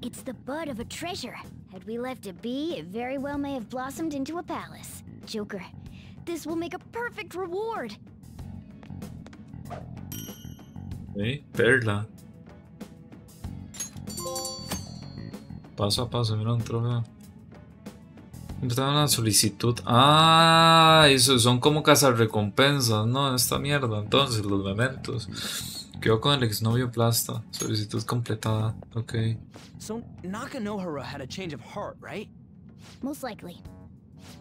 It's the bud of a treasure. Had we left it be, it very well may have blossomed into a palace. Joker, this will make a perfect reward. Perla. Paso a paso, mira un trofeo. una solicitud. Ah, eso son como recompensas, ¿no? Esta mierda, entonces, los mementos. Quedó con el exnovio Plasta. Solicitud completada. Ok. So Nakanohara had a change of heart, right? Most likely.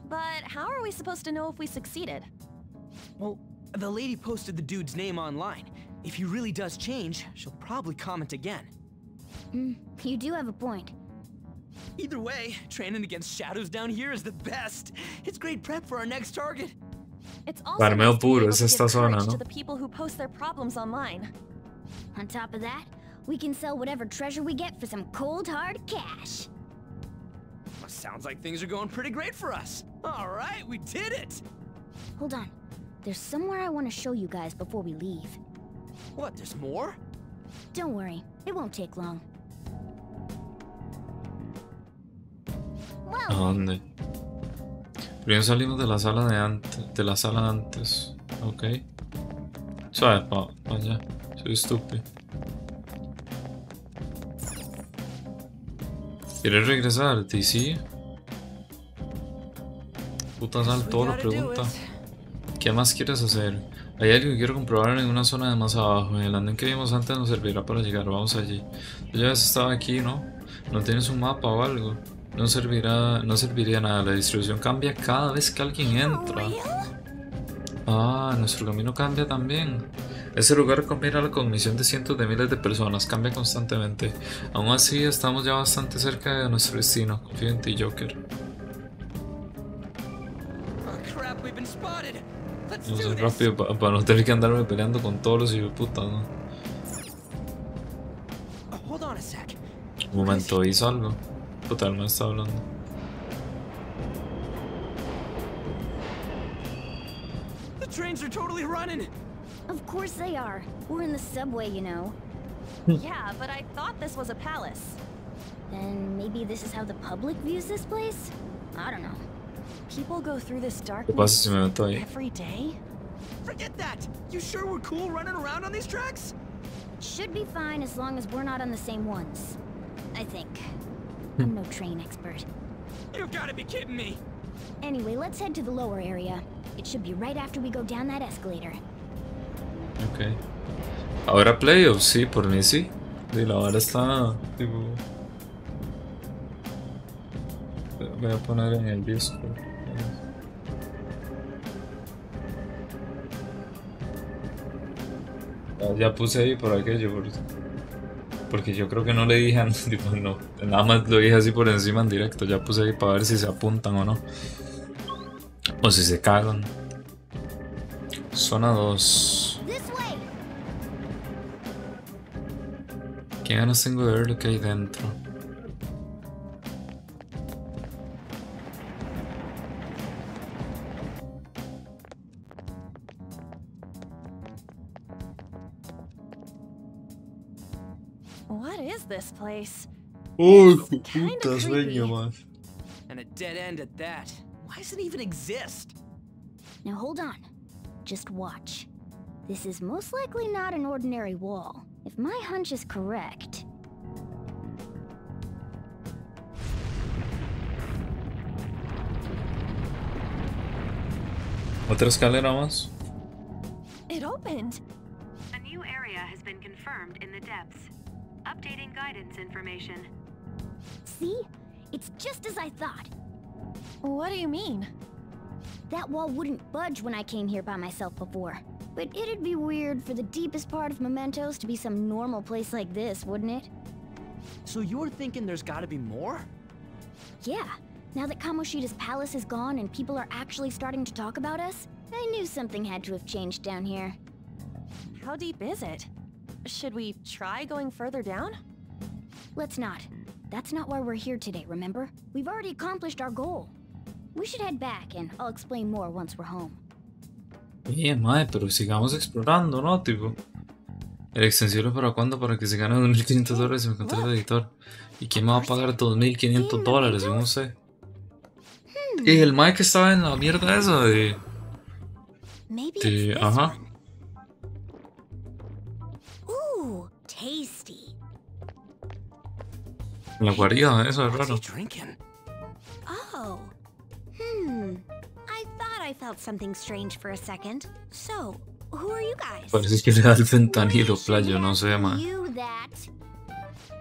But how are we supposed to know if we succeeded? Well, the lady posted the dude's name online. If he really does change, she'll probably comment again. Mm, you do have a point. Either way, training against shadows down here is the best. It's great prep for our next target. It's also Barmeo puro es esta zona, ¿no? To the people who post their problems online. On top of that, we can sell whatever treasure we get for some cold hard cash. Well, sounds like things are going pretty great for us. All right, we did it. Hold on. There's somewhere I want to show you guys before we leave. What, there's more? Don't worry, it won't take long. ¿A dónde? Bien salimos de la sala de antes, de la sala antes, ok. Suave, pa, pa allá. Soy estúpido. ¿Quieres regresar, TC? Puta sal, todo lo pregunta. ¿Qué más quieres hacer? Hay algo que quiero comprobar en una zona de más abajo. El andén que vimos antes nos servirá para llegar. Vamos allí. Ya has estado aquí, ¿no? ¿No tienes un mapa o algo? No servirá, no serviría nada. La distribución cambia cada vez que alguien entra. Ah, nuestro camino cambia también. Ese lugar combina la cognición de cientos de miles de personas, cambia constantemente. Aún así, estamos ya bastante cerca de nuestro destino. Confío en ti, Joker. No sé, rápido para no tener que andarme peleando con todos los hijos puta, ¿no? Un momento, hizo algo. Puta, me está hablando. The trains are totally running. Of course they are. We're in the subway, you know. yeah, but I thought this was a palace. Then maybe this is how the public views this place? I don't know. People go through this darkness every day? Forget that! You sure we're cool running around on these tracks? Should be fine as long as we're not on the same ones. I think. Hmm. I'm no train expert. You've gotta be kidding me! Anyway, let's head to the lower area. It should be right after we go down that escalator. Okay. Ahora playoffs, sí, por mí sí. Y la hora está tipo. Voy a poner en el Discord. Ya puse ahí por aquello, porque yo creo que no le dije, tipo, no, nada más lo dije así por encima en directo, ya puse ahí para ver si se apuntan o no. O si se cagan. Zona 2. ¿Qué ganas tengo de ver lo que hay dentro? This place. Oh, puta sueño más. And a dead end at that. Why does it even exist? Now hold on. Just watch. This is most likely not an ordinary wall. If my hunch is correct... Otra escalera más. It opened. A new area has been confirmed in the depths. Updating guidance information. See? It's just as I thought. What do you mean? That wall wouldn't budge when I came here by myself before. But it'd be weird for the deepest part of Mementos to be some normal place like this, wouldn't it? So you're thinking there's gotta be more? Yeah. Now that Kamoshida's palace is gone and people are actually starting to talk about us, I knew something had to have changed down here. How deep is it? Should we try going further down? Let's not. That's not why we're here today, remember? We've already accomplished our goal. We should head back, and I'll explain more once we're home. Bien, mae, pero sigamos explorando, ¿no? Tipo, ¿el extensible para cuándo? Para que se gane 2.500 dólares me encontré el editor. ¿Y quién me va a pagar 2.500 dólares? Yo no sé. Y el mae que estaba en la mierda esa de... De... Ajá. Tasty. La guarida, eso es raro. Oh. Hmm. I thought I felt something strange for a second. So, who are you guys? Parece que le da el fentanilo, playo, no sé, man.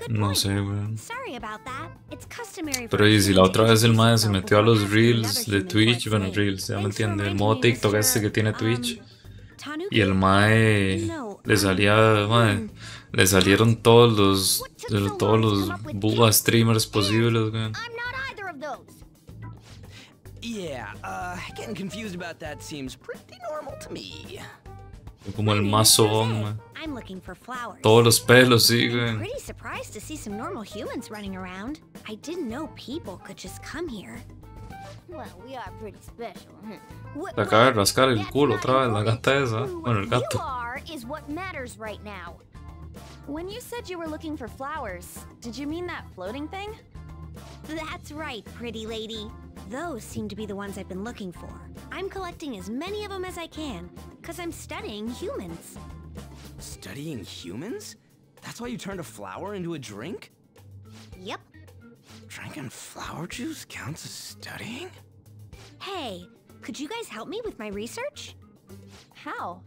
No sé, weón. Pero y si la otra vez el mae se metió a los reels de Twitch, bueno, reels, ya me entiende, el modo TikTok ese que tiene Twitch. Y el mae le salía, mae, le salieron todos los todos los buga streamers posibles, güey. Yeah, uh, getting confused about that seems pretty normal to me. Como el mazo. Todos los pelos, sí, güey. Pretty surprised to see some normal humans running around. I didn't know people could just come here. Well, we are pretty special. Se acaba de rascar el culo otra vez la gata esa. Bueno, el gato. Is what matters right now. When you said you were looking for flowers, did you mean that floating thing? That's right, pretty lady. Those seem to be the ones I've been looking for. I'm collecting as many of them as I can, because I'm studying humans. Studying humans? That's why you turned a flower into a drink? Yep. Drinking flower juice counts as studying? Hey, could you guys help me with my research? How?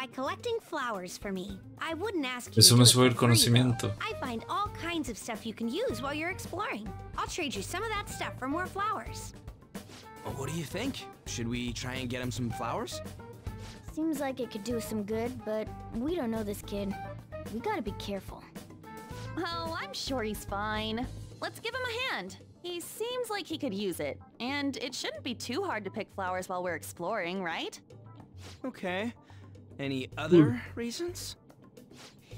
By collecting flowers for me. I wouldn't ask you Eso me sube el conocimiento. I find all kinds of stuff you can use while you're exploring. I'll trade you some of that stuff for more flowers. What do you think? Should we try and get him some flowers? Seems like it could do some good, but we don't know this kid. We gotta be careful. Oh, I'm sure he's fine. Let's give him a hand. He seems like he could use it. And it shouldn't be too hard to pick flowers while we're exploring, right? Okay. Any other hmm. reasons?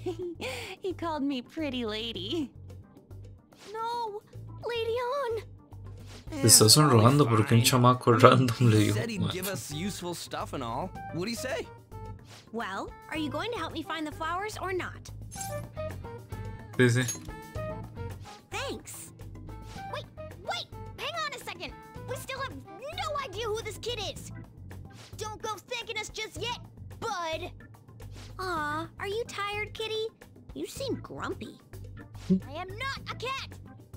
he called me pretty lady. No, Te está sonrojando porque un chamaco random le dijo. What would he say? Well, are you going to help me find the flowers or not? Sí, sí. Thanks. Wait, wait, hang on a second. We still have no idea who this kid is. Don't go thanking us just yet, bud. Aw, are you tired, kitty? You seem grumpy. I am not a cat,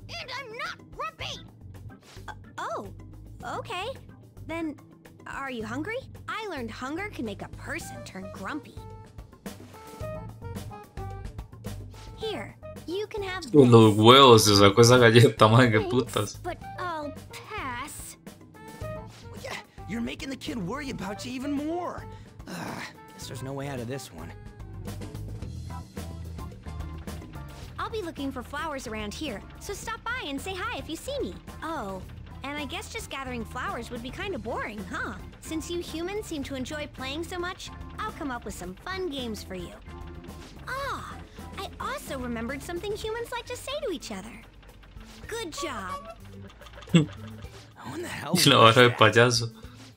and I'm not grumpy. Uh, oh, okay. Then, are you hungry? I learned hunger can make a person turn grumpy. Here, you can have this. Los huevos, se sacó esa galleta, madre, que putas. But I'll pass. Well, yeah, you're making the kid worry about you even more. Uh, guess there's no way out of this one. I'll be looking for flowers around here, so stop by and say hi if you see me. Oh, and I guess just gathering flowers would be kind of boring, huh? Since you humans seem to enjoy playing so much, I'll come up with some fun games for you. Ah, I also remembered something humans like to say to each other. Good job. Who in the hell La hora de payaso.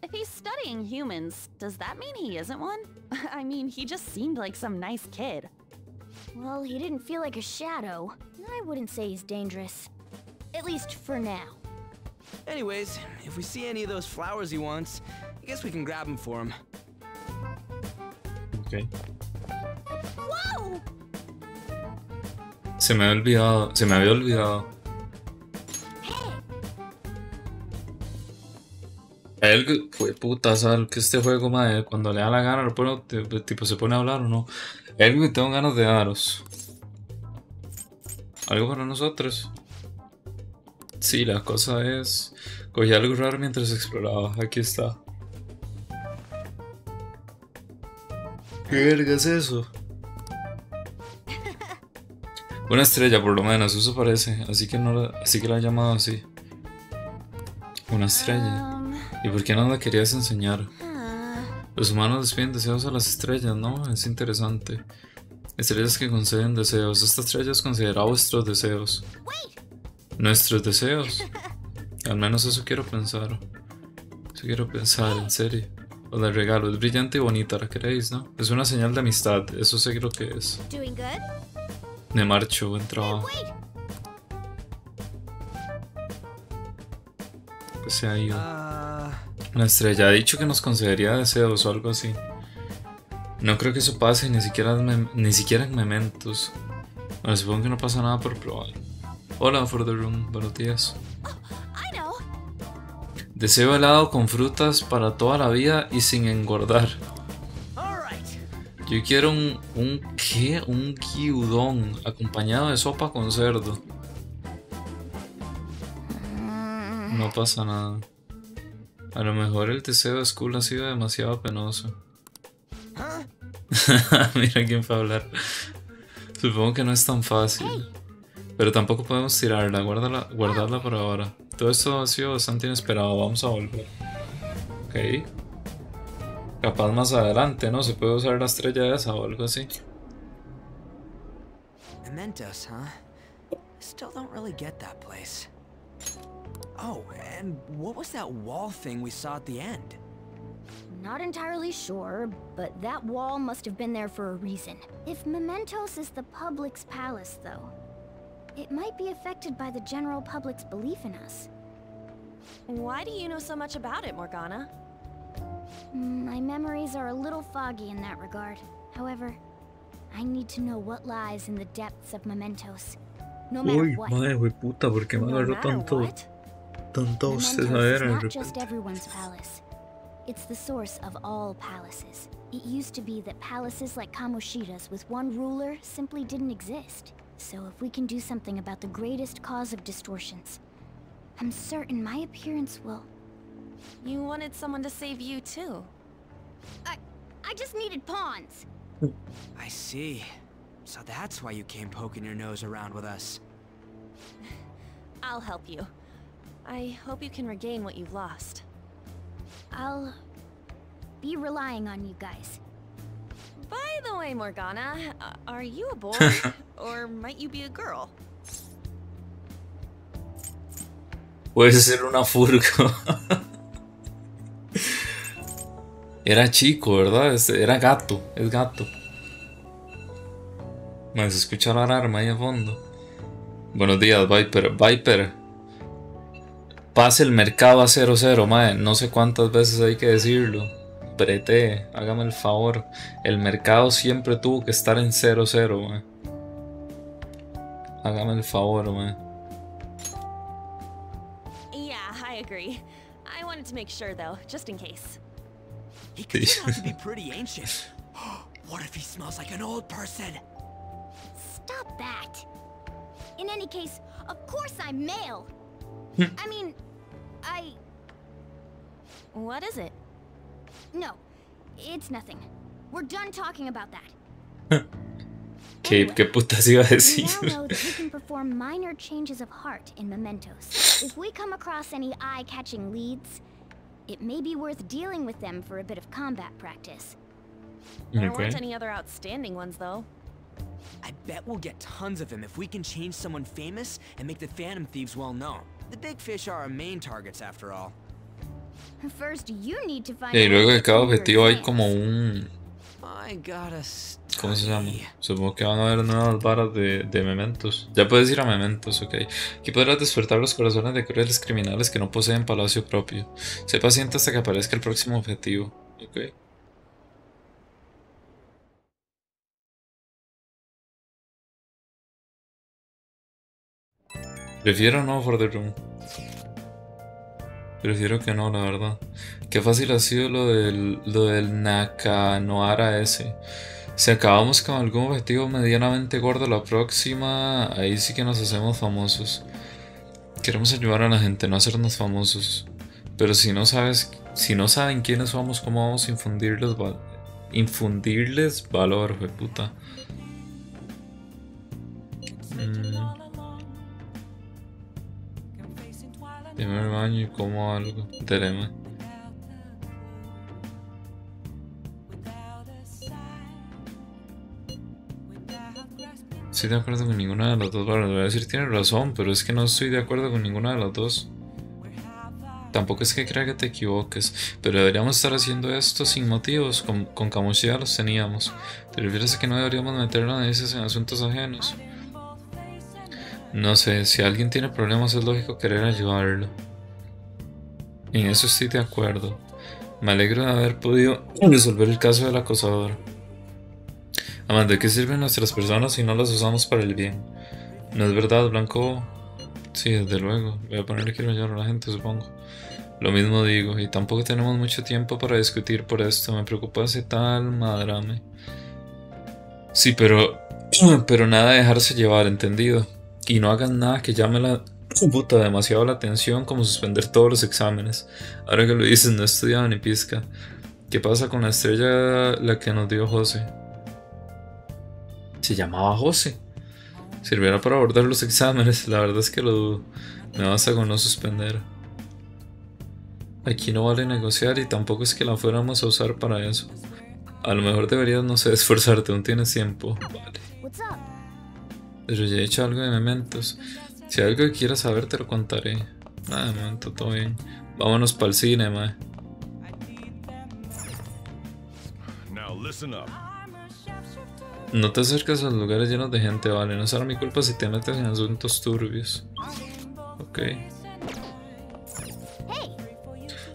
If he's studying humans, does that mean he isn't one? I mean, he just seemed like some nice kid. Well, he didn't feel like a shadow. I wouldn't say he's dangerous. At least for now. Anyways, if we see any of those flowers he wants, I guess we can grab them for him. Okay. Whoa! Se me había olvidado, se me había olvidado. Él, fue puta, ¿sabes? Que este juego, madre, cuando le da la gana, lo pone, tipo, se pone a hablar o no. Algo que tengo ganas de daros. Algo para nosotros. Sí, la cosa es... Cogí algo raro mientras exploraba. Aquí está. ¿Qué verga es eso? Una estrella por lo menos, eso parece. Así que no así que la he llamado así. Una estrella. ¿Y por qué no la querías enseñar? Ah. Los humanos despiden deseos a las estrellas, ¿no? Es interesante. Estrellas que conceden deseos. Esta estrella es considerada vuestros deseos. Nuestros deseos. Al menos eso quiero pensar. Eso quiero pensar, en serio. O de regalo, es brillante y bonita, ¿la queréis, no? Es una señal de amistad, eso sé lo que es. Me marcho, buen trabajo. Pues se ha Una estrella ha dicho que nos concedería deseos o algo así. No creo que eso pase, ni siquiera, ni siquiera en mementos. Bueno, supongo que no pasa nada por probar. Hola, For the Room, buenos días. Deseo helado con frutas para toda la vida y sin engordar. Yo quiero un, un ¿qué? Un gyudon acompañado de sopa con cerdo. No pasa nada. A lo mejor el deseo de school ha sido demasiado penoso. Mira quién fue a hablar. Supongo que no es tan fácil. Pero tampoco podemos tirarla, guárdala, guardarla por ahora. Todo esto ha sido bastante inesperado, vamos a volver. Ok. Capaz más adelante, ¿no? Se puede usar la estrella esa o algo así. Mementos, huh? Still don't really get that place. Oh, and what was that wall thing we saw at the end? Not entirely sure, but that wall must have been there for a reason. If Mementos is the public's palace, though, it might be affected by the general public's belief in us. Why do you know so much about it, Morgana? Mm, my memories are a little foggy in that regard. However, I need to know what lies in the depths of Mementos. No matter Uy, what. madre puta, ¿por qué me agarró tanto, tanto Mementos is not just everyone's palace. It's the source of all palaces. It used to be that palaces like Kamoshida's with one ruler simply didn't exist. So if we can do something about the greatest cause of distortions, I'm certain my appearance will... You wanted someone to save you too. I... I just needed pawns. I see. So that's why you came poking your nose around with us. I'll help you. I hope you can regain what you've lost. I'll... be relying on you guys. By the way, Morgana, are you a boy? or might you be a girl? Puede ser una furgo. Era chico, ¿verdad? Era gato, es gato. Me se escucha la alarma ahí a fondo. Buenos días, Viper. Viper. Pase el mercado a 00, mae. No sé cuántas veces hay que decirlo. Prete, hágame el favor. El mercado siempre tuvo que estar en 00, mae. Hágame el favor, mae. agree. I wanted to make sure though, just in case. He could to be pretty ancient. what if he smells like an old person? Stop that. In any case, of course I'm male. Hmm. I mean, I... What is it? No, it's nothing. We're done talking about that. ¿Qué, ¿Qué putas iba a decir? We now know that we can perform minor changes of heart in mementos. If we come across any eye-catching leads, it may be worth dealing with them for a bit of combat practice. There weren't any other outstanding ones, though. I bet we'll get tons of them if we can change someone famous and make the Phantom Thieves well known. The big fish are our main targets, after all. First, you need to find y luego de cada objetivo hay como un ¿Cómo se llama? Supongo que van a haber nuevas varas de, de mementos. Ya puedes ir a mementos, ok. Aquí podrás despertar los corazones de crueles criminales que no poseen palacio propio. Sé paciente hasta que aparezca el próximo objetivo. Ok. Prefiero no for the room. Prefiero que no, la verdad. Qué fácil ha sido lo del, lo del Nakanoara ese. Si acabamos con algún objetivo medianamente gordo la próxima, ahí sí que nos hacemos famosos. Queremos ayudar a la gente, no hacernos famosos. Pero si no sabes, si no saben quiénes somos, cómo vamos a infundirles, infundirles valor, puta. Mm. Primer baño y como algo. Telema. estoy de acuerdo con ninguna de las dos. Bueno, voy a decir tiene razón, pero es que no estoy de acuerdo con ninguna de las dos. Tampoco es que crea que te equivoques, pero deberíamos estar haciendo esto sin motivos. Con, con ya los teníamos. ¿Te refieres a que no deberíamos meternos en asuntos ajenos? No sé, si alguien tiene problemas es lógico querer ayudarlo. En eso estoy de acuerdo. Me alegro de haber podido resolver el caso del acosador. Además, ¿de qué sirven nuestras personas si no las usamos para el bien? ¿No es verdad, Blanco? Sí, desde luego. Voy a poner que quiero ayudar a la gente, supongo. Lo mismo digo, y tampoco tenemos mucho tiempo para discutir por esto. Me preocupa ese tal madrame. Sí, pero. Pero nada de dejarse llevar, ¿entendido? Y no hagan nada que llame la puta demasiado la atención como suspender todos los exámenes. Ahora que lo dices, no he estudiado ni pizca. ¿Qué pasa con la estrella la que nos dio José? Se llamaba José. Sirviera para abordar los exámenes, la verdad es que lo dudo. Me basta con no suspender. Aquí no vale negociar y tampoco es que la fuéramos a usar para eso. A lo mejor deberías, no sé, esforzarte, aún tienes tiempo. Vale. Pero ya he hecho algo de mementos. Si hay algo que quieras saber, te lo contaré. Nada, de momento todo bien. Vámonos para el cine, mae. No te acerques a los lugares llenos de gente, vale. No será mi culpa si te metes en asuntos turbios. Ok.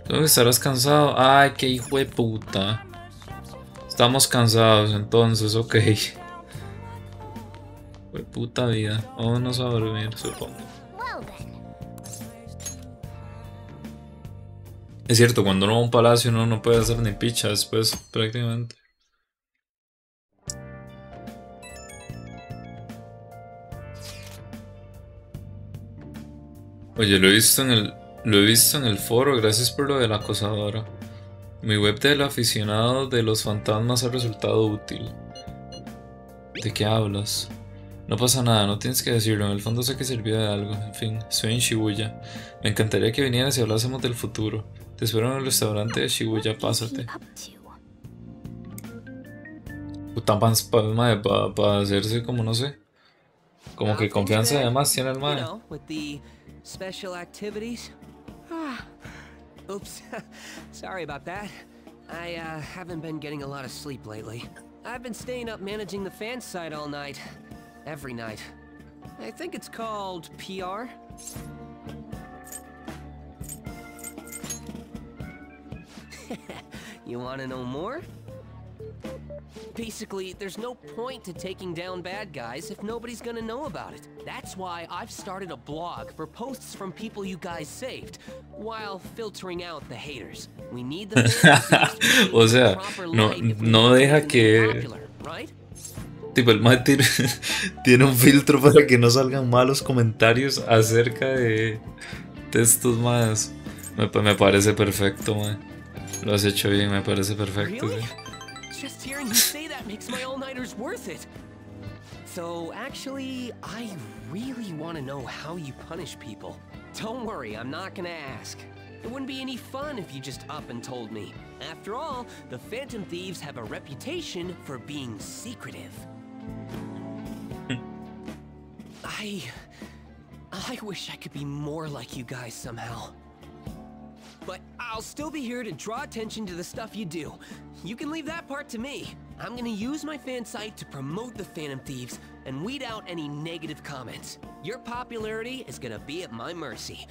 ¿Dónde estarás cansado? Ay, qué hijo de puta. Estamos cansados entonces, ok. Puta vida. Vámonos a dormir, supongo. Es cierto, cuando uno va a un palacio uno no puede hacer ni picha después, prácticamente. Oye, lo he visto en el. Lo he visto en el foro, gracias por lo de la acosadora. Mi web del aficionado de los fantasmas ha resultado útil. ¿De qué hablas? No pasa nada, no tienes que decirlo, en el fondo sé que sirvió de algo. En fin, soy en Shibuya. Me encantaría que vinieras y hablásemos del futuro. Te espero en el restaurante de Shibuya, pásate. Puta para pa, hacerse como no sé. Como que confianza además tiene el the special activities. Ah. Oops. Sorry about that. I uh, haven't been getting a lot of sleep lately. I've been staying up managing the fan site all night. Every night. I think it's called PR. you want to know more? Basically, there's no point to taking down bad guys if nobody's gonna know about it. That's why I've started a blog for posts from people you guys saved, while filtering out the haters. We need the O sea, no, no deja que... Tipo, el Matt tiene, tiene un filtro para que no salgan malos comentarios acerca de, de estos más. Me, me parece perfecto, man. Lo has hecho bien, me parece perfecto. So, actually, I really want to know how you punish people. Don't worry, I'm not gonna ask. It wouldn't be any fun if you just up and told me. After all, the Phantom Thieves have a reputation for being secretive. I... I wish I could be more like you guys somehow. But I'll still be here to draw attention to the stuff you do. You can leave that part to me. I'm gonna use my fan site to promote the Phantom Thieves and weed out any negative comments. Your popularity is gonna be at my mercy.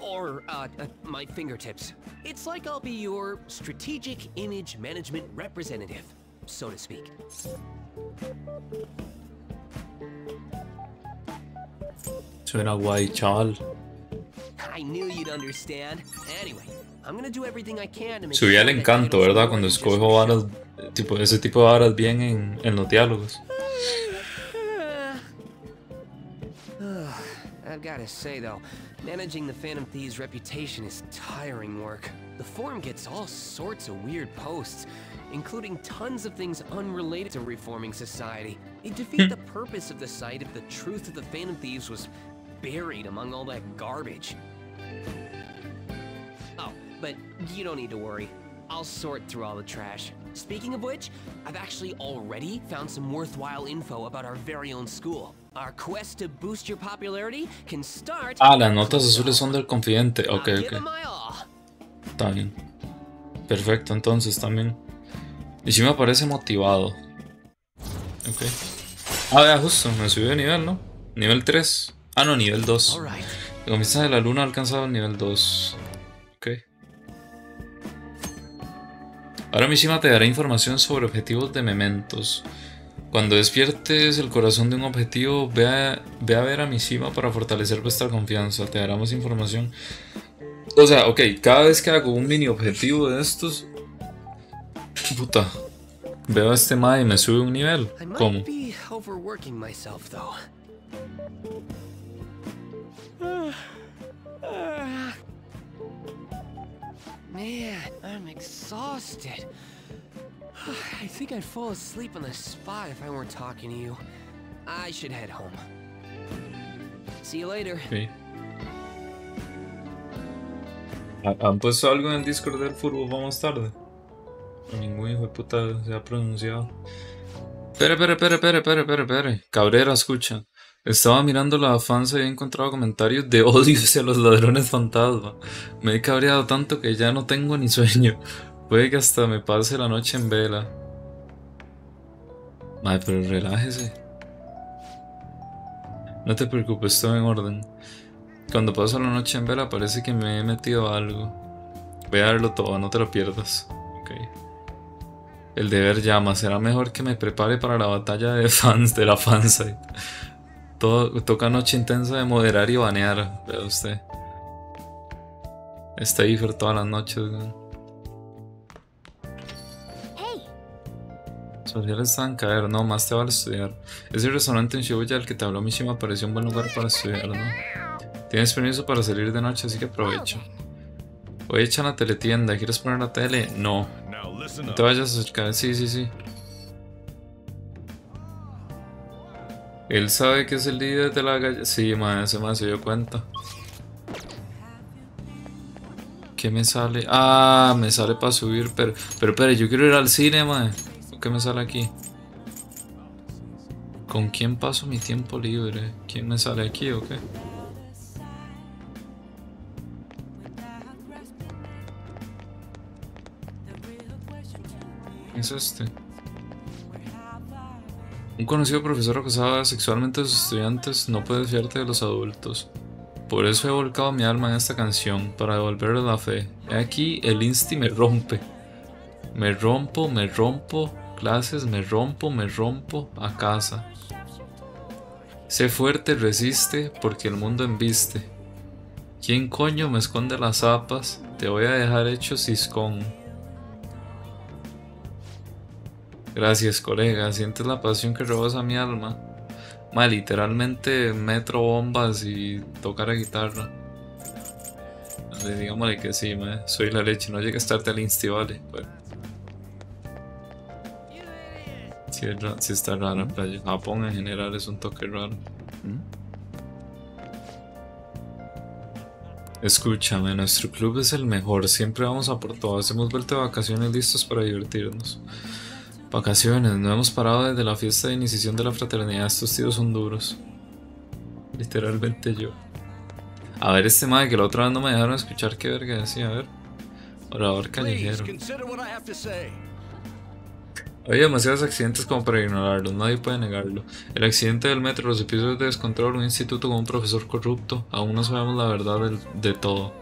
Or, uh, uh, my fingertips. It's like I'll be your strategic image management representative, so to speak. Suena guay, chaval. I knew you'd understand. Anyway, I'm gonna do everything I can to make Subía el encanto, ¿verdad? Cuando escojo varas, tipo, ese tipo de varas bien en, en los diálogos. I've gotta say though, managing the Phantom Thieves' reputation is tiring work. The forum gets all sorts of weird posts, including tons of things unrelated to reforming society. It defeats the purpose of the site if the truth of the Phantom Thieves was buried among all that garbage. Oh, but you don't need to worry. I'll sort through all the trash. Speaking of which, I've actually already found some worthwhile info about our very own school. Our quest to boost your popularity can start... Ah, las notas azules son del confidente. Ok, ok. Está bien. Perfecto, entonces también. Y si me parece motivado. Ok. Ah, ya justo, me subió de nivel, ¿no? Nivel 3. Ah, no, nivel 2. El comienzo de la luna ha alcanzado el nivel 2. Ok. Ahora Mishima te dará información sobre objetivos de mementos. Cuando despiertes el corazón de un objetivo, ve a, ve a ver a Mishima para fortalecer vuestra confianza. Te dará más información. O sea, ok, cada vez que hago un mini objetivo de estos... Puta. Veo a este ma y me sube un nivel. ¿Cómo? Man, I'm exhausted. I think I'd fall asleep on the spot if I weren't talking to you. I should head home. See you later. Okay. ¿Han puesto algo en el Discord del fútbol más tarde? Ningún hijo de puta se ha pronunciado. Espere, espere, espere, espere, espere, espere, espere. Cabrera, escucha. Estaba mirando la fans y he encontrado comentarios de odio hacia los ladrones fantasma. Me he cabreado tanto que ya no tengo ni sueño. Puede que hasta me pase la noche en vela. Madre, pero relájese. No te preocupes, todo en orden. Cuando paso la noche en vela parece que me he metido algo. Voy a verlo todo, no te lo pierdas. El deber llama, será mejor que me prepare para la batalla de fans de la fansite. Todo, toca noche intensa de moderar y banear, vea usted. Está ahí por todas las noches, Sociales están caer, no, más te vale estudiar. Ese restaurante en Shibuya el que te habló Mishima pareció un buen lugar para estudiar, ¿no? Tienes permiso para salir de noche, así que aprovecha. Hoy echa la teletienda, ¿quieres poner la tele? No. Te vayas a acercar, sí, sí, sí. Él sabe que es el líder de la galleta. Sí, madre, ese más se dio cuenta. ¿Qué me sale? Ah, me sale para subir, pero, pero, pero, yo quiero ir al cine, madre. ¿Qué me sale aquí? ¿Con quién paso mi tiempo libre? ¿Quién me sale aquí o qué? Es este? Un conocido profesor acusaba sexualmente a sus estudiantes no puede fiarte de los adultos. Por eso he volcado mi alma en esta canción, para devolverle la fe. Aquí el insti me rompe. Me rompo, me rompo, clases, me rompo, me rompo, a casa. Sé fuerte, resiste, porque el mundo embiste. ¿Quién coño me esconde las zapas? Te voy a dejar hecho ciscón. Gracias, colega. Sientes la pasión que robas a mi alma. Ma, literalmente metro bombas y tocar la guitarra. digámosle que sí, ma. soy la leche. No llega a estarte al insti, vale. Bueno. Sí, está raro playa. Japón en general es un toque raro. Escúchame, nuestro club es el mejor, siempre vamos a por todas, hemos vuelto de vacaciones listos para divertirnos. Vacaciones, no hemos parado desde la fiesta de iniciación de la fraternidad, estos tíos son duros. Literalmente yo. A ver este madre que la otra vez no me dejaron escuchar qué verga decía, a ver. Orador callejero. Hay demasiados accidentes como para ignorarlos, nadie puede negarlo. El accidente del metro, los episodios de descontrol, un instituto con un profesor corrupto, aún no sabemos la verdad de, todo.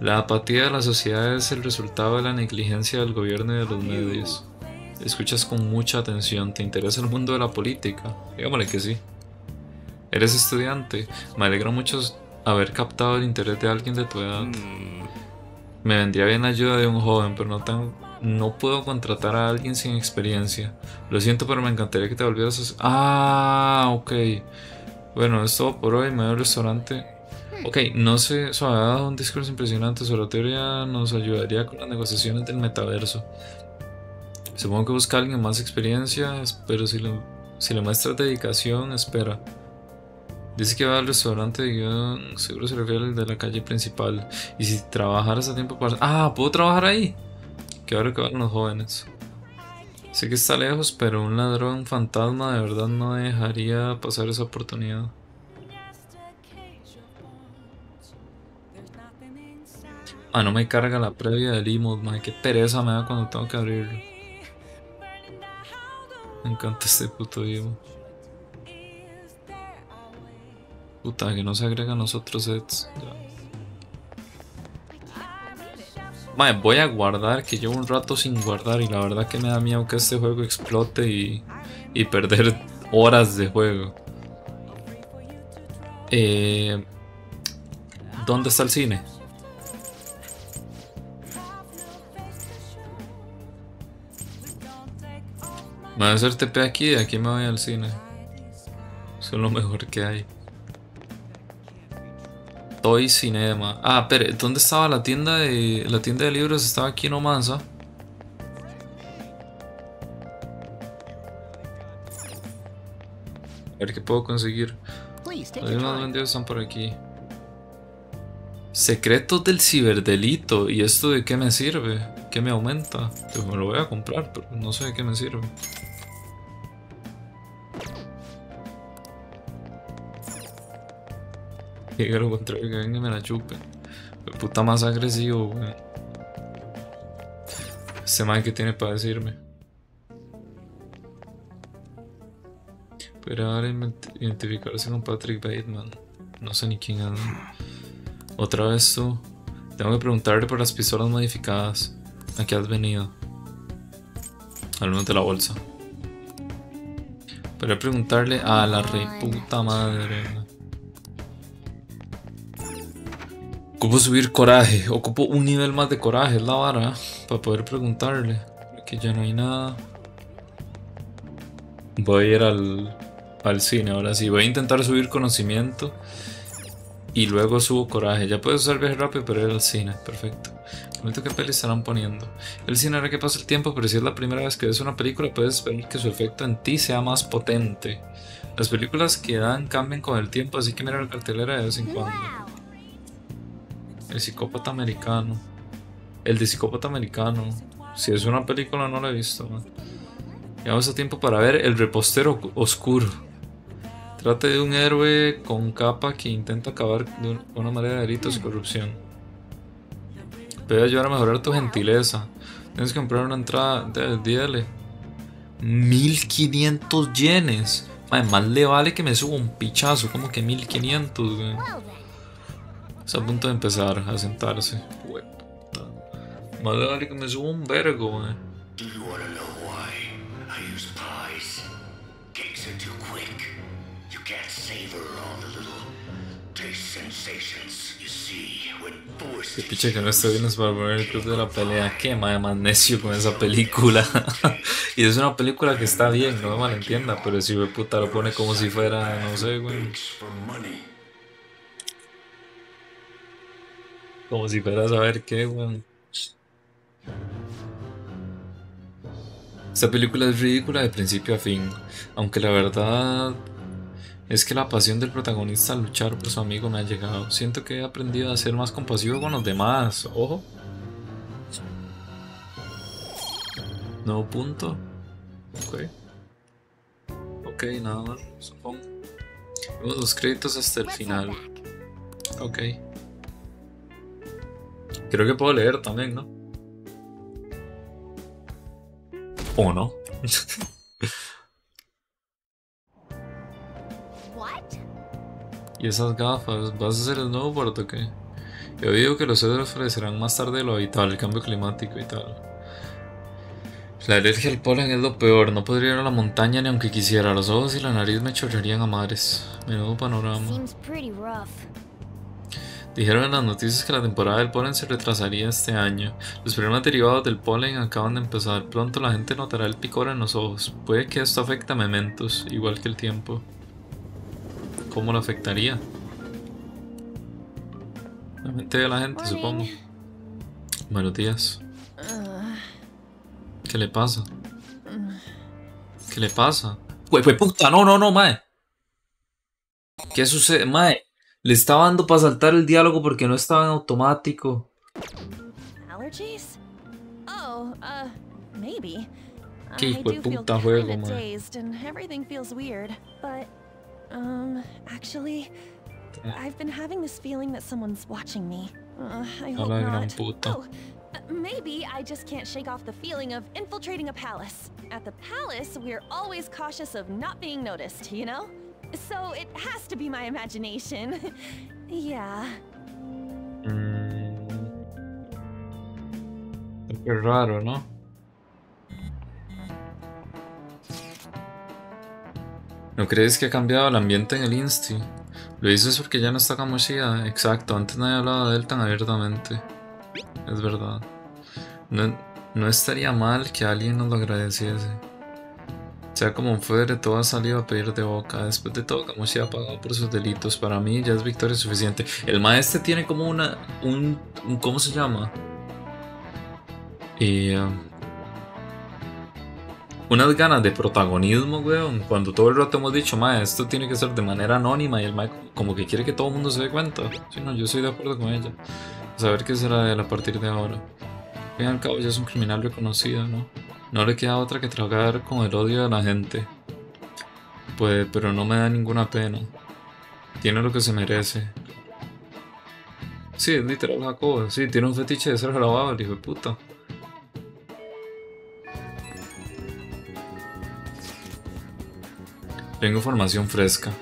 La apatía de la sociedad es el resultado de la negligencia del gobierno y de los medios. Escuchas con mucha atención, ¿te interesa el mundo de la política? Dígame que sí. ¿Eres estudiante? Me alegra mucho haber captado el interés de alguien de tu edad. Mm. Me vendría bien la ayuda de un joven, pero no tengo no puedo contratar a alguien sin experiencia. Lo siento, pero me encantaría que te volvieras a... Ah, ok. Bueno, es todo por hoy. Me voy al restaurante. Ok, no sé, eso ha dado un discurso impresionante. Su teoría nos ayudaría con las negociaciones del metaverso. Supongo que busca a alguien más experiencia, pero si le, si le muestras dedicación, espera. Dice que va al restaurante y yo seguro se refiere al de la calle principal. Y si trabajaras a tiempo para... Ah, ¿puedo trabajar ahí? Que ahora que van los jóvenes. Sé que está lejos, pero un ladrón fantasma de verdad no dejaría pasar esa oportunidad. Ah, no me carga la previa del man. Qué pereza me da cuando tengo que abrirlo. Me encanta este puto emote. Puta, que no se agregan los otros sets. voy a guardar, que llevo un rato sin guardar y la verdad que me da miedo que este juego explote y, y perder horas de juego. Eh, ¿Dónde está el cine? Me voy a hacer TP aquí y aquí me voy al cine. Eso es lo mejor que hay. Toy Cinema. Ah, pero ¿dónde estaba la tienda de la tienda de libros? Estaba aquí en Omanza. A ver qué puedo conseguir. Los más vendidos están por aquí. Secretos del ciberdelito. ¿Y esto de qué me sirve? ¿Qué me aumenta? Pues me lo voy a comprar, pero no sé de qué me sirve. Llega lo contrario que venga y me la chupe. puta más agresivo, weón. Este man que tiene para decirme. Pero ahora identificarse con Patrick Bateman. No sé ni quién es. Otra vez tú. Tengo que preguntarle por las pistolas modificadas. ¿A qué has venido? Al menos de la bolsa. Pero preguntarle a la puta madre. Ocupo subir coraje. Ocupo un nivel más de coraje, es la vara. Para poder preguntarle. Aquí ya no hay nada. Voy a ir al, al cine ahora sí. Voy a intentar subir conocimiento. Y luego subo coraje. Ya puedes usar viaje rápido, pero ir al cine. Perfecto. Qué peli estarán poniendo. El cine hará que pase el tiempo, pero si es la primera vez que ves una película, puedes ver que su efecto en ti sea más potente. Las películas que dan cambian con el tiempo, así que mira la cartelera de vez en cuando. El psicópata americano. El de psicópata americano. Si es una película no la he visto. Llegamos a tiempo para ver El repostero oscuro. Trate de un héroe con capa que intenta acabar de una manera de delitos y corrupción. Puede ayudar a mejorar tu gentileza. Tienes que comprar una entrada. Dígale. 1500 yenes. más le vale que me suba un pichazo. Como que 1500, güey. Está a punto de empezar a sentarse. Más le vale que me suba un vergo, güey. Que piche que no esté bien es para poner el club de la pelea. Qué madre más necio con esa película. y es una película que está bien, no me malentienda, pero si me puta lo pone como si fuera, no sé, güey. Como si fuera a saber qué, güey. Esta película es ridícula de principio a fin, aunque la verdad es que la pasión del protagonista al luchar por su amigo me ha llegado. Siento que he aprendido a ser más compasivo con los demás. Ojo. Nuevo punto. Ok. Ok, nada más, supongo. Vemos los créditos hasta el final. Ok. Creo que puedo leer también, ¿no? ¿O no? ¿Y esas gafas? ¿Vas a hacer el snowboard o qué? He oído que los cedros florecerán más tarde de lo habitual, el cambio climático y tal. La alergia al polen es lo peor, no podría ir a la montaña ni aunque quisiera, los ojos y la nariz me chorrearían a mares. Menudo panorama. Dijeron en las noticias que la temporada del polen se retrasaría este año. Los problemas derivados del polen acaban de empezar. Pronto la gente notará el picor en los ojos. Puede que esto afecte a mementos, igual que el tiempo. ¿Cómo lo afectaría? La mente de la gente, supongo. Buenos días. ¿Qué le pasa? ¿Qué le pasa? Pues, pues puta, no, no, no, mae. ¿Qué sucede? Mae, le estaba dando para saltar el diálogo porque no estaba en automático. Allergies? Oh, uh, maybe. Qué hijo de puta juego, mae. Um, actually, I've been having this feeling that someone's watching me. Uh, I hope not. Oh, maybe I just can't shake off the feeling of infiltrating a palace. At the palace, we're always cautious of not being noticed, you know? So it has to be my imagination. yeah. Mm. Qué raro, ¿no? ¿No crees que ha cambiado el ambiente en el Insti? Lo dices porque ya no está Kamoshida. Exacto, antes nadie hablaba de él tan abiertamente. Es verdad. No, estaría mal que alguien nos lo agradeciese. Sea como fuere, todo ha salido a pedir de boca. Después de todo, Kamoshida ha pagado por sus delitos. Para mí ya es victoria suficiente. El maestro tiene como una... Un, ¿Cómo se llama? Y... Um, unas ganas de protagonismo, weón. Cuando todo el rato hemos dicho, ma, esto tiene que ser de manera anónima y el ma como que quiere que todo el mundo se dé cuenta. Sí, no, yo estoy de acuerdo con ella. Saber qué será de él a partir de ahora. Al al cabo ya es un criminal reconocido, ¿no? No le queda otra que tragar con el odio de la gente. Pues, pero no me da ninguna pena. Tiene lo que se merece. Sí, es literal Jacobo. Sí, tiene un fetiche de ser grabado, el hijo de puta. Tengo información fresca.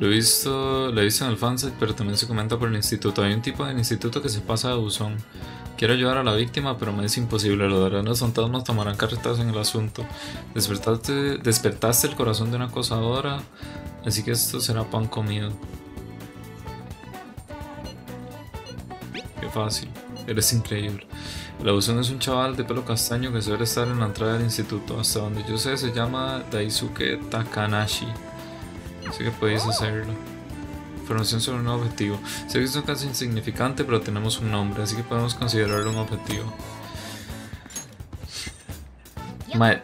Lo he visto, lo he visto en el fansite, pero también se comenta por el instituto. Hay un tipo del instituto que se pasa de buzón. Quiero ayudar a la víctima, pero me es imposible. Los los fantasmas tomarán carretas en el asunto. Despertaste, despertaste el corazón de una acosadora, así que esto será pan comido. Qué fácil. Eres increíble. El abusón es un chaval de pelo castaño que suele estar en la entrada del instituto. Hasta donde yo sé, se llama Daisuke Takanashi. Así que podéis hacerlo. Información sobre un objetivo. Sé que es un caso insignificante, pero tenemos un nombre, así que podemos considerarlo un objetivo. Mae.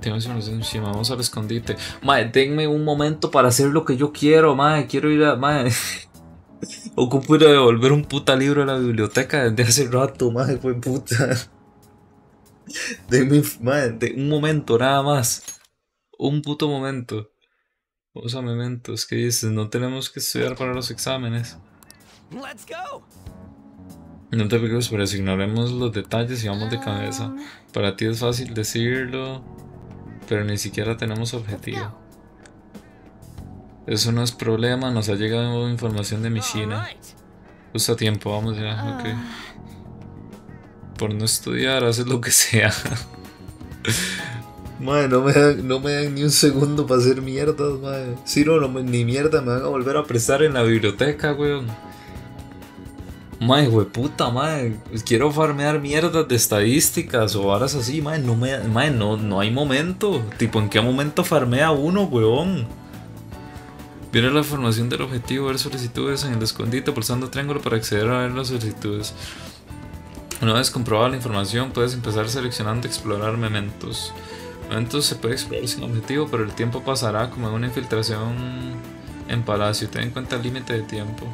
Tenemos información encima, vamos al escondite. Mae, denme un momento para hacer lo que yo quiero, mae. Quiero ir a. Mae. Ocupo ir a devolver un puta libro a la biblioteca desde hace rato, madre, fue puta. de un momento nada más. Un puto momento. Usa mementos que dices, no tenemos que estudiar para los exámenes. No te preocupes por eso, ignoremos los detalles y vamos de cabeza. Um, para ti es fácil decirlo, pero ni siquiera tenemos objetivo. Eso no es problema, nos ha llegado información de Mishina. Usa tiempo, vamos ya, ok. Ah. Por no estudiar, haces lo que sea. Madre, no me, dan, no me dan ni un segundo para hacer mierdas, madre. Si no, no ni mierda me van a volver a prestar en la biblioteca, weón. Madre, puta, madre. Quiero farmear mierdas de estadísticas o varas así, madre. No, me, madre, no, no hay momento. Tipo, ¿en qué momento farmea uno, weón? Viene la información del objetivo, ver solicitudes en el escondite pulsando triángulo para acceder a ver las solicitudes. Una vez comprobada la información, puedes empezar seleccionando explorar mementos. Entonces se puede explorar sin objetivo, pero el tiempo pasará como en una infiltración en palacio. Ten en cuenta el límite de tiempo.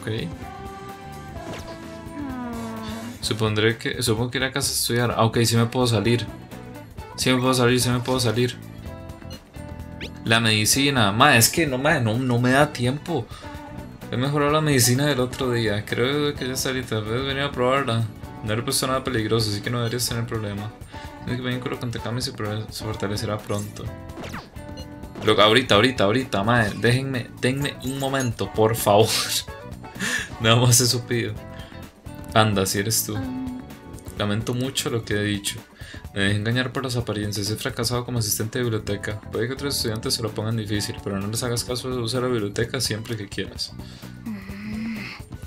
Ok. Supondré que. Supongo que ir a casa a estudiar. Ah, ok, sí me puedo salir. Sí me puedo salir, sí me puedo salir. La medicina. Ma, es que no, ma, no, no me da tiempo. He mejorado la medicina del otro día. Creo que ya salí. Tal vez venir a probarla. No he puesto nada peligroso, así que no deberías tener problema. El vínculo con Tekami se, se fortalecerá pronto. Lo, ahorita, ahorita, ahorita, madre. Déjenme, denme un momento, por favor. Nada más eso pido. Anda, si eres tú. Lamento mucho lo que he dicho. Me dejé engañar por las apariencias. He fracasado como asistente de biblioteca. Puede que otros estudiantes se lo pongan difícil, pero no les hagas caso de usar la biblioteca siempre que quieras.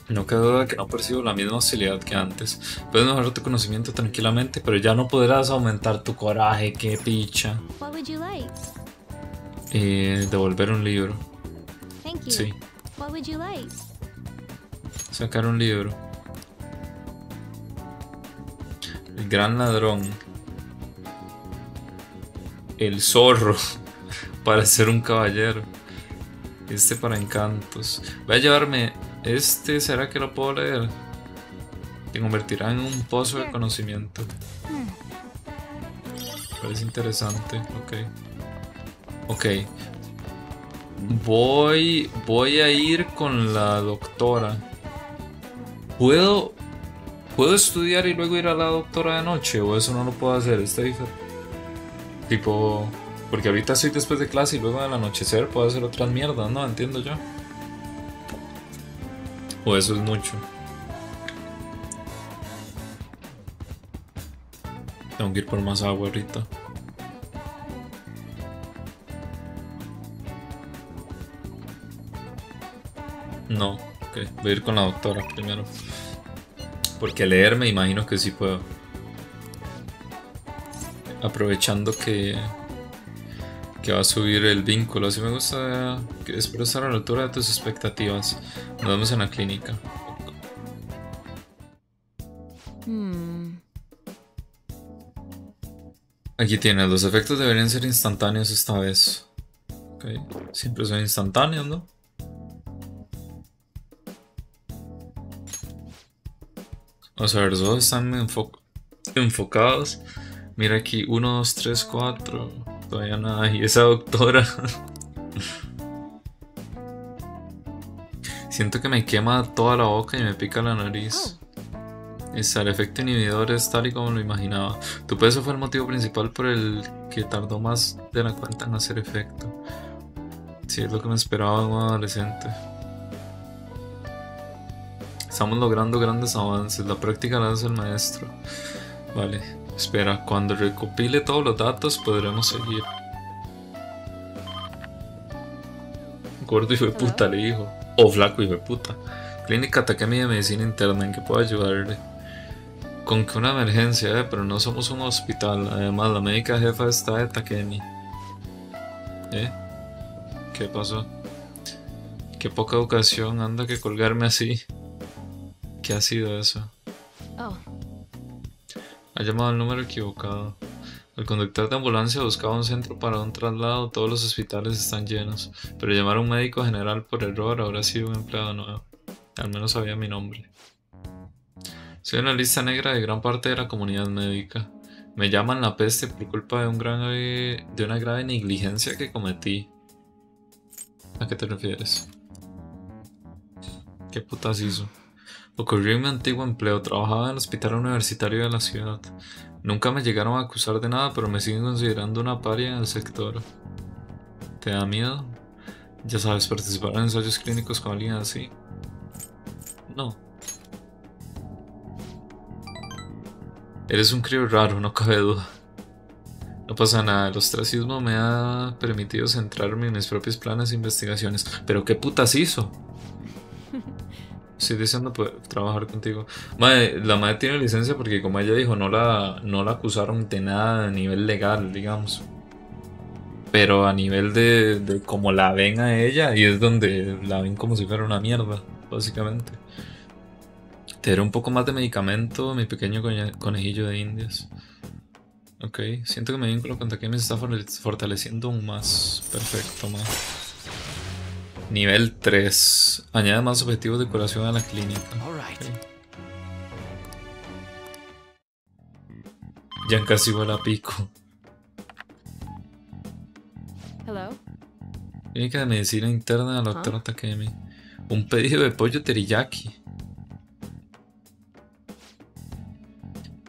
No queda duda que no percibo la misma hostilidad que antes. Puedes mejorar tu conocimiento tranquilamente, pero ya no podrás aumentar tu coraje, qué picha. Eh, devolver un libro. Sí. Sacar un libro. El gran ladrón. El zorro. para ser un caballero. Este para encantos. Voy a llevarme este, ¿será que lo puedo leer? Te convertirá en un pozo de conocimiento. Parece interesante, ok. Ok. Voy, voy a ir con la doctora. ¿Puedo, ¿Puedo estudiar y luego ir a la doctora de noche? ¿O eso no lo puedo hacer? Está Tipo, porque ahorita estoy después de clase y luego al anochecer puedo hacer otras mierdas, ¿no? Entiendo yo. O eso es mucho. Tengo que ir por más agua ahorita. No, ok. Voy a ir con la doctora primero. Porque leer me imagino que sí puedo. Aprovechando que que va a subir el vínculo. Así me gusta que espero estar a la altura de tus expectativas. Nos vemos en la clínica. Hmm. Aquí tiene, los efectos deberían ser instantáneos esta vez. Siempre son instantáneos, ¿no? Vamos a ver, dos están enfocados. Mira aquí, 1, 2, 3, 4. Todavía nada. Y esa doctora. Siento que me quema toda la boca y me pica la nariz. el efecto inhibidor es tal y como lo imaginaba. Tu peso fue el motivo principal por el que tardó más de la cuenta en hacer efecto. Si es lo que me esperaba un adolescente. Estamos logrando grandes avances. La práctica la hace el maestro. Vale. Espera, cuando recopile todos los datos podremos seguir. Gordo hijo de puta, le dijo. O flaco hijo de puta. Clínica Takemi de Medicina Interna, ¿en qué puedo ayudarle? Con que una emergencia, eh, pero no somos un hospital. Además, la médica jefa está de Takemi. ¿Eh? ¿Qué pasó? Qué poca educación, anda que colgarme así. ¿Qué ha sido eso? Oh. Ha llamado al número equivocado. El conductor de ambulancia buscaba un centro para un traslado, todos los hospitales están llenos, pero llamar a un médico general por error habrá sido un empleado nuevo. Al menos sabía mi nombre. Soy una lista negra de gran parte de la comunidad médica. Me llaman la peste por culpa de, un de una grave negligencia que cometí. ¿A qué te refieres? ¿Qué putas hizo? Ocurrió en mi antiguo empleo, trabajaba en el hospital universitario de la ciudad. Nunca me llegaron a acusar de nada, pero me siguen considerando una paria en el sector. ¿Te da miedo? Ya sabes, participar en ensayos clínicos con alguien así. No. Eres un crío raro, no cabe duda. No pasa nada, el ostracismo me ha permitido centrarme en mis propios planes e investigaciones. ¿Pero qué putas hizo? Estoy deseando trabajar contigo. la madre tiene licencia porque como ella dijo, no la, no la acusaron de nada a nivel legal, digamos. Pero a nivel de, de como la ven a ella, y es donde la ven como si fuera una mierda, básicamente. Te un poco más de medicamento, mi pequeño conejillo de indias. Ok, siento que mi vínculo con Takemi se está fortaleciendo aún más. Perfecto, más. Nivel 3. Añade más objetivos de curación a la clínica. Okay. Ya casi vuela a pico. Hello. Clínica de medicina interna de la doctora Takemi. Un pedido de pollo teriyaki.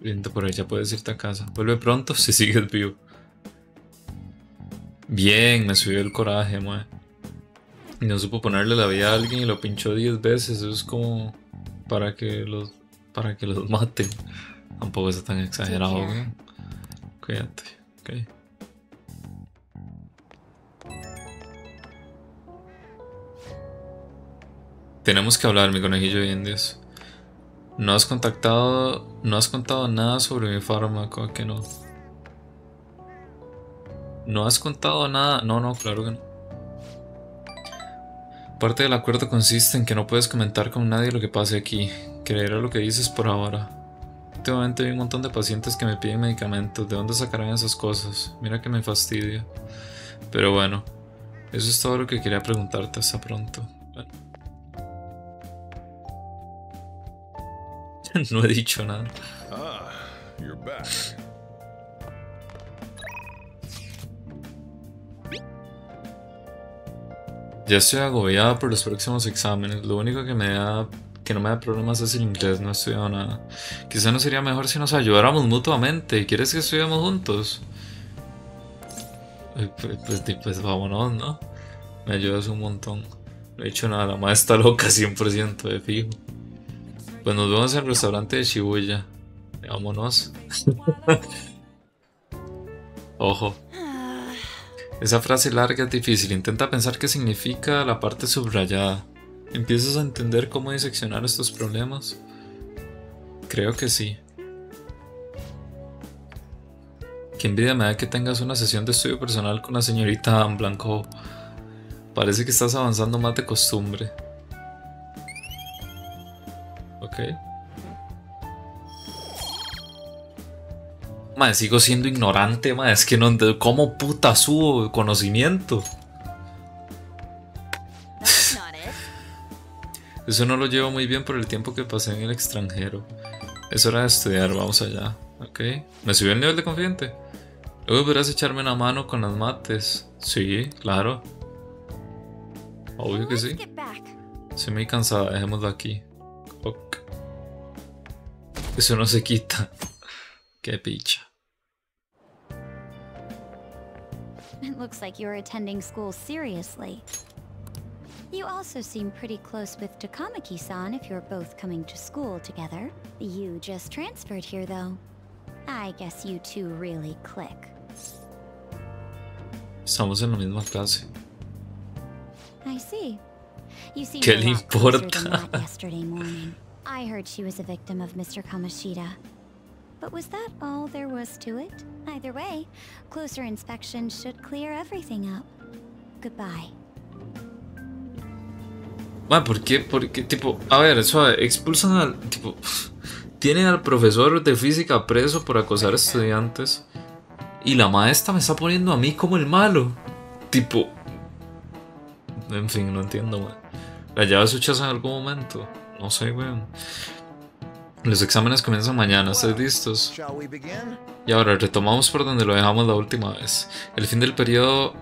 Viento por ella, puedes irte a casa. Vuelve pronto si sigues vivo. Bien, me subió el coraje, mae. Y no supo ponerle la vida a alguien y lo pinchó 10 veces. Eso es como para que los para que los maten. Tampoco es tan exagerado, ¿no? Cuídate, ok. Tenemos que hablar, mi conejillo de indios. No has contactado, no has contado nada sobre mi fármaco, que no. No has contado nada, no, no, claro que no. Parte del acuerdo consiste en que no puedes comentar con nadie lo que pase aquí. Creeré lo que dices por ahora. Últimamente hay un montón de pacientes que me piden medicamentos. ¿De dónde sacarán esas cosas? Mira que me fastidia. Pero bueno, eso es todo lo que quería preguntarte. Hasta pronto. no he dicho nada. Ah, Ya estoy agobiada por los próximos exámenes. Lo único que me da que no me da problemas es el inglés, no he estudiado nada. Quizá no sería mejor si nos ayudáramos mutuamente. ¿Quieres que estudiemos juntos? Pues, pues, pues, vámonos, ¿no? Me ayudas un montón. No he hecho nada, la madre está loca 100% de fijo. Pues nos vemos en el restaurante de Shibuya. Vámonos. Ojo. Esa frase larga es difícil. Intenta pensar qué significa la parte subrayada. ¿Empiezas a entender cómo diseccionar estos problemas? Creo que sí. Qué envidia me da que tengas una sesión de estudio personal con la señorita Blanco. Parece que estás avanzando más de costumbre. Ok. Madre, sigo siendo ignorante, madre. Es que no. ¿Cómo puta subo conocimiento? Eso no lo llevo muy bien por el tiempo que pasé en el extranjero. Es hora de estudiar, vamos allá. Ok. ¿Me subió el nivel de confiante? Luego podrás echarme una mano con las mates. Sí, claro. Obvio que sí. Estoy muy cansada, dejémoslo aquí. Eso no se quita. Qué picha. It looks like you're attending school seriously. You also seem pretty close with Takamaki-san if you're both coming to school together. You just transferred here, though. I guess you two really click. Estamos en la misma clase. I see. You seem ¿Qué le importa? yesterday morning. I heard she was a victim of Mr. Kamoshida. But was that all there was to it? Either way, closer inspection should clear everything up. Goodbye. Ma, ¿por qué? Porque, tipo, a ver, eso, expulsan al, tipo, tienen al profesor de física preso por acosar a estudiantes y la maestra me está poniendo a mí como el malo. Tipo, en fin, no entiendo, man. ¿La llave se en algún momento? No sé, weón. Los exámenes comienzan mañana, ¿estáis listos? Y ahora retomamos por donde lo dejamos la última vez. El fin del periodo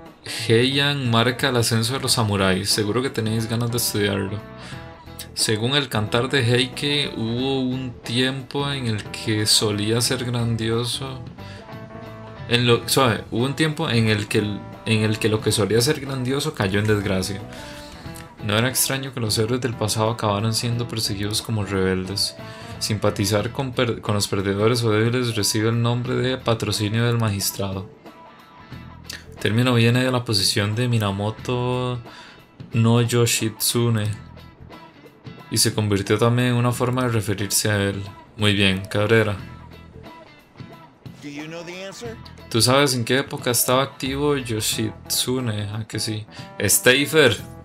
Heian marca el ascenso de los samuráis. Seguro que tenéis ganas de estudiarlo. Según el cantar de Heike, hubo un tiempo en el que solía ser grandioso. En lo, hubo un tiempo en el, que, en el que lo que solía ser grandioso cayó en desgracia. No era extraño que los héroes del pasado acabaran siendo perseguidos como rebeldes. Simpatizar con, los perdedores o débiles recibe el nombre de patrocinio del magistrado. El término viene de la posición de Minamoto no Yoshitsune y se convirtió también en una forma de referirse a él. Muy bien, Cabrera. ¿Tú sabes en qué época estaba activo Yoshitsune? ¿A que sí? Stafer.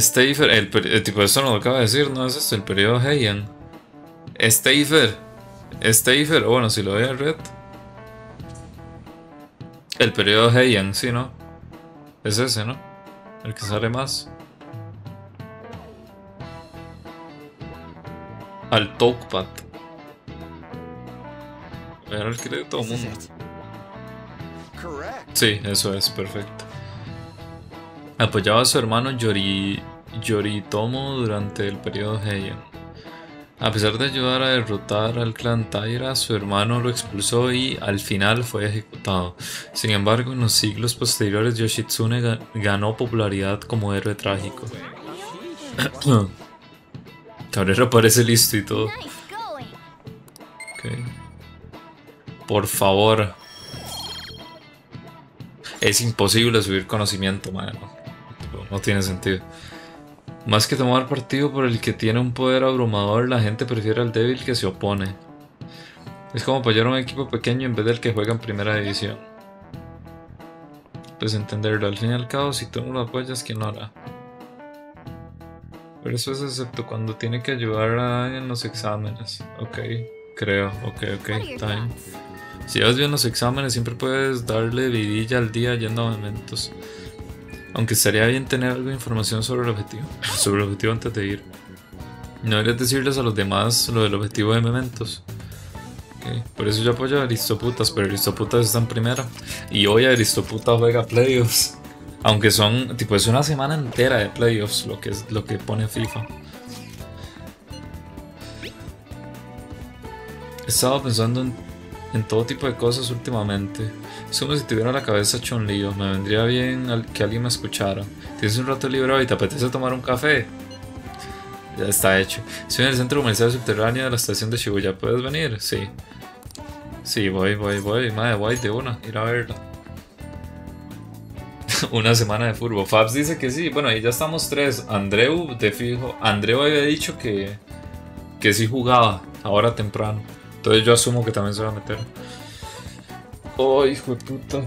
Stafer, el, el, tipo eso no lo acaba de decir, no es esto, el periodo Heian. Stafer, Stafer, bueno, si lo ve red. El periodo Heian, sí, ¿no? Es ese, ¿no? El que sale más. Al Tokpat. Era el que le todo el mundo. Sí, eso es, perfecto. Apoyaba a su hermano Yori, Yoritomo durante el periodo Heian. A pesar de ayudar a derrotar al clan Taira, su hermano lo expulsó y al final fue ejecutado. Sin embargo, en los siglos posteriores Yoshitsune ganó popularidad como héroe trágico. Cabrera parece listo y todo. Por favor. Es imposible subir conocimiento, mano no tiene sentido. Más que tomar partido por el que tiene un poder abrumador, la gente prefiere al débil que se opone. Es como apoyar a un equipo pequeño en vez del que juega en primera división. Pues entenderlo, al fin y al cabo, si tú no lo apoyas, ¿quién lo hará? Pero eso es excepto cuando tiene que ayudar a en los exámenes. Ok, creo, ok, ok, time. Si vas bien los exámenes, siempre puedes darle vidilla al día yendo a momentos. Aunque estaría bien tener algo de información sobre el objetivo. sobre el objetivo antes de ir. No deberías decirles a los demás lo del objetivo de Mementos. Por eso yo apoyo a Aristoputas, pero Aristoputas está en primera. Y hoy Aristoputas juega playoffs. Aunque son, tipo, es una semana entera de playoffs lo que, es, lo que pone FIFA. He estado pensando en, en todo tipo de cosas últimamente. Es como si tuviera la cabeza hecho un lío. Me vendría bien que alguien me escuchara. Tienes un rato libre hoy, ¿te apetece tomar un café? Ya está hecho. Estoy en el centro comercial subterráneo de la estación de Shibuya. ¿Puedes venir? Sí. Sí, voy, voy, voy. Madre, voy de una. Ir a verla. una semana de furbo. Fabs dice que sí. Bueno, ahí ya estamos tres. Andreu, te fijo. Andreu había dicho que, que sí jugaba. Ahora temprano. Entonces yo asumo que también se va a meter. Oh, hijo de puta.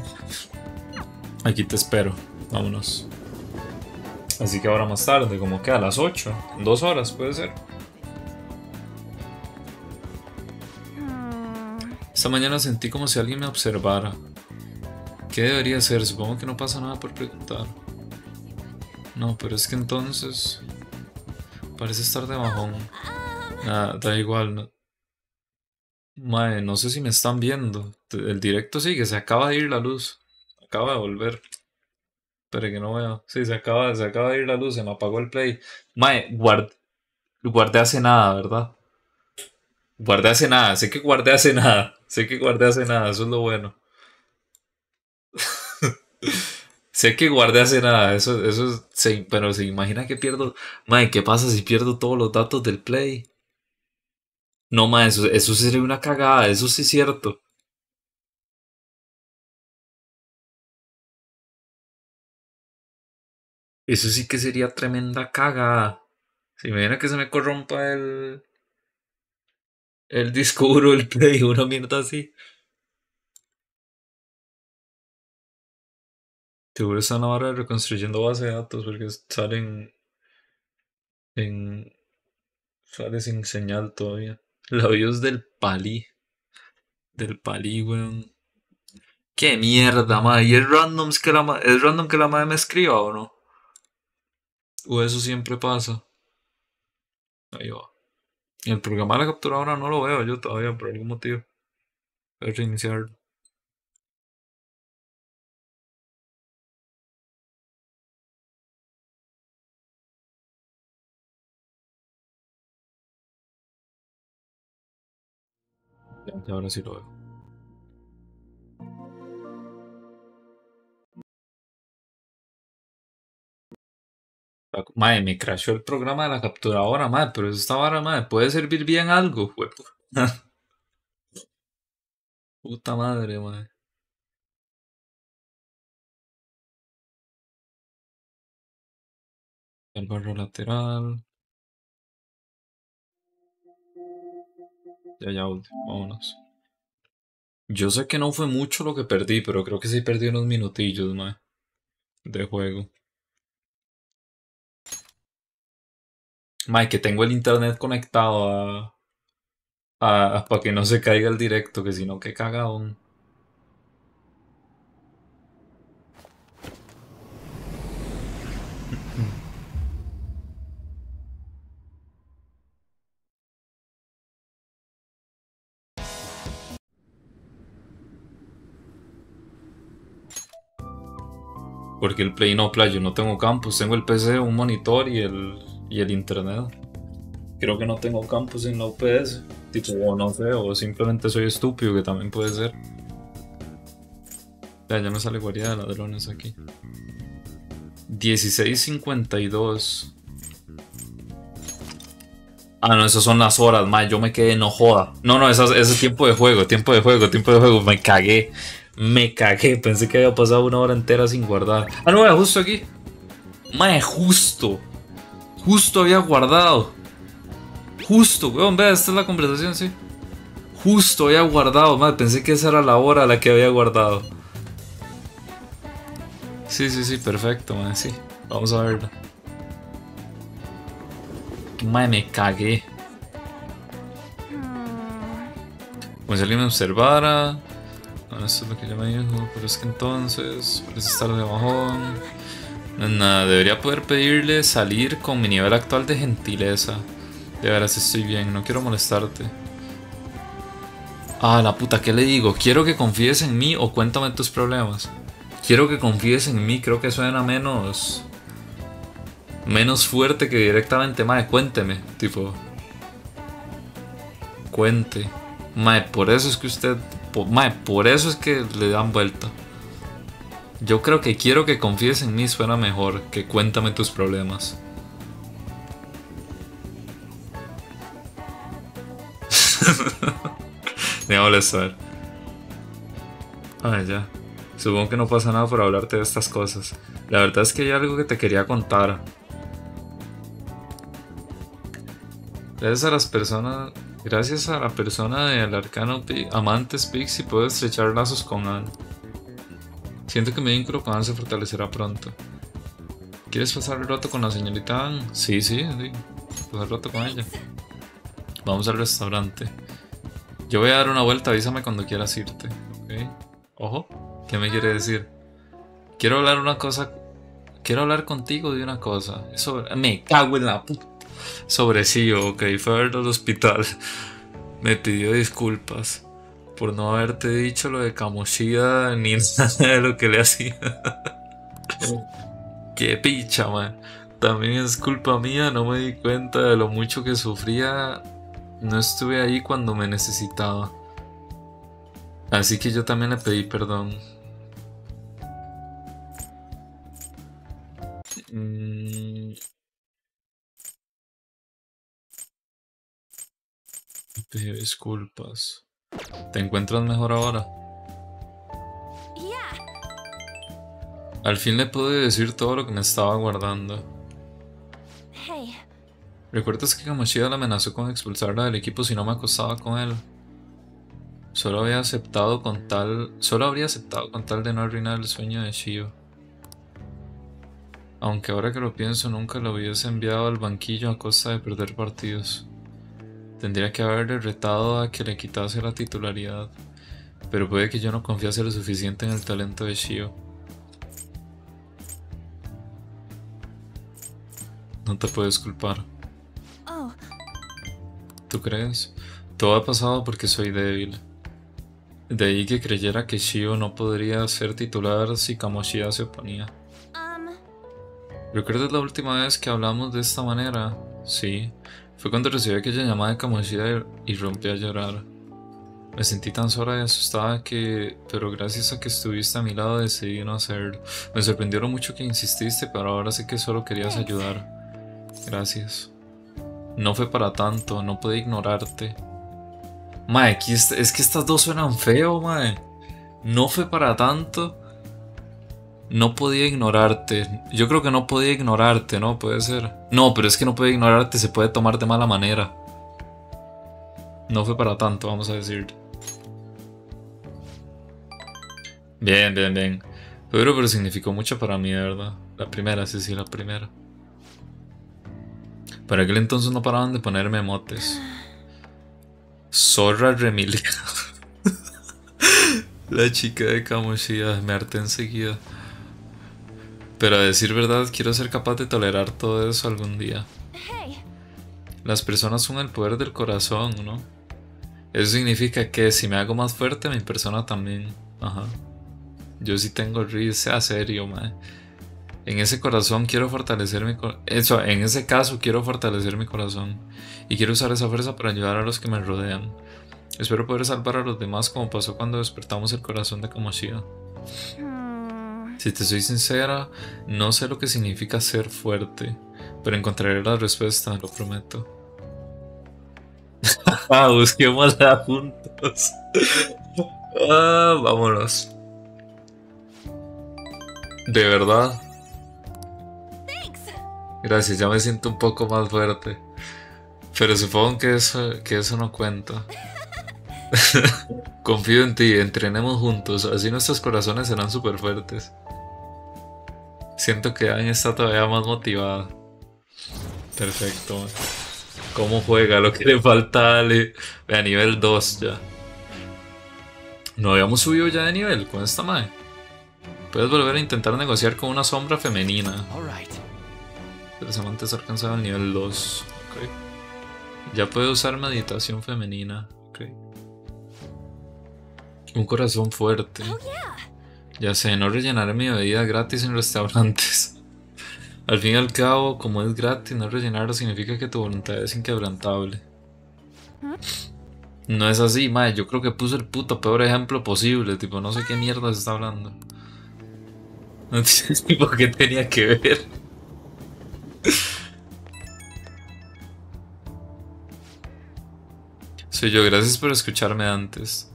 Aquí te espero. Vámonos. Así que ahora más tarde, como que a las 8, en dos horas puede ser. Esta mañana sentí como si alguien me observara. ¿Qué debería hacer? Supongo que no pasa nada por preguntar. No, pero es que entonces... Parece estar de bajón. Nada, da igual. No, Mae, no sé si me están viendo. El directo sigue, se acaba de ir la luz. Acaba de volver. Pero que no veo. Sí, se acaba, se acaba de ir la luz, se me apagó el play. Mae, guard, guardé hace nada, ¿verdad? Guardé hace nada, sé que guardé hace nada. Sé que guardé hace nada, eso es lo bueno. sé que guardé hace nada, eso, eso es, pero se imagina que pierdo. Mae, ¿qué pasa si pierdo todos los datos del play? No, ma, eso, eso sería una cagada, eso sí es cierto. Eso sí que sería tremenda cagada. Si me viene que se me corrompa el. El disco duro del Play, una mierda así. Seguro están ahora reconstruyendo base de datos porque salen. En. Sale sin señal todavía. Labios del pali. Del pali, weón. Qué mierda, madre. ¿Y es random que la, ¿es random que la madre me escriba o no? O eso siempre pasa. Ahí va. El programa de la capturadora no lo veo yo todavía por algún motivo. Voy a reiniciar. Ya, ahora sí lo veo. Madre, me crashó el programa de la capturadora, madre, pero esta vara, madre, puede servir bien algo, Puta madre, madre. El barro lateral. Ya, ya, vámonos. Yo sé que no fue mucho lo que perdí, pero creo que sí perdí unos minutillos, madre, de juego. Mike, que tengo el internet conectado a, a, para que no se caiga el directo, que si no, que cagadón. Porque el Play no, Play, yo no tengo campus, tengo el PC, un monitor y el, y el internet. Creo que no tengo campus en la UPS, tipo, o no sé, o simplemente soy estúpido, que también puede ser. Ya, ya me sale guardia de ladrones aquí. 16.52. Ah, no, esas son las horas, ma. Yo me quedé, no joda. No, no, ese es tiempo de juego, tiempo de juego, tiempo de juego. Me cagué. Me cagué. Pensé que había pasado una hora entera sin guardar. Ah, no, justo aquí. Ma, justo. Justo había guardado. Justo, weón, vea, esta es la conversación, sí. Justo había guardado, madre. Pensé que esa era la hora a la que había guardado. Sí, sí, sí, perfecto, madre, sí. Vamos a verlo. Madre, me cagué. Como si alguien me observara. Bueno, eso es lo que yo me dijo, pero es que entonces parece estar de bajón. Nada, debería poder pedirle salir con mi nivel actual de gentileza. De veras estoy bien, no quiero molestarte. Ah, la puta, ¿qué le digo? Quiero que confíes en mí o cuéntame tus problemas. Quiero que confíes en mí, creo que suena menos... Menos fuerte que directamente, mae, cuénteme. Tipo... Cuente. Mae, por eso es que usted... Mae, por eso es que le dan vuelta. Yo creo que quiero que confíes en mí suena mejor que cuéntame tus problemas. Ni a molestar. Ay, ya. Supongo que no pasa nada por hablarte de estas cosas. La verdad es que hay algo que te quería contar. Gracias a las personas. Gracias a la persona del arcano Amantes Pixie puedo estrechar lazos con Anne. Siento que mi vínculo con Anne se fortalecerá pronto. ¿Quieres pasar el rato con la señorita Anne? Sí, sí, sí. Pasar el rato con ella. Vamos al restaurante. Yo voy a dar una vuelta, avísame cuando quieras irte. Ojo, ¿qué me quiere decir? Quiero hablar una cosa. Quiero hablar contigo de una cosa. Sobre, me cago en la puta. Sobre sí, ok. Fue a verlo al hospital. Me pidió disculpas por no haberte dicho lo de Kamoshida ni nada de lo que le hacía. Qué picha, man. También es culpa mía, no me di cuenta de lo mucho que sufría. No estuve ahí cuando me necesitaba. Así que yo también le pedí perdón. Mm. Pido disculpas. ¿Te encuentras mejor ahora? Al fin le pude decir todo lo que me estaba guardando. ¿Recuerdas que Kamoshida la amenazó con expulsarla del equipo si no me acostaba con él? Solo había aceptado con tal. Solo habría aceptado con tal de no arruinar el sueño de Shio. Aunque ahora que lo pienso nunca lo hubiese enviado al banquillo a costa de perder partidos. Tendría que haberle retado a que le quitase la titularidad, pero puede que yo no confiase lo suficiente en el talento de Shio. No te puedes culpar. Oh. ¿Tú crees? Todo ha pasado porque soy débil. De ahí que creyera que Shio no podría ser titular si Kamoshida se oponía. Um... ¿Recuerdas la última vez que hablamos de esta manera? Sí. Fue cuando recibí aquella llamada de Kamoshida y rompí a llorar. Me sentí tan sola y asustada que, pero gracias a que estuviste a mi lado decidí no hacerlo. Me sorprendió lo mucho que insististe, pero ahora sé que solo querías ayudar. Gracias. No fue para tanto, no pude ignorarte. Mae, es que estas dos suenan feo, mae. No fue para tanto. No podía ignorarte. Yo creo que no podía ignorarte, ¿no? Puede ser. No, pero es que no puede ignorarte, se puede tomar de mala manera. No fue para tanto, vamos a decir. Bien, bien, bien. Pero, pero significó mucho para mí, ¿verdad? La primera, sí, sí, la primera. Para aquel entonces no paraban de ponerme motes. Zorra Remilia. la chica de Kamoshida me harté enseguida. Pero a decir verdad, quiero ser capaz de tolerar todo eso algún día. Las personas son el poder del corazón, ¿no? Eso significa que si me hago más fuerte, mi persona también. Ajá. Yo sí tengo risa, sea serio, man. En ese corazón quiero fortalecer mi eso, en ese caso quiero fortalecer mi corazón y quiero usar esa fuerza para ayudar a los que me rodean. Espero poder salvar a los demás como pasó cuando despertamos el corazón de Kamoshida. Si te soy sincera, no sé lo que significa ser fuerte, pero encontraré la respuesta, lo prometo. Busquémosla juntos. ah, vámonos. De verdad. Gracias, ya me siento un poco más fuerte. Pero supongo que eso, que eso no cuenta. Confío en ti, entrenemos juntos, así nuestros corazones serán súper fuertes. Siento que Anne está todavía más motivada. Perfecto. ¿Cómo juega? Lo que le falta Ale. A nivel 2 ya. No habíamos subido ya de nivel con esta madre. Puedes volver a intentar negociar con una sombra femenina. Los amantes alcanzado al nivel 2. Ya puede usar meditación femenina. Un corazón fuerte. Oh, ya sé, no rellenaré mi bebida gratis en restaurantes. al fin y al cabo, como es gratis, no rellenarlo significa que tu voluntad es inquebrantable. No es así, mae. Yo creo que puse el puto peor ejemplo posible. Tipo, no sé qué mierda se está hablando. No tipo, ¿qué tenía que ver? Soy yo, gracias por escucharme antes.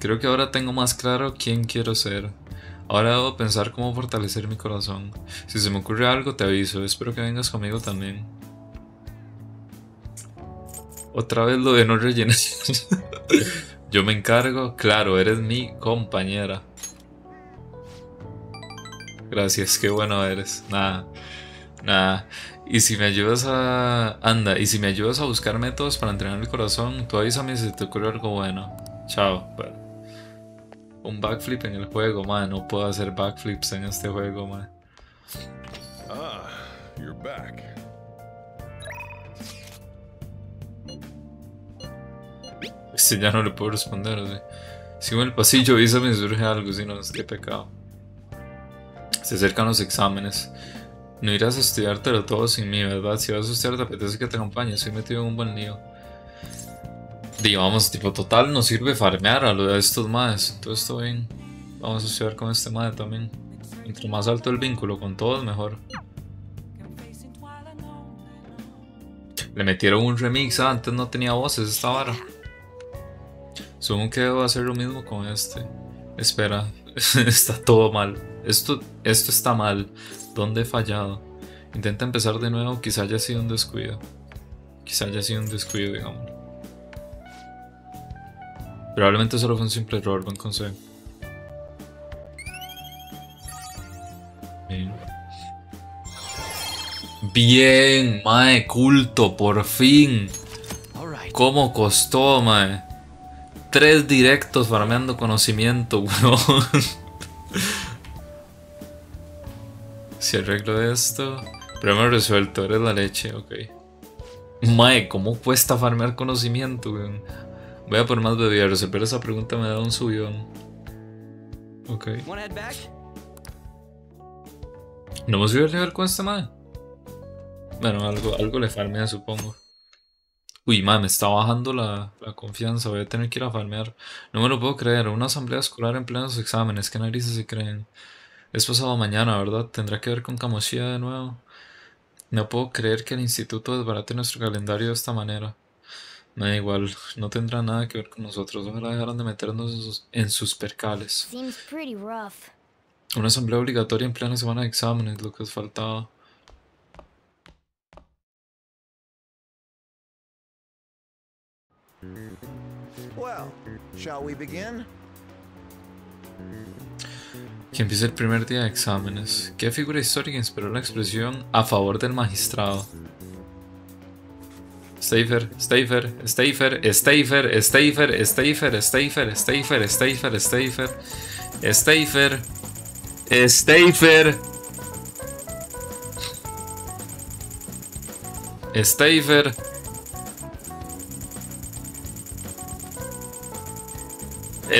Creo que ahora tengo más claro quién quiero ser. Ahora debo pensar cómo fortalecer mi corazón. Si se me ocurre algo, te aviso. Espero que vengas conmigo también. Otra vez lo de no rellenar. Yo me encargo. Claro, eres mi compañera. Gracias, qué bueno eres. Nada. Nada. Y si me ayudas a. Anda, y si me ayudas a buscar métodos para entrenar el corazón, tú avísame si te ocurre algo bueno. Chao. Un backflip en el juego, man. No puedo hacer backflips en este juego, man. Ah, you're back. Este ya no le puedo responder, o sea. Sigo en el pasillo, avísame si surge algo, si no, es que pecado. Se acercan los exámenes. No irás a estudiártelo todo sin mí, ¿verdad? Si vas a estudiar, te apetece que te acompañe. Estoy metido en un buen lío. Digamos, tipo, total, nos sirve farmear a lo de estos madres. Todo esto bien. Vamos a estudiar con este madre también. Entre más alto el vínculo con todos, mejor. Le metieron un remix, ah, antes no tenía voces esta vara. Supongo que debo hacer lo mismo con este. Espera, está todo mal. Esto, esto está mal. ¿Dónde he fallado? Intenta empezar de nuevo, quizá haya sido un descuido. Quizá haya sido un descuido, digamos. Probablemente solo fue un simple error, buen consejo. Bien. Bien, mae, culto, por fin. ¿Cómo costó, mae? Tres directos farmeando conocimiento, weón. Si arreglo esto. Problema resuelto, eres la leche, ok. Mae, ¿cómo cuesta farmear conocimiento, weón? Voy a por más bebidas, pero esa pregunta me da un subidón. Ok. ¿No hemos ido a nivel con este mae? Bueno, algo, algo le farmea, supongo. Uy, mae, me está bajando la, la, confianza. Voy a tener que ir a farmear. No me lo puedo creer. Una asamblea escolar en plenos exámenes. ¿Qué narices se creen? Es pasado mañana, ¿verdad? Tendrá que ver con Kamoshida de nuevo. No puedo creer que el instituto desbarate nuestro calendario de esta manera. Me da igual, no tendrá nada que ver con nosotros. Ojalá dejaran de meternos en sus, en sus percales. Una asamblea obligatoria en plena semana de exámenes, lo que os faltaba. Well, shall we begin? Que empiece el primer día de exámenes. ¿Qué figura histórica inspiró la expresión a favor del magistrado? Stafer, Stafer, Stafer, Stafer, Stafer, Stafer, Stafer, Stafer, Stafer, Stafer, Stafer, Stafer, Stafer.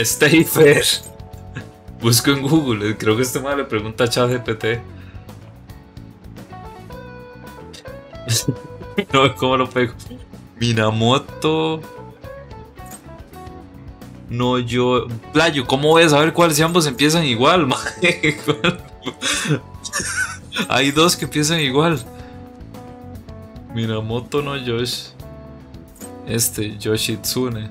Stafer. Busco en Google, creo que este mal le pregunta a ChatGPT. no, ¿cómo lo pego? Minamoto. No, yo. Playo, ¿cómo voy a saber cuáles si ambos empiezan igual, Hay dos que empiezan igual. Minamoto no Yosh. Este, Yoshitsune.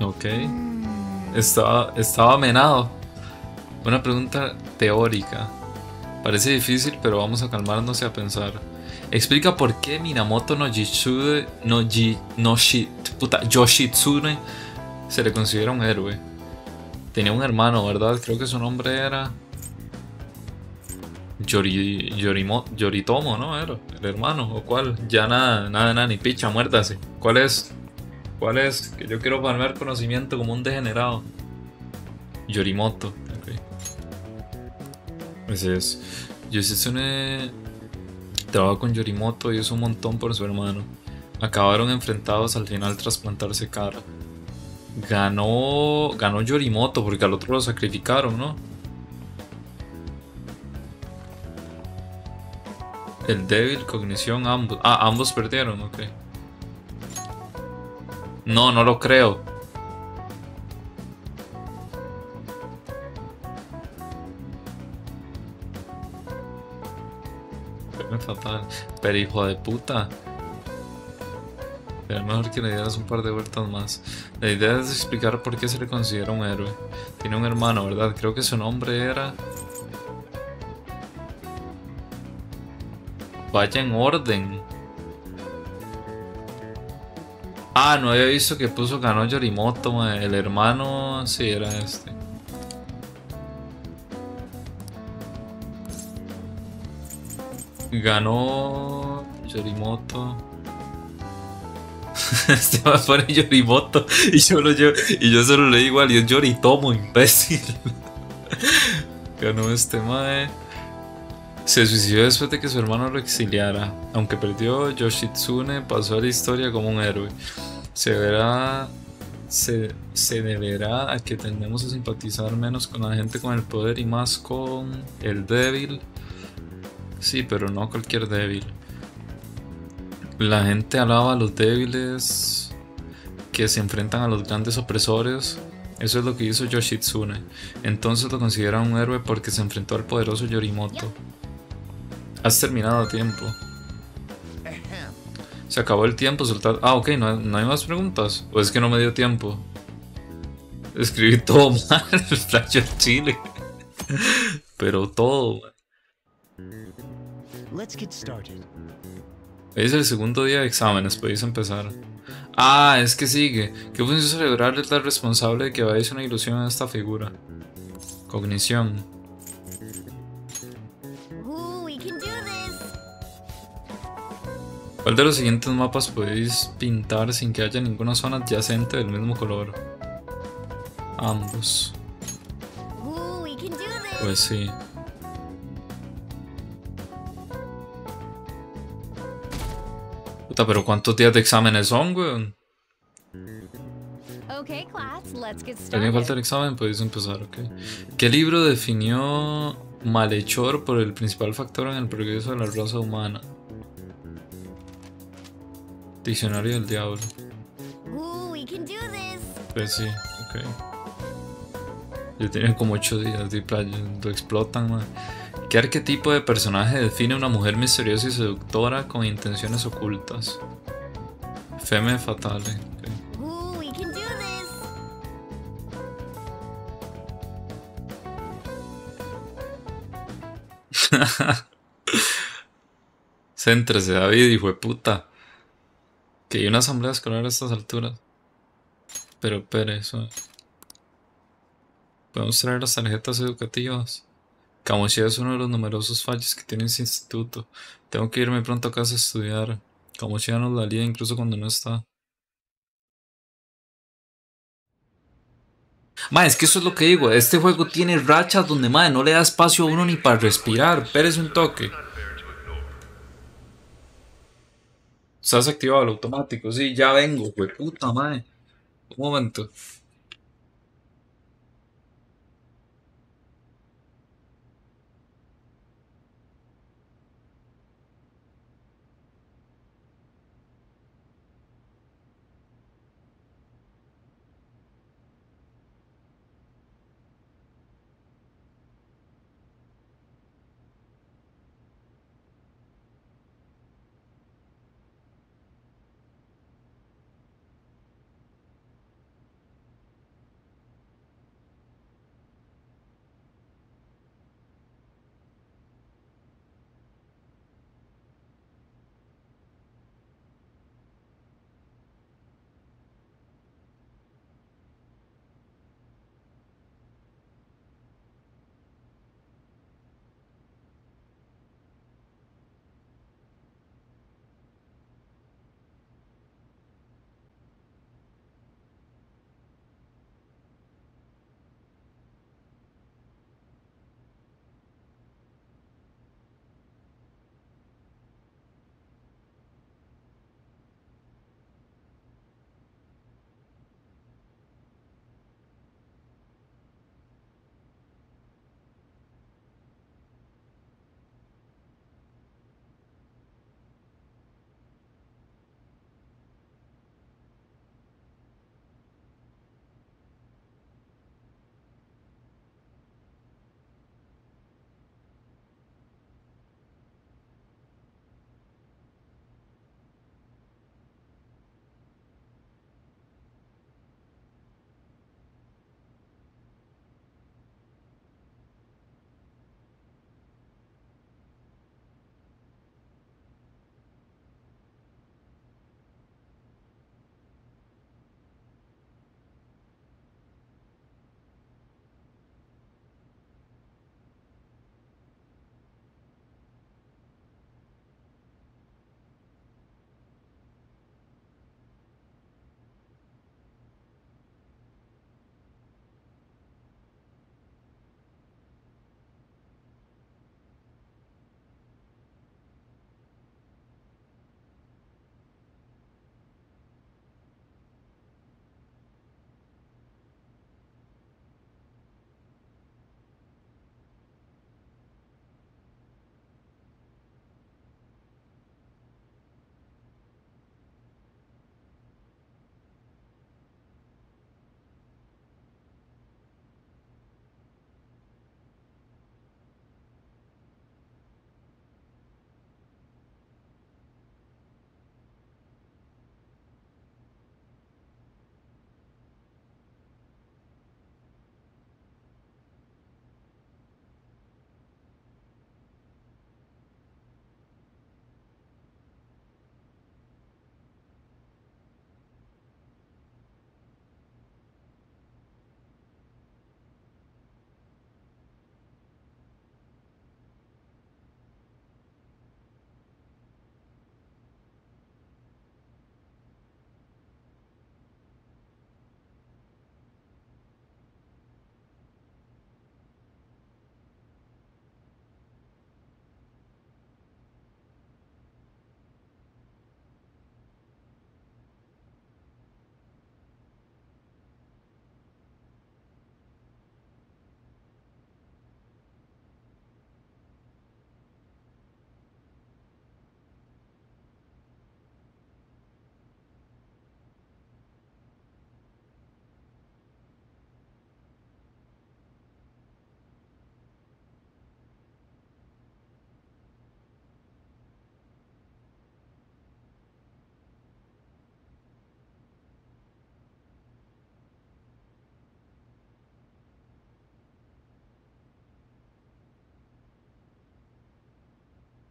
Ok. Estaba, estaba amenado. Una pregunta teórica. Parece difícil, pero vamos a calmarnos y a pensar. Explica por qué Minamoto no Jitsude no, no shi, puta, Yoshitsune se le considera un héroe. Tenía un hermano, ¿verdad? Creo que su nombre era Yori, Yorimo, Yoritomo, ¿no? Era el hermano, ¿o cuál? Ya nada, nada, nada, ni picha, muértase. ¿Cuál es? ¿Cuál es? Que yo quiero farmear conocimiento como un degenerado. Yorimoto. Ese es. Yoshitsune trabaja con Yorimoto y es un montón por su hermano. Acabaron enfrentados al final tras plantarse cara. Ganó. Ganó Yorimoto porque al otro lo sacrificaron, ¿no? El débil, cognición, ambos. Ah, ambos perdieron, ok. No, no lo creo. fatal. Pero hijo de puta. Pero mejor que le dieras un par de vueltas más. La idea es explicar por qué se le considera un héroe. Tiene un hermano, ¿verdad? Creo que su nombre era... Vaya en orden. Ah, no había visto que puso ganó Yorimoto, el hermano, sí, era este. Ganó Yorimoto. este va a poner Yorimoto y yo lo y yo se lo leí igual y es Yoritomo, imbécil. Ganó este mae. Se suicidó después de que su hermano lo exiliara. Aunque perdió, Yoshitsune pasó a la historia como un héroe. Se verá. Se, se deberá a que tendemos a simpatizar menos con la gente con el poder y más con el débil. Sí, pero no cualquier débil. La gente alaba a los débiles que se enfrentan a los grandes opresores. Eso es lo que hizo Yoshitsune. Entonces lo considera un héroe porque se enfrentó al poderoso Yorimoto. Has terminado a tiempo. Se acabó el tiempo, soltar. Ah, ok, no, hay más preguntas. O es que no me dio tiempo. Escribí todo mal, el flash Chile. Pero todo. Es el segundo día de exámenes, podéis empezar. Ah, es que sigue. ¿Qué función cerebral es la responsable de que vayáis una ilusión en esta figura? Cognición. ¿Cuál de los siguientes mapas podéis pintar sin que haya ninguna zona adyacente del mismo color? Ambos. Pues sí. Puta, pero ¿cuántos días de exámenes son, weón? Okay, started. falta el examen? Podéis empezar, ok. ¿Qué libro definió malhechor por el principal factor en el progreso de la raza humana? Diccionario del diablo. Pues sí, ok. Yo tenía como 8 días de playa, lo explotan, man. ¿Qué arquetipo de personaje define una mujer misteriosa y seductora con intenciones ocultas? Feme fatale. Céntrese, David, hijo de puta. Que hay una asamblea escolar a estas alturas. Pero espere, eso. Podemos traer las tarjetas educativas. Kamoshida es uno de los numerosos fallos que tiene ese instituto. Tengo que irme pronto a casa a estudiar. Kamoshida nos la lía incluso cuando no está. Ma, es que eso es lo que digo. Este juego tiene rachas donde, ma, no le da espacio a uno ni para respirar. Pérez un toque. Estás activado el automático. Sí, ya vengo, güey. Puta madre. Un momento.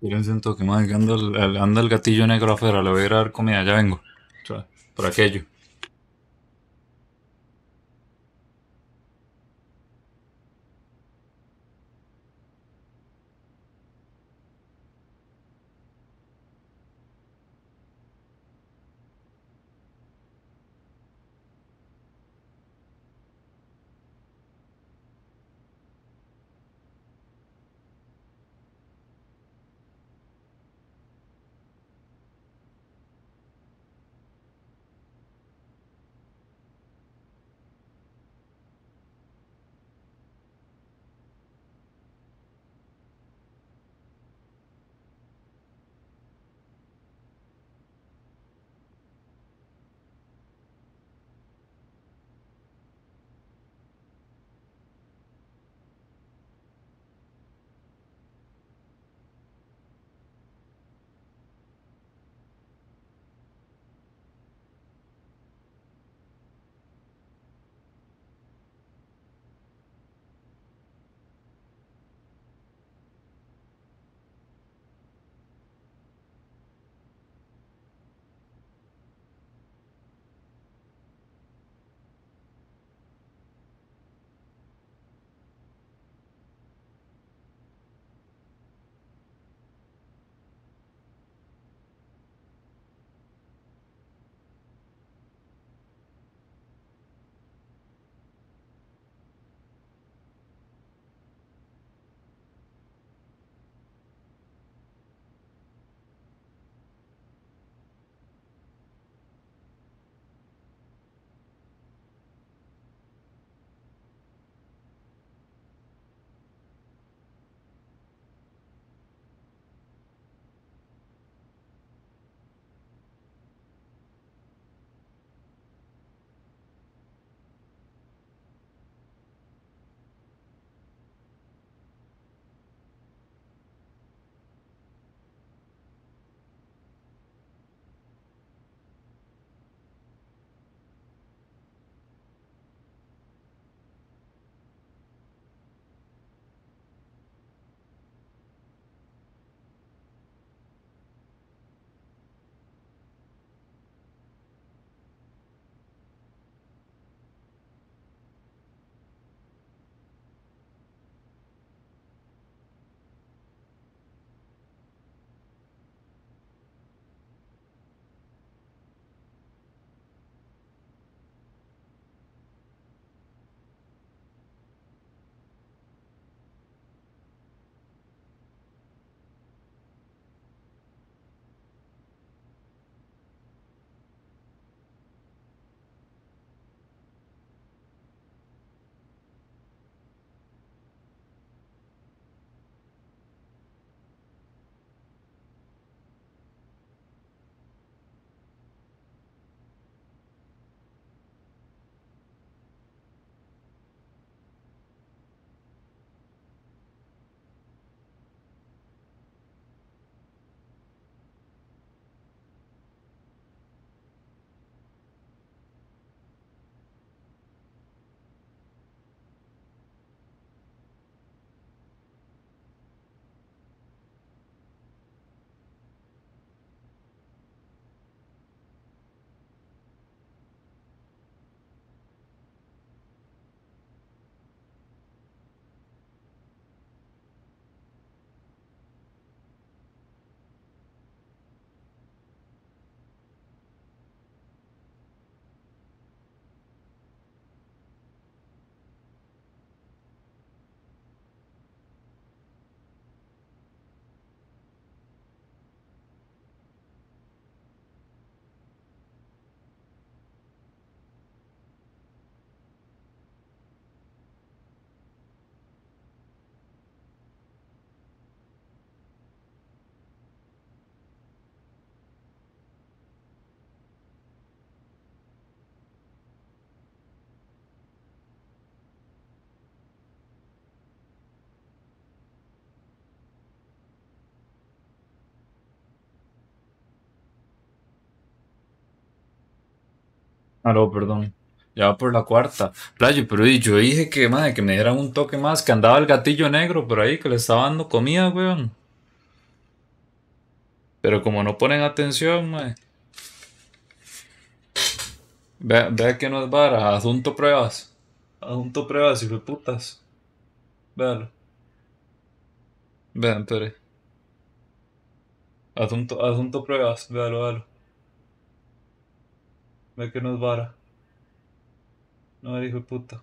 Espérense un toque más, anda el, anda el gatillo negro afuera, le voy a ir a dar comida, ya vengo. por aquello. Aló, perdón. Ya va por la cuarta. Playo, pero yo dije que, madre, que me dieran un toque más, que andaba el gatillo negro por ahí, que le estaba dando comida, weón. Pero como no ponen atención, mae. Vea, vea que no es vara. Adjunto pruebas. Adjunto pruebas, y putas. Véalo. Vean, espere. Adjunto, adjunto pruebas. Véalo, véalo. Ve que no es vara. No, hijo de puta.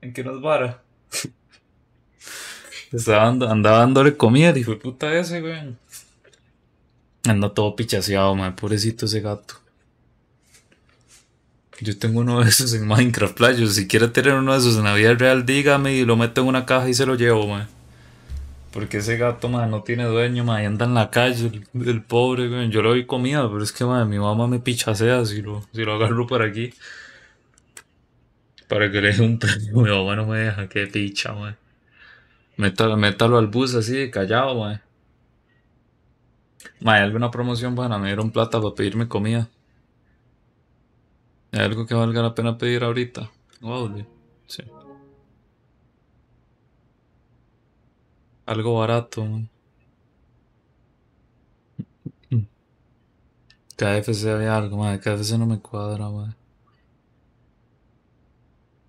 ¿En qué nos vara? Estaba andaba dándole comida, hijo de puta ese, güey. Anda todo pichaseado, madre. Pobrecito ese gato. Yo tengo uno de esos en Minecraft Playo. Si quiere tener uno de esos en la vida real, dígame y lo meto en una caja y se lo llevo, madre. Porque ese gato, madre, no tiene dueño, madre. Anda en la calle, el, pobre, güey. Yo le doy comida, pero es que, madre, mi mamá me pichasea si lo, si lo agarro por aquí. Para que le dé un premio. Mi mamá no me deja, qué picha, madre. Métalo, métalo al bus así, callado, madre. ¿hay alguna promoción buena? Me dieron plata para pedirme comida. ¿Hay algo que valga la pena pedir ahorita? Wow, sí. Algo barato, man. KFC había algo, madre. KFC no me cuadra, madre.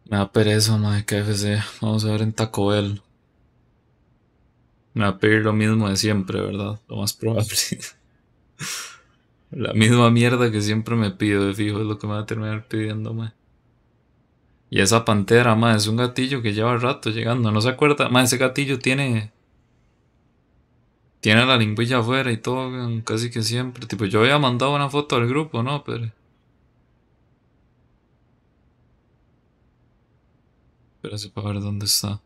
Me da pereza, madre. KFC. Vamos a ver en Taco Bell. Me va a pedir lo mismo de siempre, ¿verdad? Lo más probable. La misma mierda que siempre me pido de fijo es lo que me va a terminar pidiendo, Y esa pantera, ma, es un gatillo que lleva rato llegando. ¿No se acuerda? Ma, ese gatillo tiene. Tiene la lingüilla afuera y todo, casi que siempre. Tipo, yo había mandado una foto al grupo, ¿no? Pero. Espérate para ver dónde está.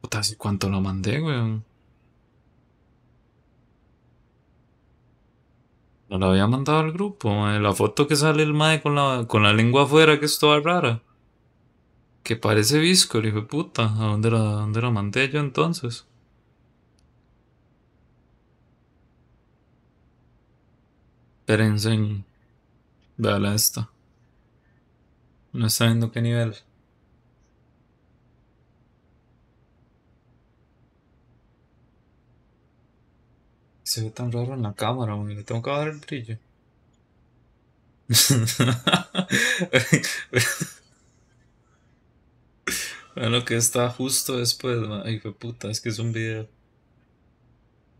Puta, ¿hace cuánto lo mandé, weón? No lo había mandado al grupo, La foto que sale el mae con la, con la lengua afuera, que es toda rara. Que parece visco, hijo de puta. ¿A dónde la, dónde la mandé yo entonces? Espérense. Véala esta. No está viendo qué nivel. Se ve tan raro en la cámara, güey. Le tengo que bajar el brillo. Vean lo que está justo después, man. Ay, fue puta, es que es un video.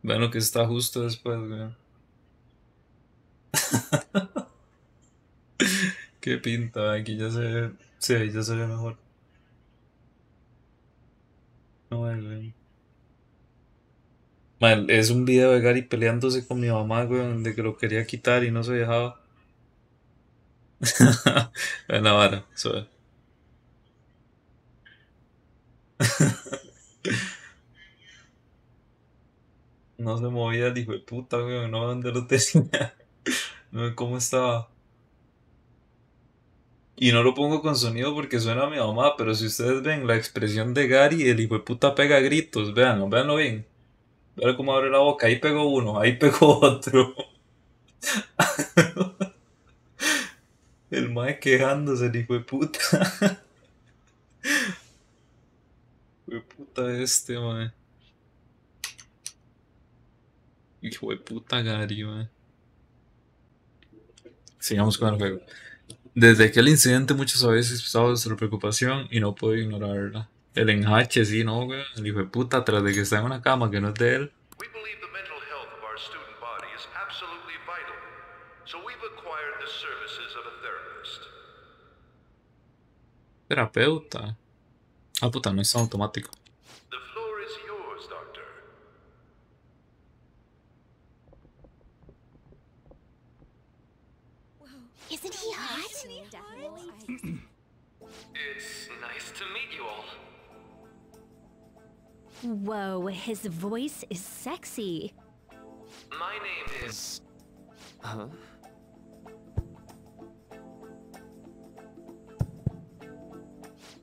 Vean lo que está justo después. Qué pinta, aquí ya se ve. Sí, ahí ya se ve mejor. No, güey es un video de Gary peleándose con mi mamá, güey, de que lo quería quitar y no se dejaba. la vara, no se movía el hijo de puta, güey, no dónde lo tenía. cómo estaba. Y no lo pongo con sonido porque suena a mi mamá, pero si ustedes ven la expresión de Gary, el hijo de puta pega gritos, véanlo, véanlo bien. Ver cómo abre la boca. Ahí pegó uno, ahí pegó otro. el mae quejándose, el hijo de puta. hijo de puta este, mae. Hijo de puta Gary, mae. Sigamos con el juego. Desde aquel incidente muchos habéis expresado vuestra preocupación y no puedo ignorarla. El enjache, sí, ¿no, güey? El hijo de puta, tras de que está en una cama que no es de él. Terapeuta. Ah, puta, no es automático. Whoa, his voice is sexy. My name is... Huh?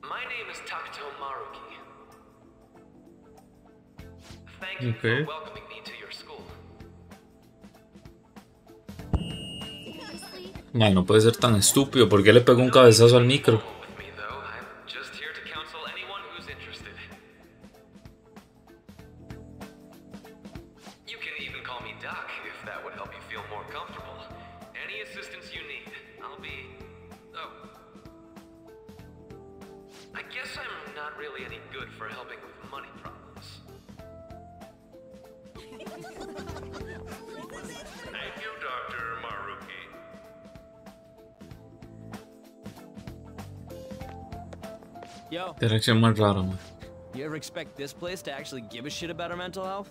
My name is Takuto Maruki. Thank you okay. for welcoming me to your school. Man, no puede ser tan estúpido. ¿Por qué le pegó un cabezazo al micro? Yo. Dirección más rara, man. You ever expect this place to actually give a shit about our mental health?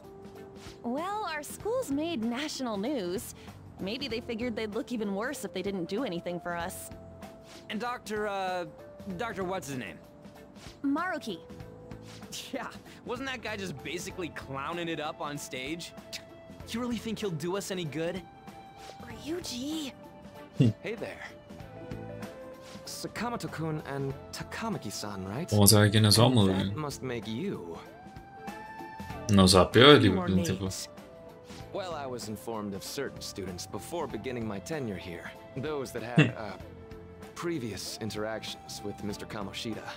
Well, our school's made national news. Maybe they figured they'd look even worse if they didn't do anything for us. And Dr. uh... Dr. What's his name? Maruki. Yeah, wasn't that guy just basically clowning it up on stage? You really think he'll do us any good? Ryuji. hey there. Sakamoto-kun and Takamaki-san, right? Vamos a ver quiénes somos, That must make you. Nos sapeó el More tipo. Well, I was informed of certain students before beginning my tenure here. Those that had, uh, previous interactions with Mr. Kamoshida.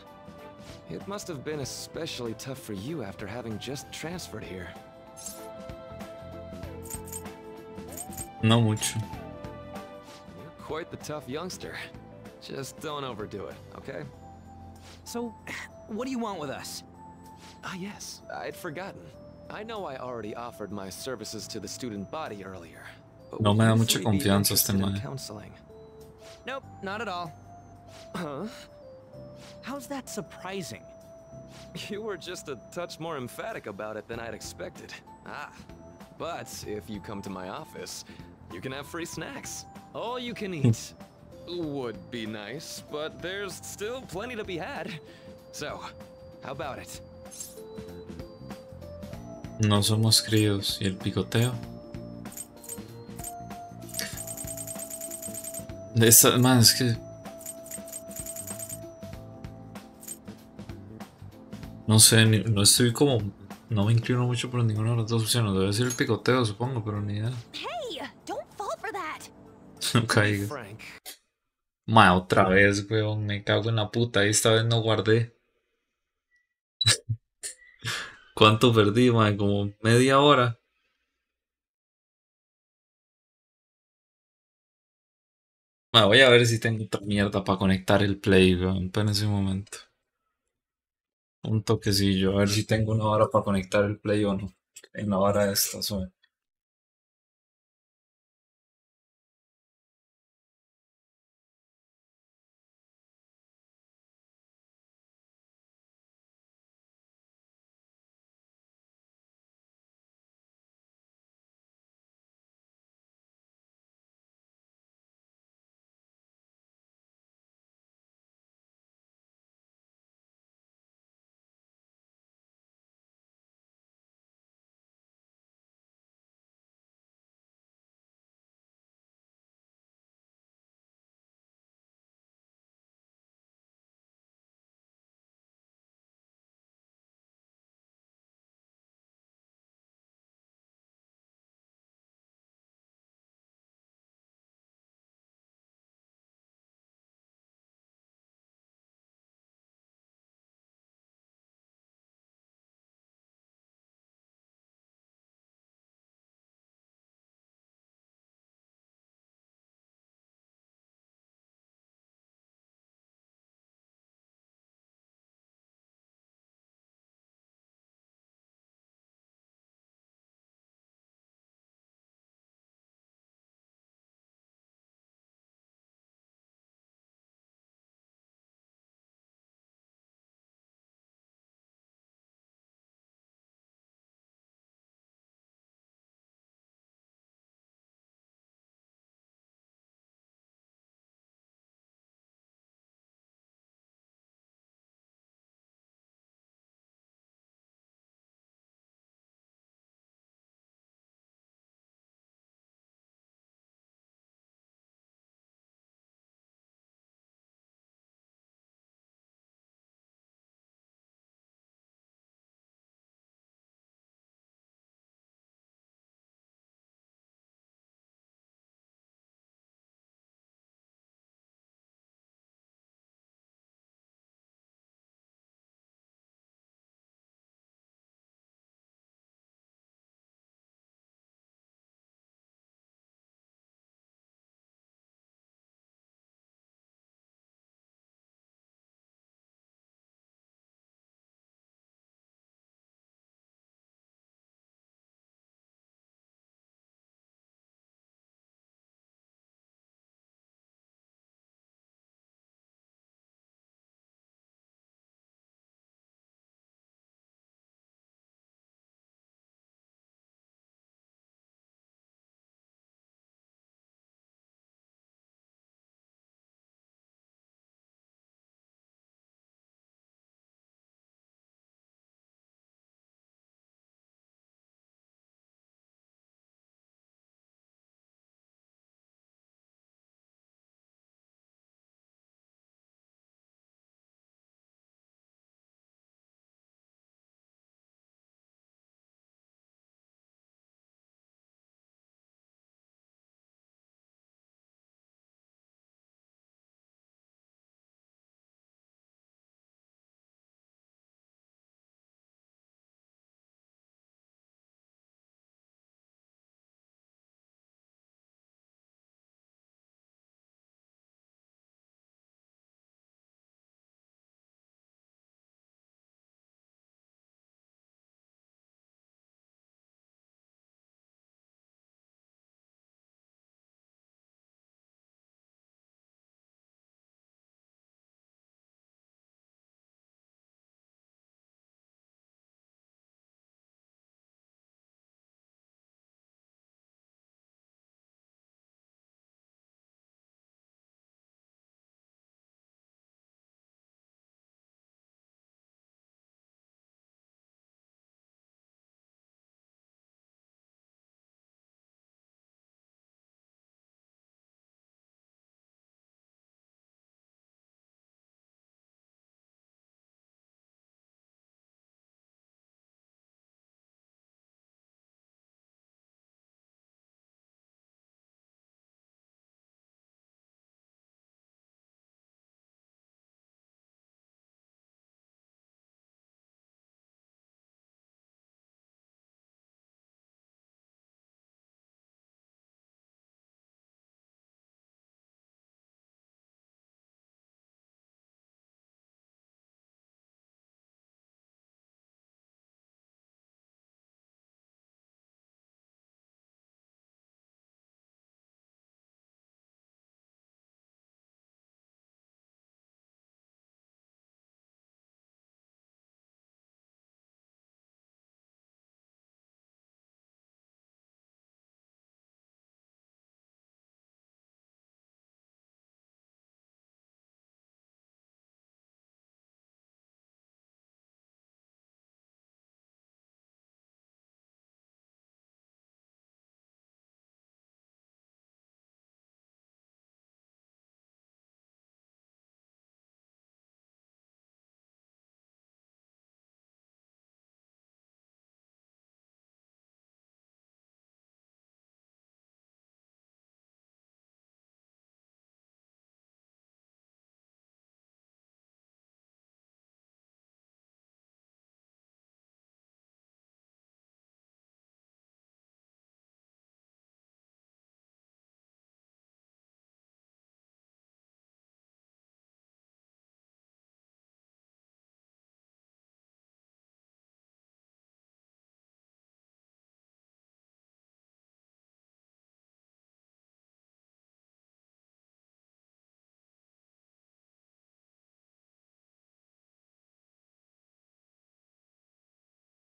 It must have been especially tough for you after having just transferred here. No mucho. You're quite the tough youngster. Just don't overdo it, okay? So, what do you want with us? Ah, yes, I'd forgotten. I know I already offered my services to the student body earlier. but No would me da mucha confianza este interested in mae. counseling? Nope, not at all. Huh? How's that surprising? You were just a touch more emphatic about it than I'd expected. Ah, but if you come to my office, you can have free snacks. All you can eat. Would be nice, but there's still plenty to be had. So, how about it? No somos críos. ¿Y el picoteo? De esa, man, es que. No sé, ni- no estoy como. No me inclino mucho por ninguna de las dos opciones. Debe ser el picoteo, supongo, pero ni idea. Hey, don't fall for that. No caigas. Frank. Ma, otra vez, weón. Me cago en la puta. Y esta vez no guardé. ¿Cuánto perdí, ma? Como media hora. Ma, voy a ver si tengo otra mierda para conectar el play, weón. Espérense un momento. Un toquecillo. A ver si tengo una hora para conectar el play o no. En la hora esta, suave.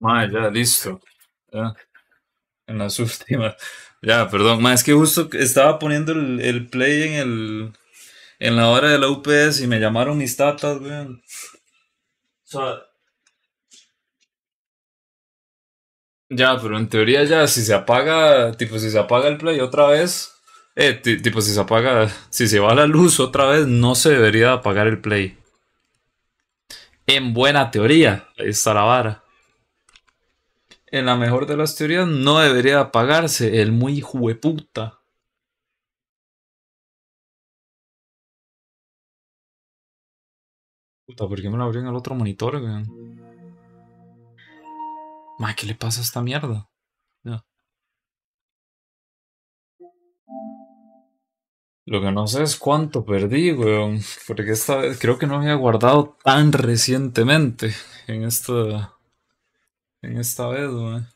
Mae, ya, listo. Ya. En las últimas. Ya, perdón. Es que justo estaba poniendo el, el play en el. En la hora de la UPS y me llamaron mis tatas, weón. O sea. Ya, pero en teoría ya, si se apaga, tipo, si se apaga el play otra vez, eh, tipo, si se apaga, si se va la luz otra vez, no se debería apagar el play. En buena teoría, ahí está la vara. En la mejor de las teorías, no debería apagarse el muy jueputa. Puta, ¿por qué me lo abrió en el otro monitor, weón? Ma, ¿qué le pasa a esta mierda? Lo que no sé es cuánto perdí, weón. Porque esta vez creo que no había guardado tan recientemente en esta. En esta vez, weón.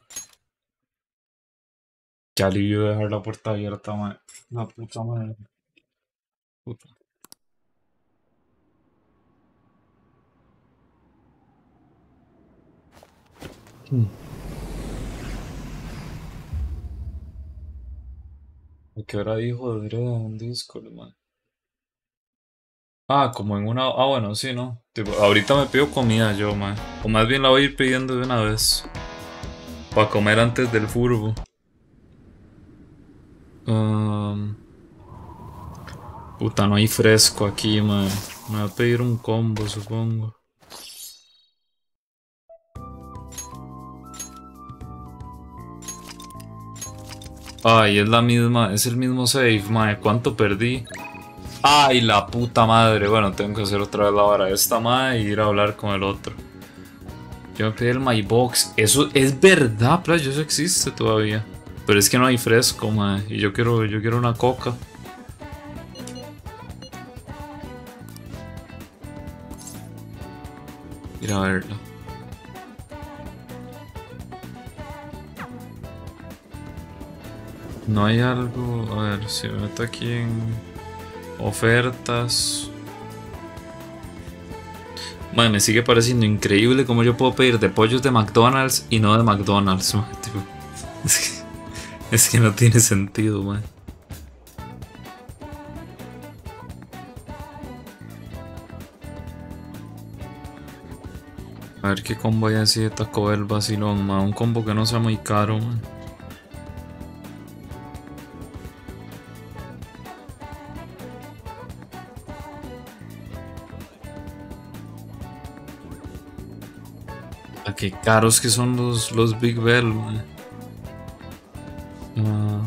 Qué alivio dejar la puerta abierta, weón. La puta madre. Puta. Hmm. ¿A qué hora dijo debería un Discord, man? Ah, como en una... Ah, bueno, sí, ¿no? ahorita me pido comida yo, man. O más bien la voy a ir pidiendo de una vez. Para comer antes del furbo. puta, no hay fresco aquí, man. Me voy a pedir un combo, supongo. Ay, es la misma, es el mismo save, mae. ¿Cuánto perdí? Ay, la puta madre. Bueno, tengo que hacer otra vez la vara esta, mae, y ir a hablar con el otro. Yo me pedí el MyBox. Eso es verdad, playo, eso existe todavía. Pero es que no hay fresco, mae. Y yo quiero, yo quiero una coca. Ir a verla. No hay algo. A ver, si me meto aquí en ofertas. me sigue pareciendo increíble cómo yo puedo pedir de pollos de McDonald's y no de McDonald's. es, que, no tiene sentido, man. A ver qué combo hay así de Taco Bell vacilón, Un combo que no sea muy caro, man. Qué caros que son los, los Big Bell, ah.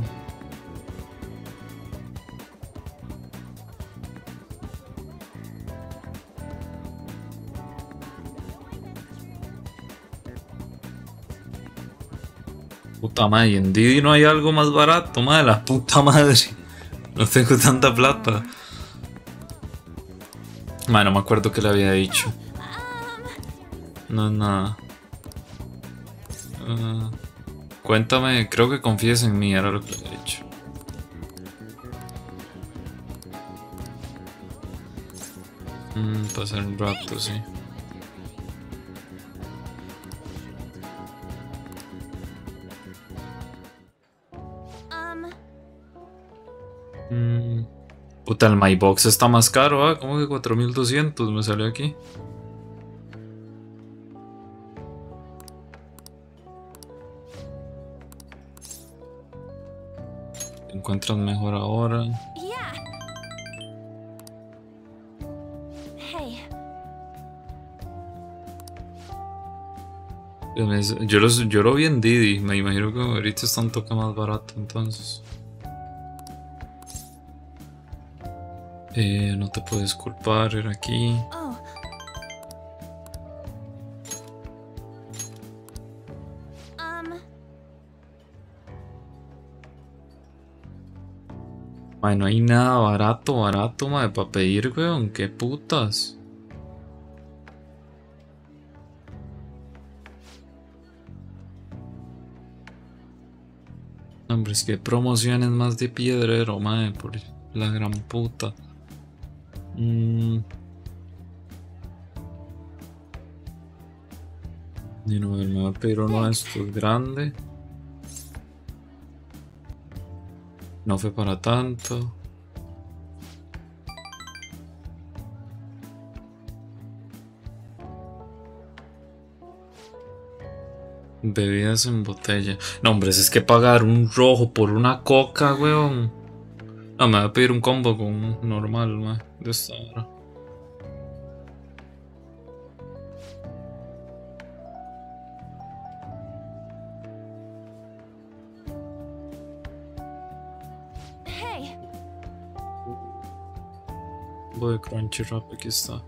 Puta madre, en Didi no hay algo más barato, madre, la puta madre. No tengo tanta plata. Madre, me acuerdo que le había dicho. No, nada. Cuéntame, creo que confíes en mí, era lo que le he dicho. Mm, pasar un rato, sí. Mm, puta, el MyBox está más caro, ¿ah? ¿Cómo que 4200 me salió aquí? Encuentras mejor ahora. Yo, los, yo lo vi en Didi, me imagino que ahorita está un toque más barato entonces. Eh, no te puedes culpar, era aquí. No hay nada barato, barato, madre, para pedir, weón. Qué putas. Hombre, es que promociones más de piedrero, madre, por la gran puta. Mm. Y no, me va a pedir uno de estos grande. No fue para tanto. Bebidas en botella. No, hombre, es que pagar un rojo por una coca, weón. No, me va a pedir un combo con normal, de esta hora. A Crunchyroll, está.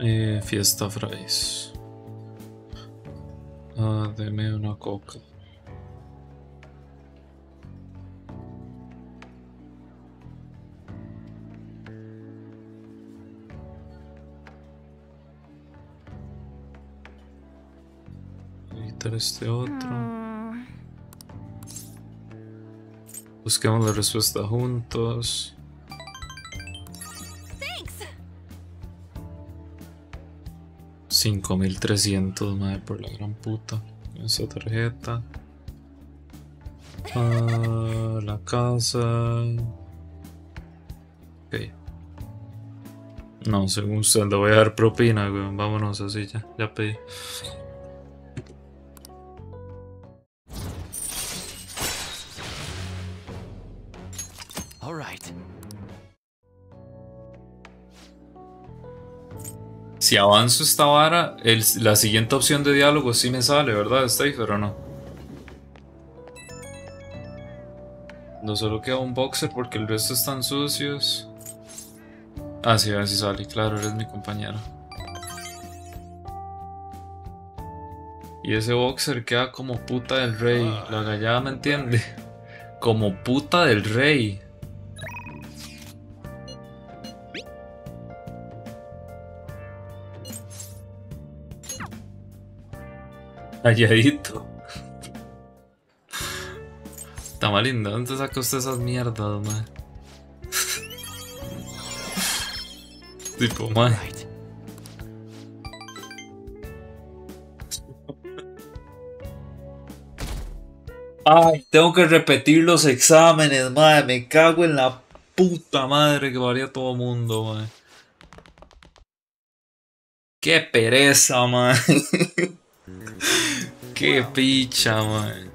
Eh, fiesta fries. Ah, deme una coca. Quitar este otro. Busquemos la respuesta juntos. 5300, madre, por la gran puta. Esa tarjeta. Ah, la casa. Ok. No, según usted le voy a dar propina, Vámonos así ya. Ya pedí. Si avanzo esta vara, la siguiente opción de diálogo sí me sale, ¿verdad, Steve? Pero no. No solo queda un boxer porque el resto están sucios. Ah, sí, a ver si sale. Claro, eres mi compañero. Y ese boxer queda como puta del rey. La gallada me entiende. Como puta del rey. Calladito. Está mal lindo. ¿Dónde saca usted esas mierdas, man? tipo, man. Ay, tengo que repetir los exámenes, madre. Me cago en la puta madre que varía todo mundo, madre. Qué pereza, madre. Qué picha, man.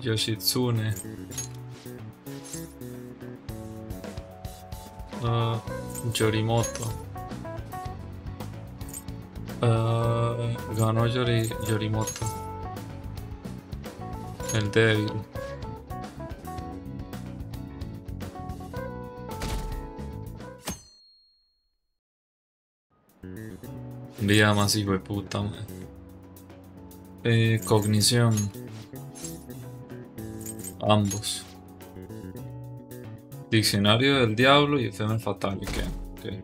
Yoshitsune. Uh, Yorimoto. Uh, ganó Yori, Yorimoto. El débil. Vida más hijo de puta, eh, cognición. Ambos. Diccionario del diablo y FM fatal. ¿Qué?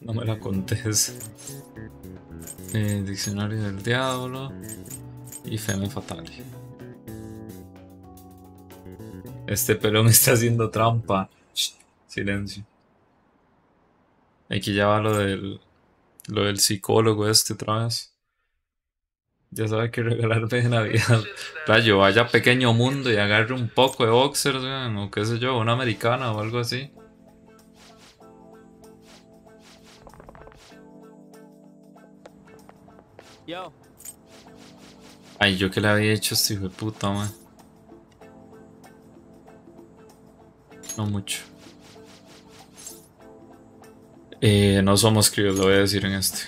No me la contés. Eh, diccionario del diablo y FM fatal. Este pelón está haciendo trampa. silencio. Aquí ya va lo del, lo del psicólogo este otra vez. Ya sabe que regalarme de Navidad. Rayo, vaya pequeño mundo y agarre un poco de boxers, o qué sé yo, una americana o algo así. Yo. Ay, yo que le había hecho este hijo de puta, man. No mucho. Eh, no somos críos, lo voy a decir en este.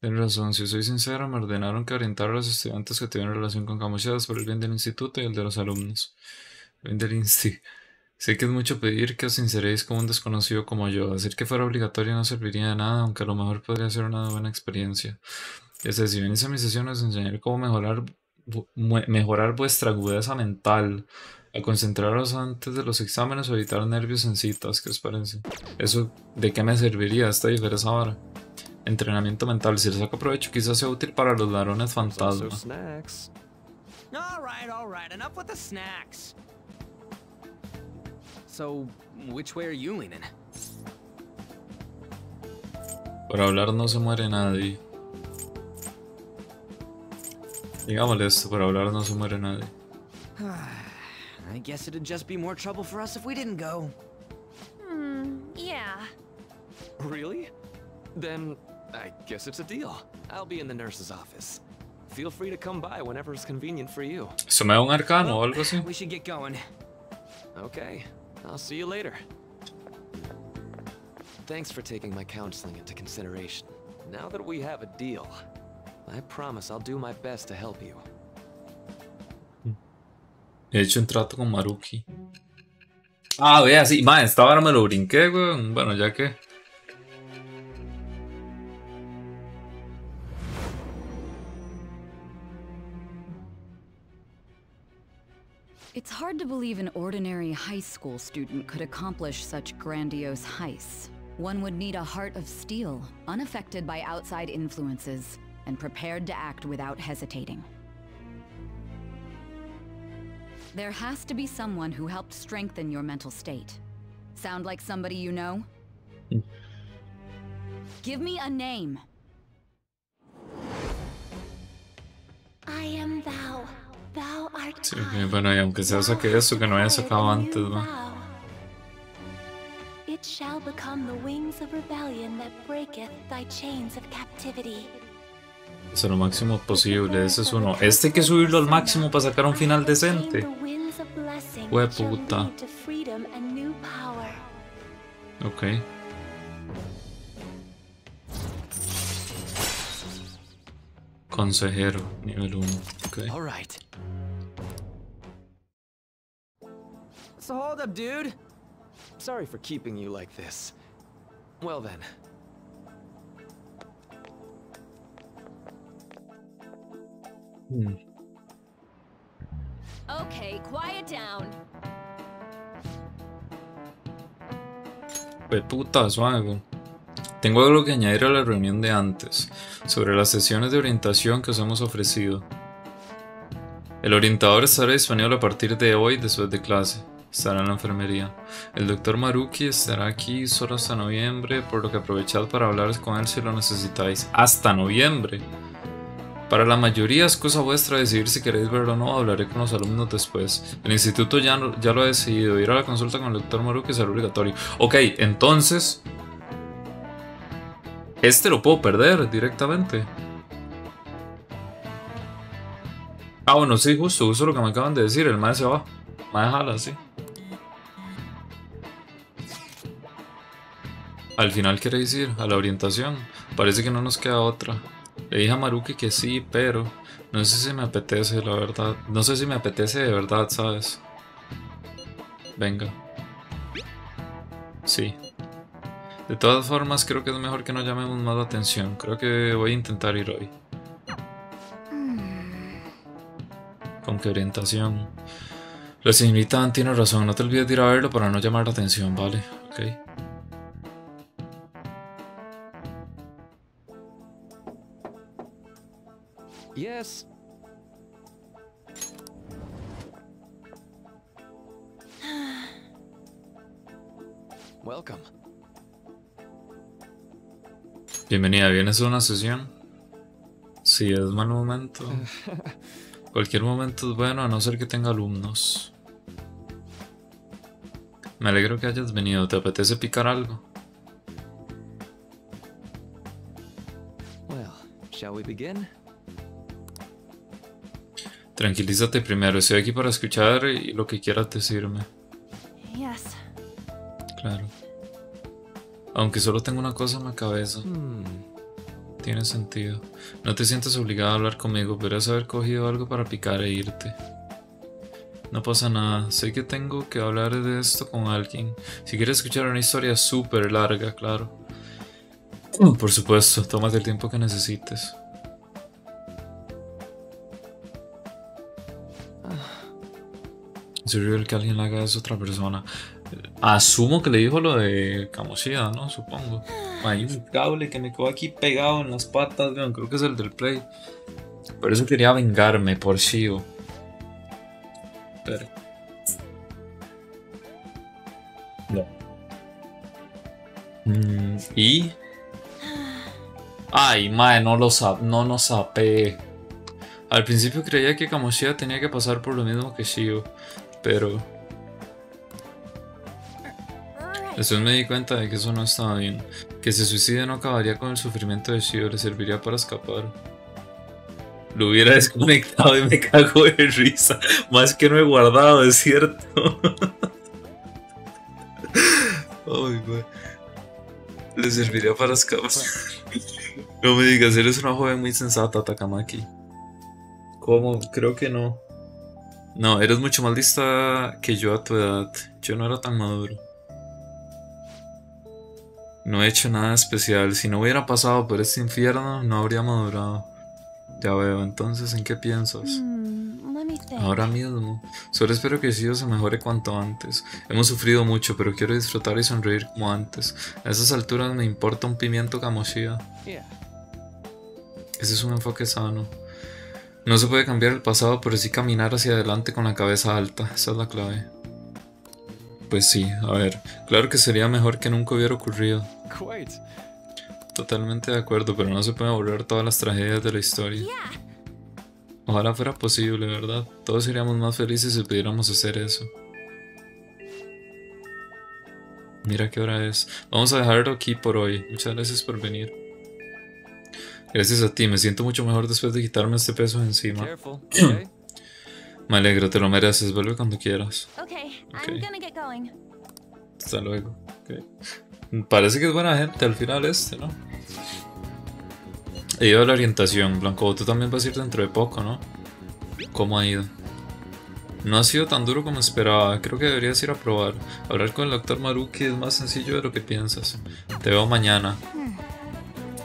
Tienes razón, si soy sincero, me ordenaron que orientara a los estudiantes que tienen relación con camuchadas por el bien del instituto y el de los alumnos. Del insti. Sé que es mucho pedir que os sinceréis con un desconocido como yo. Decir que fuera obligatorio no serviría de nada, aunque a lo mejor podría ser una buena experiencia. Es decir, si venís a mi sesión os enseñaré cómo mejorar mejorar vuestra agudeza mental, a concentraros antes de los exámenes o evitar nervios en citas, ¿qué os parece? ¿Eso de qué me serviría esta diferencia ahora? Entrenamiento mental, si le saco provecho quizás sea útil para los ladrones fantasmas. Enough with the snacks. So, which way are you leaning? Por hablar no se muere nadie. Digámosle esto, por hablar no se muere nadie. I guess it'd just be more trouble for us if we didn't go. Hmm, yeah. Really? Then I guess it's a deal. I'll be in the nurse's office. Feel free to come by whenever it's convenient for you. ¿Se me da un arcano o algo así? We should get going. Okay, I'll see you later. Thanks for taking my counseling into consideration. Now that we have a deal, I promise I'll do my best to help you. He hecho un trato con Maruki. Ah, vea, sí. Ma, esta vara me lo brinqué, weón. Bueno, ya que... It's hard to believe an ordinary high school student could accomplish such grandiose heists. One would need a heart of steel, unaffected by outside influences, and prepared to act without hesitating. There has to be someone who helped strengthen your mental state. Sound like somebody you know? Hmm. Give me a name. I am thou. Thou art Sí, bueno, y aunque sea saque eso que no haya sacado antes, ¿no? It shall become the wings of rebellion that breaketh thy chains of captivity. Eso lo máximo posible, ese es uno. Este hay que subirlo al máximo para sacar un final decente. Hue puta. Ok. Consejero, nivel 1. Okay. All right. So hold up, dude. Sorry for keeping you like this. Well then. Hmm. Okay, quiet down. Pues puta, suave. Tengo algo que añadir a la reunión de antes, sobre las sesiones de orientación que os hemos ofrecido. El orientador estará disponible a partir de hoy después de clase. Estará en la enfermería. El doctor Maruki estará aquí solo hasta noviembre, por lo que aprovechad para hablar con él si lo necesitáis. ¡Hasta noviembre! Para la mayoría es cosa vuestra decidir si queréis verlo o no, hablaré con los alumnos después. El instituto ya, ya lo ha decidido, ir a la consulta con el doctor Maruki es obligatorio. Ok, entonces... Este lo puedo perder directamente. Ah, bueno, sí, justo, justo lo que me acaban de decir, el maestro se va. Me jala, sí. Al final queréis ir a la orientación. Parece que no nos queda otra. Le dije a Maruki que sí, pero no sé si me apetece, la verdad. No sé si me apetece de verdad, ¿sabes? Venga. Sí. De todas formas, creo que es mejor que no llamemos más la atención. Creo que voy a intentar ir hoy. Con qué orientación. La señorita tiene razón, no te olvides de ir a verlo para no llamar la atención, ¿vale? Ok. Yes. Welcome. Bienvenida, ¿vienes a una sesión? Si es mal momento. Cualquier momento es bueno a no ser que tenga alumnos. Me alegro que hayas venido. ¿Te apetece picar algo? Well, shall we begin? Tranquilízate primero, estoy aquí para escuchar y lo que quieras decirme. Yes. Claro. Aunque solo tengo una cosa en la cabeza. Hmm. Tiene sentido. No te sientes obligado a hablar conmigo, Podrías haber cogido algo para picar e irte. No pasa nada, sé que tengo que hablar de esto con alguien. Si quieres escuchar una historia súper larga, claro. Por supuesto, tómate el tiempo que necesites. Es que alguien le haga eso a otra persona. Asumo que le dijo lo de Kamoshida, ¿no? Supongo. Hay un cable que me quedó aquí pegado en las patas, creo que es el del play. Por eso quería vengarme por Shio. Pero... No. Mm, y... Ay, mae, no lo no nos sapé. Al principio creía que Kamoshida tenía que pasar por lo mismo que Shio, pero... Después me di cuenta de que eso no estaba bien. Que se suicide no acabaría con el sufrimiento de Shio, le serviría para escapar. Lo hubiera desconectado y me cago de risa. Más que no he guardado, es cierto. Ay, güey. Le serviría para escapar. No me digas, eres una joven muy sensata, Takamaki. ¿Cómo? Creo que no. No, eres mucho más lista que yo a tu edad. Yo no era tan maduro. No he hecho nada especial. Si no hubiera pasado por este infierno, no habría madurado. Ya veo, entonces, ¿en qué piensas? Hmm, Ahora mismo. Solo espero que Shio se mejore cuanto antes. Hemos sufrido mucho, pero quiero disfrutar y sonreír como antes. A esas alturas me importa un pimiento Kamoshida. Ese es un enfoque sano. No se puede cambiar el pasado, pero sí caminar hacia adelante con la cabeza alta. Esa es la clave. Pues sí, a ver, claro que sería mejor que nunca hubiera ocurrido. Totalmente de acuerdo, pero no se puede borrar todas las tragedias de la historia. Ojalá fuera posible, ¿verdad? Todos seríamos más felices si pudiéramos hacer eso. Mira qué hora es. Vamos a dejarlo aquí por hoy. Muchas gracias por venir. Gracias a ti, me siento mucho mejor después de quitarme este peso encima. me alegro, te lo mereces. Vuelve cuando quieras. Okay, Hasta luego. Parece que es buena gente al final este, ¿no? He ido a la orientación. Blanco, tú también vas a ir dentro de poco, ¿no? ¿Cómo ha ido? No ha sido tan duro como esperaba. Creo que deberías ir a probar. Hablar con el doctor Maruki es más sencillo de lo que piensas. Te veo mañana.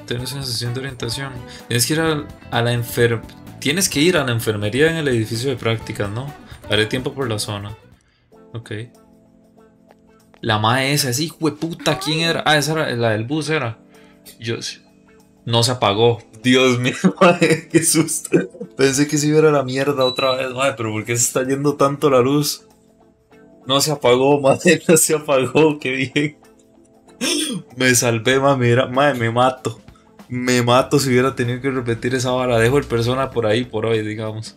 Tienes una sesión de orientación. Tienes que ir a, la enfer... Tienes que ir a la enfermería en el edificio de prácticas, ¿no? Haré tiempo por la zona. Ok. La mae esa, esa hijo puta, ¿quién era? Ah, esa era la del bus, era. Yo no se apagó. Dios mío, madre, qué susto. Pensé que se iba a la mierda otra vez, madre, pero ¿por qué se está yendo tanto la luz? No se apagó, madre, no se apagó, qué bien. Me salvé, madre, mira, madre, me mato. Me mato si hubiera tenido que repetir esa vara. Dejo el persona por ahí, por hoy, digamos.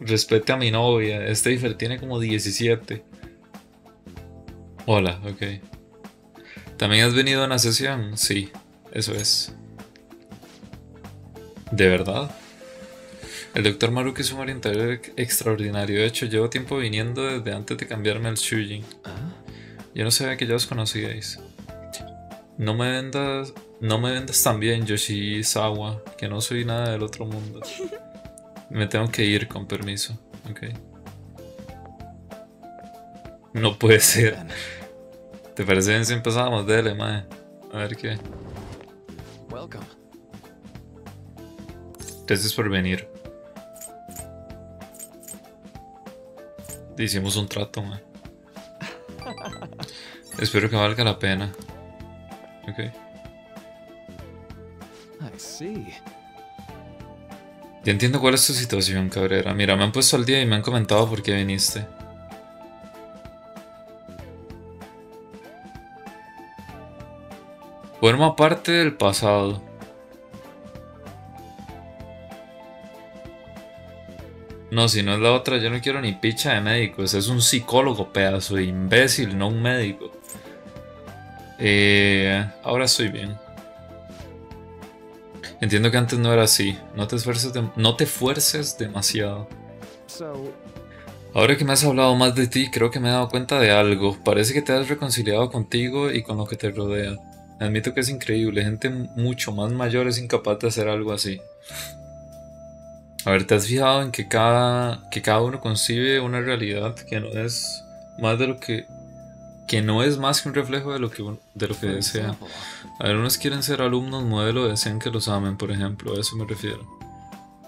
Respete a mi novia. Steifer tiene como 17. Hola, ok. ¿También has venido a una sesión? Sí, eso es. ¿De verdad? El doctor Maruki es un orientador extraordinario. De hecho, llevo tiempo viniendo desde antes de cambiarme al Shujin. Ah. Yo no sabía que ya os conocíais. No me vendas. No me vendas tan bien, Yoshizawa, que no soy nada del otro mundo. Me tengo que ir con permiso. Ok. No puede ser. ¿Te parece bien si empezamos? Dele, mae. A ver qué. Gracias por venir. Hicimos un trato, mae. Espero que valga la pena. Ok. Ya entiendo cuál es tu situación, Cabrera. Mira, me han puesto al día y me han comentado por qué viniste. Forma parte del pasado. No, si no es la otra, yo no quiero ni picha de médicos. Es un psicólogo, pedazo de imbécil, no un médico. Eh, ahora estoy bien. Entiendo que antes no era así. No te esfuerces, no te fuerces demasiado. Ahora que me has hablado más de ti, creo que me he dado cuenta de algo. Parece que te has reconciliado contigo y con lo que te rodea. Admito que es increíble, gente mucho más mayor es incapaz de hacer algo así. A ver, ¿te has fijado en que cada, que cada uno concibe una realidad que no es más de lo que que no es más que un reflejo de lo que, de lo que desea. Algunos quieren ser alumnos modelo, desean que los amen, por ejemplo, a eso me refiero.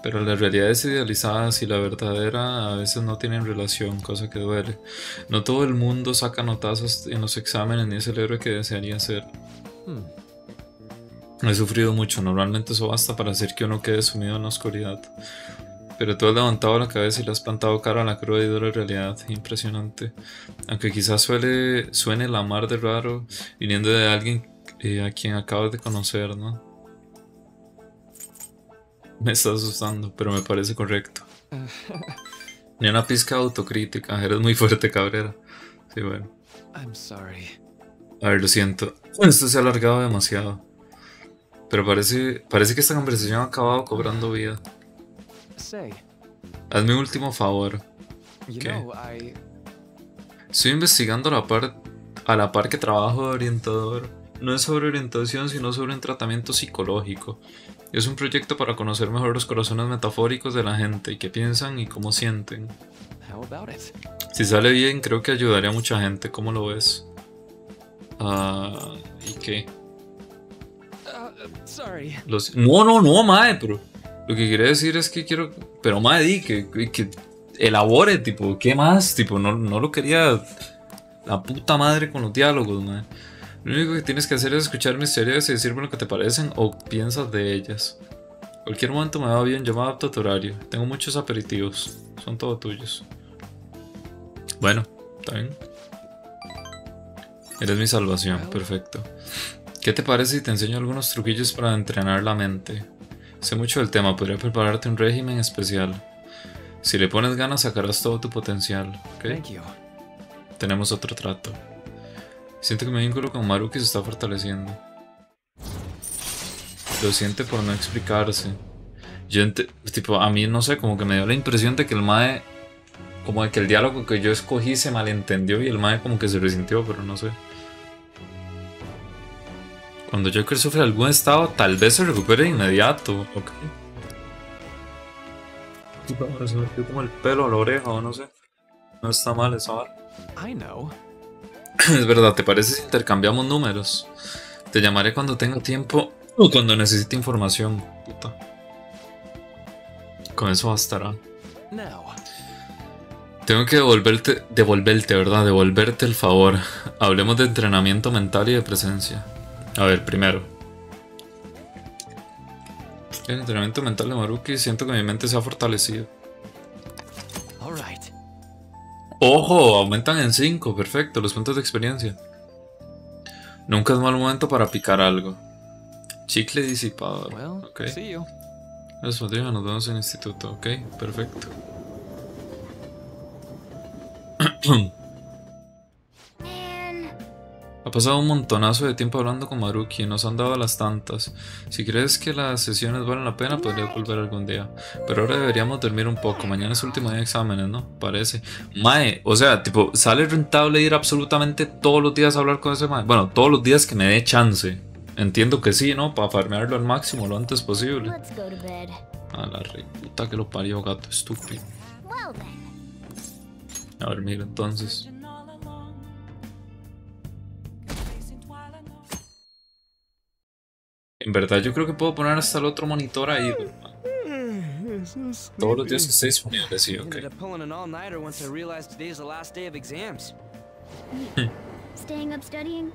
Pero las realidades idealizadas y la verdadera a veces no tienen relación, cosa que duele. No todo el mundo saca notazos en los exámenes ni es el héroe que desearía ser. Hmm. He sufrido mucho, normalmente eso basta para hacer que uno quede sumido en la oscuridad. Pero tú has levantado la cabeza y le has plantado cara a la cruda y dura realidad. Impresionante. Aunque quizás suele, suene la mar de raro viniendo de alguien eh, a quien acabas de conocer, ¿no? Me está asustando, pero me parece correcto. Ni una pizca de autocrítica. Eres muy fuerte, Cabrera. Sí, bueno. A ver, lo siento. Esto se ha alargado demasiado. Pero parece, parece que esta conversación ha acabado cobrando vida. Hazme un último favor. Estoy investigando la, par, a la par que trabajo de orientador. No es sobre orientación, sino sobre un tratamiento psicológico. Es un proyecto para conocer mejor los corazones metafóricos de la gente y qué piensan y cómo sienten. Si sale bien, creo que ayudaría a mucha gente. ¿Cómo lo ves? Ah, ¿Y qué? Uh, los... No, no, no, mae, pero lo que quiere decir es que quiero. Pero mae, di, que, que, elabore, tipo, ¿qué más? Tipo, no, no lo quería la puta madre con los diálogos, mae. Lo único que tienes que hacer es escuchar mis historias y decirme lo que te parecen o piensas de ellas. Cualquier momento me va bien, yo me adapto a tu horario. Tengo muchos aperitivos, son todos tuyos. Bueno, está bien. Eres mi salvación, perfecto. ¿Qué te parece si te enseño algunos truquillos para entrenar la mente? Sé mucho del tema, podría prepararte un régimen especial. Si le pones ganas sacarás todo tu potencial, ¿ok? Tenemos otro trato. Siento que mi vínculo con Maruki se está fortaleciendo. Lo siente por no explicarse. Yo, tipo, a mí no sé, como que me dio la impresión de que el Mae, como de que el diálogo que yo escogí se malentendió y el Mae como que se resintió, pero no sé. Cuando Joker sufre algún estado, tal vez se recupere de inmediato, ok. Se me como el pelo a la oreja o no sé. No está mal esa. I know. Es verdad, ¿te parece si intercambiamos números? Te llamaré cuando tenga tiempo o cuando necesite información. Puta. Con eso bastará. Tengo que devolverte, devolverte, ¿verdad? Devolverte el favor. Hablemos de entrenamiento mental y de presencia. A ver, primero. El entrenamiento mental de Maruki, siento que mi mente se ha fortalecido. Ojo, aumentan en 5, perfecto, los puntos de experiencia. Nunca es mal momento para picar algo. Chicle disipador. ok. Nos vemos en el instituto. Ok, perfecto. Ha pasado un montonazo de tiempo hablando con Maruki y nos han dado las tantas. Si crees que las sesiones valen la pena, podría volver algún día. Pero ahora deberíamos dormir un poco. Mañana es el último día de exámenes, ¿no? Parece. Mae, o sea, tipo, ¿sale rentable ir absolutamente todos los días a hablar con ese mae? Bueno, todos los días que me dé chance. Entiendo que sí, ¿no? Para farmearlo al máximo lo antes posible. A la re puta que lo parió, gato estúpido. A ver, mira, entonces. En verdad, yo creo que puedo poner hasta el otro monitor ahí. Todos los días que esté disponible, sí, ok. Staying up studying?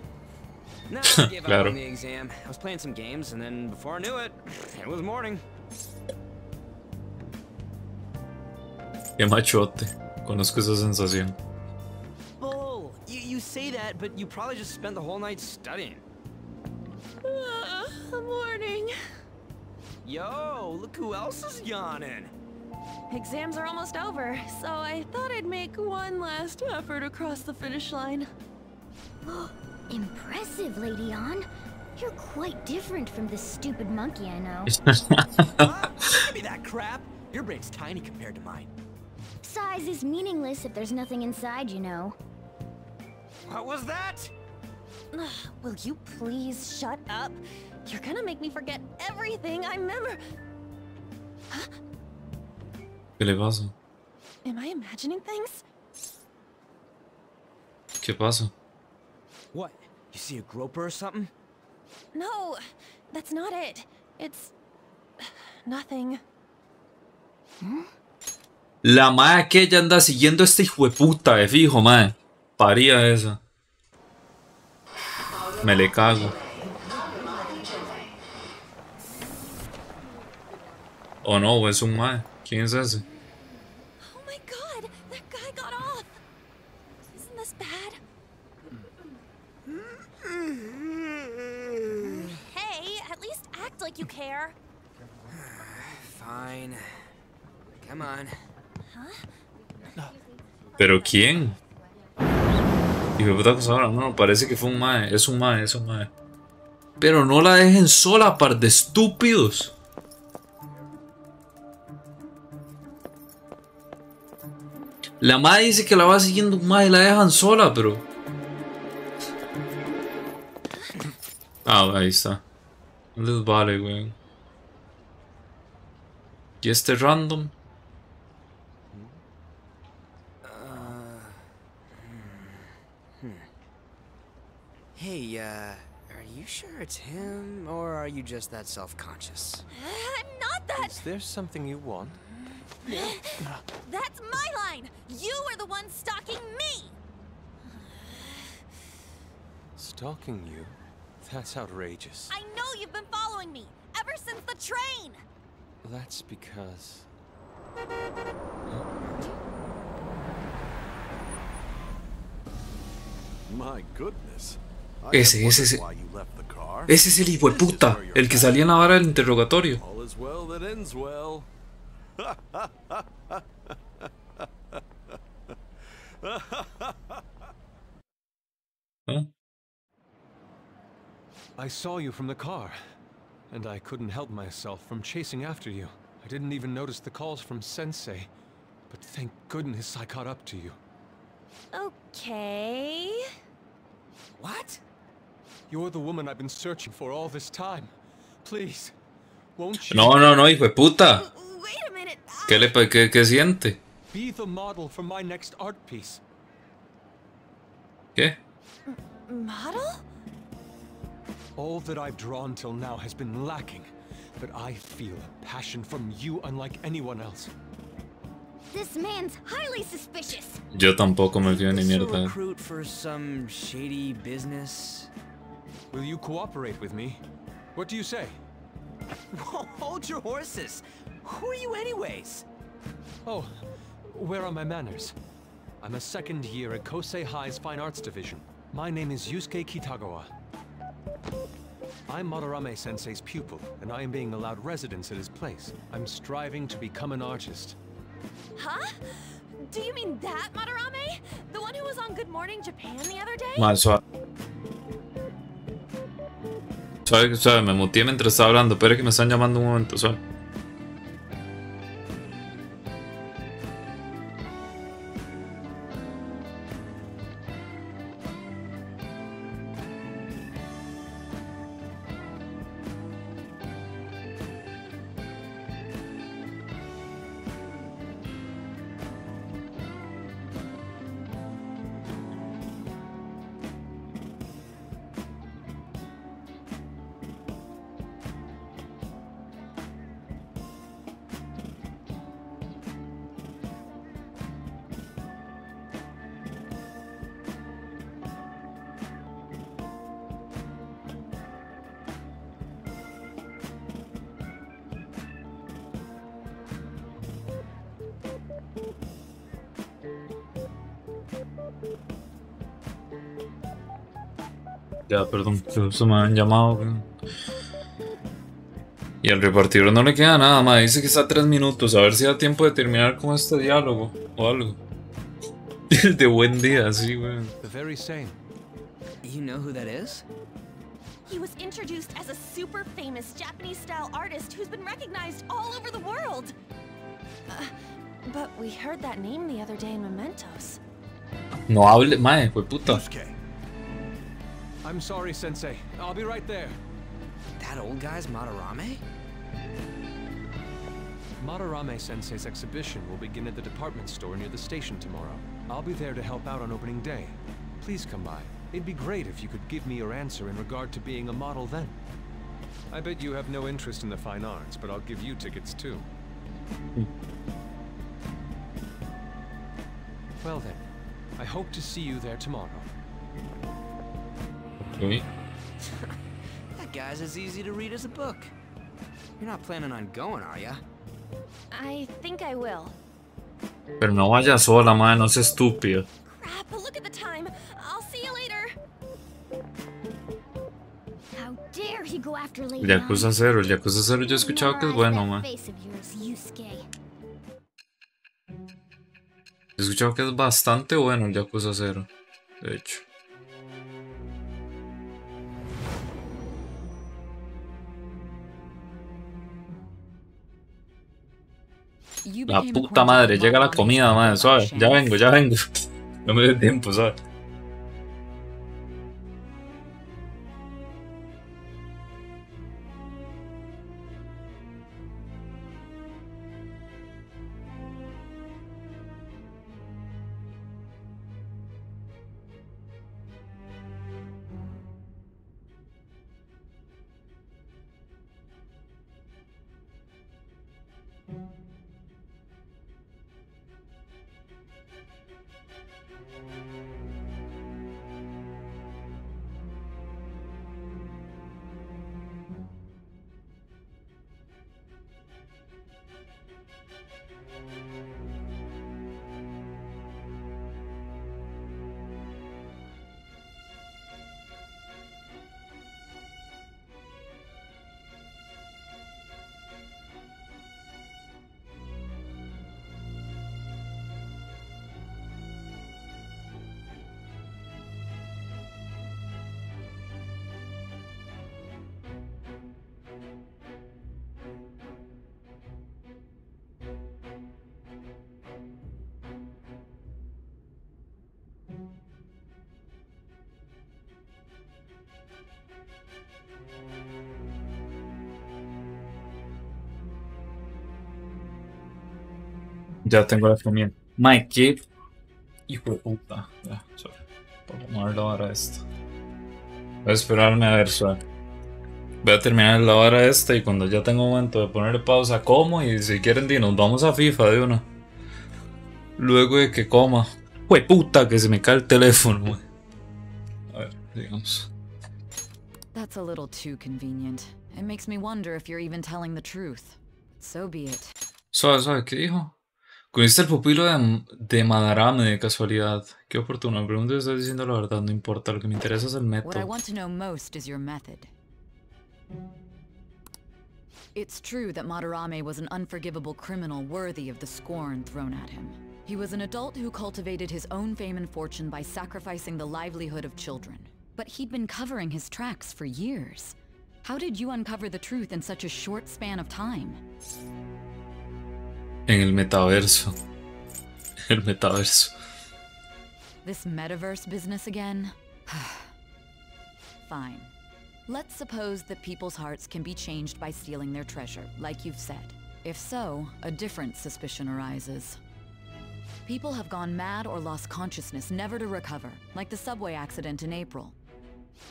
No, I gave claro. up on the exam. I was playing some games, and then before I knew it, it was morning. Qué machote. Conozco esa sensación. Bull! You, you say that, but you probably just spent the whole night studying. Morning. Yo, look who else is yawning. Exams are almost over, so I thought I'd make one last effort across the finish line. Impressive, Lady Ann. You're quite different from this stupid monkey I know. Give me that crap. Your brain's tiny compared to mine. Size is meaningless if there's nothing inside, you know. What was that? Will you please shut up? You're gonna make me forget everything I remember. Huh? ¿Qué le pasa? Am I imagining things? ¿Qué pasa? What? You see a groper or something? No, that's not it. It's... nothing. La mae aquella anda siguiendo a este hijo de puta, de fijo, mae. Paría esa. Me le cago. Oh, no? ¿Es un mae? ¿Quién es ese? Oh my god, that guy got off. Isn't this bad? Hey, at least act like you care. Fine. Come on. ¿Pero quién? Hijo de puta cosa ahora, no, parece que fue un mae, es un mae, es un mae. Pero no la dejen sola, par de estúpidos. La mae dice que la va siguiendo un y la dejan sola, pero... Ah, ahí está. No les vale, güey. ¿Y este random? Hey, uh, are you sure it's him, or are you just that self-conscious? I'm not that- Is there something you want? That's my line! You are the one stalking me! Stalking you? That's outrageous. I know you've been following me, ever since the train! That's because... My goodness. Ese, ese, ese. Ese es el hijo de puta, el que salía en la vara del interrogatorio. Huh? I saw you from the car, and I couldn't help myself from chasing after you. I didn't even notice the calls from Sensei, but thank goodness I caught up to you. Okay... What? You're the woman I've been searching for all this time. Please, won't you? No, no, no, hijo de puta. ¿Qué le qué, qué siente? Be the model for my next art piece. ¿Qué? Model? All that I've drawn till now has been lacking, but I feel a passion from you unlike anyone else. This man's highly suspicious. Yo tampoco me fío ni So mierda. recruit for some shady business? Will you cooperate with me? What do you say? Hold your horses. Who are you anyways? Oh, where are my manners? I'm a second year at Kosei High's Fine Arts Division. My name is Yusuke Kitagawa. I'm Madarame Sensei's pupil, and I am being allowed residence at his place. I'm striving to become an artist. Huh? Do you mean that, Madarame? The one who was on Good Morning Japan the other day? Mal, Suave, suave, me muteé mientras estaba hablando. Espera que me están llamando un momento, suave. Se me han llamado. Y al repartidor no le queda nada más. Dice que está a tres minutos. A ver si da tiempo de terminar con este diálogo o algo. El de buen día, sí, güey. The very same. You know who that is? He was introduced as a super famous Japanese-style artist who's been recognized all over the world. Uh, but we heard that name the other day in Mementos. No hable, mae, fue puta. I'm sorry, Sensei. I'll be right there. That old guy's Madarame? Madarame Sensei's exhibition will begin at the department store near the station tomorrow. I'll be there to help out on opening day. Please come by. It'd be great if you could give me your answer in regard to being a model then. I bet you have no interest in the fine arts, but I'll give you tickets too. Hmm. Well then, I hope to see you there tomorrow. Okay. that guy's as easy to read as a book. You're not planning on going, are ya? I think I will. Pero no vaya sola, man, no seas estúpido. Crap, look at the time. I'll see you later. How dare he go after Lady Yakuza 0, el Yakuza 0 yo he escuchado que es bueno, man. He escuchado que es bastante bueno el Yakuza 0. De hecho. La puta madre, llega la comida, madre, suave. Ya vengo, ya vengo. No me dé tiempo, ¿sabes? Ya tengo la comida. Mike, qué hijo de puta. Ya, sorry. Por mover la esto. Voy a esperarme a ver, suave. Voy a terminar la hora esta y cuando ya tengo momento de poner pausa, como y si quieren, di, nos vamos a FIFA de una. Luego de que coma. Puta, que se me cae el teléfono, A ver, digamos. That's a little too convenient. It makes me wonder if you're even telling the truth. So be it. Suave, suave, ¿qué dijo? ¿Conociste el pupilo de, de Madarame de casualidad? Qué oportuno. Pregunto si estás diciendo la verdad, no importa. Lo que me interesa es el método. What I want to know most is your method. It's true that Madarame was an unforgivable criminal worthy of the scorn thrown at him. He was an adult who cultivated his own fame and fortune by sacrificing the livelihood of children. But he'd been covering his tracks for years. How did you uncover the truth in such a short span of time? En el metaverso. El metaverso. This metaverse business again? Fine. Let's suppose that people's hearts can be changed by stealing their treasure, like you've said. If so, a different suspicion arises. People have gone mad or lost consciousness, never to recover, like the subway accident in April.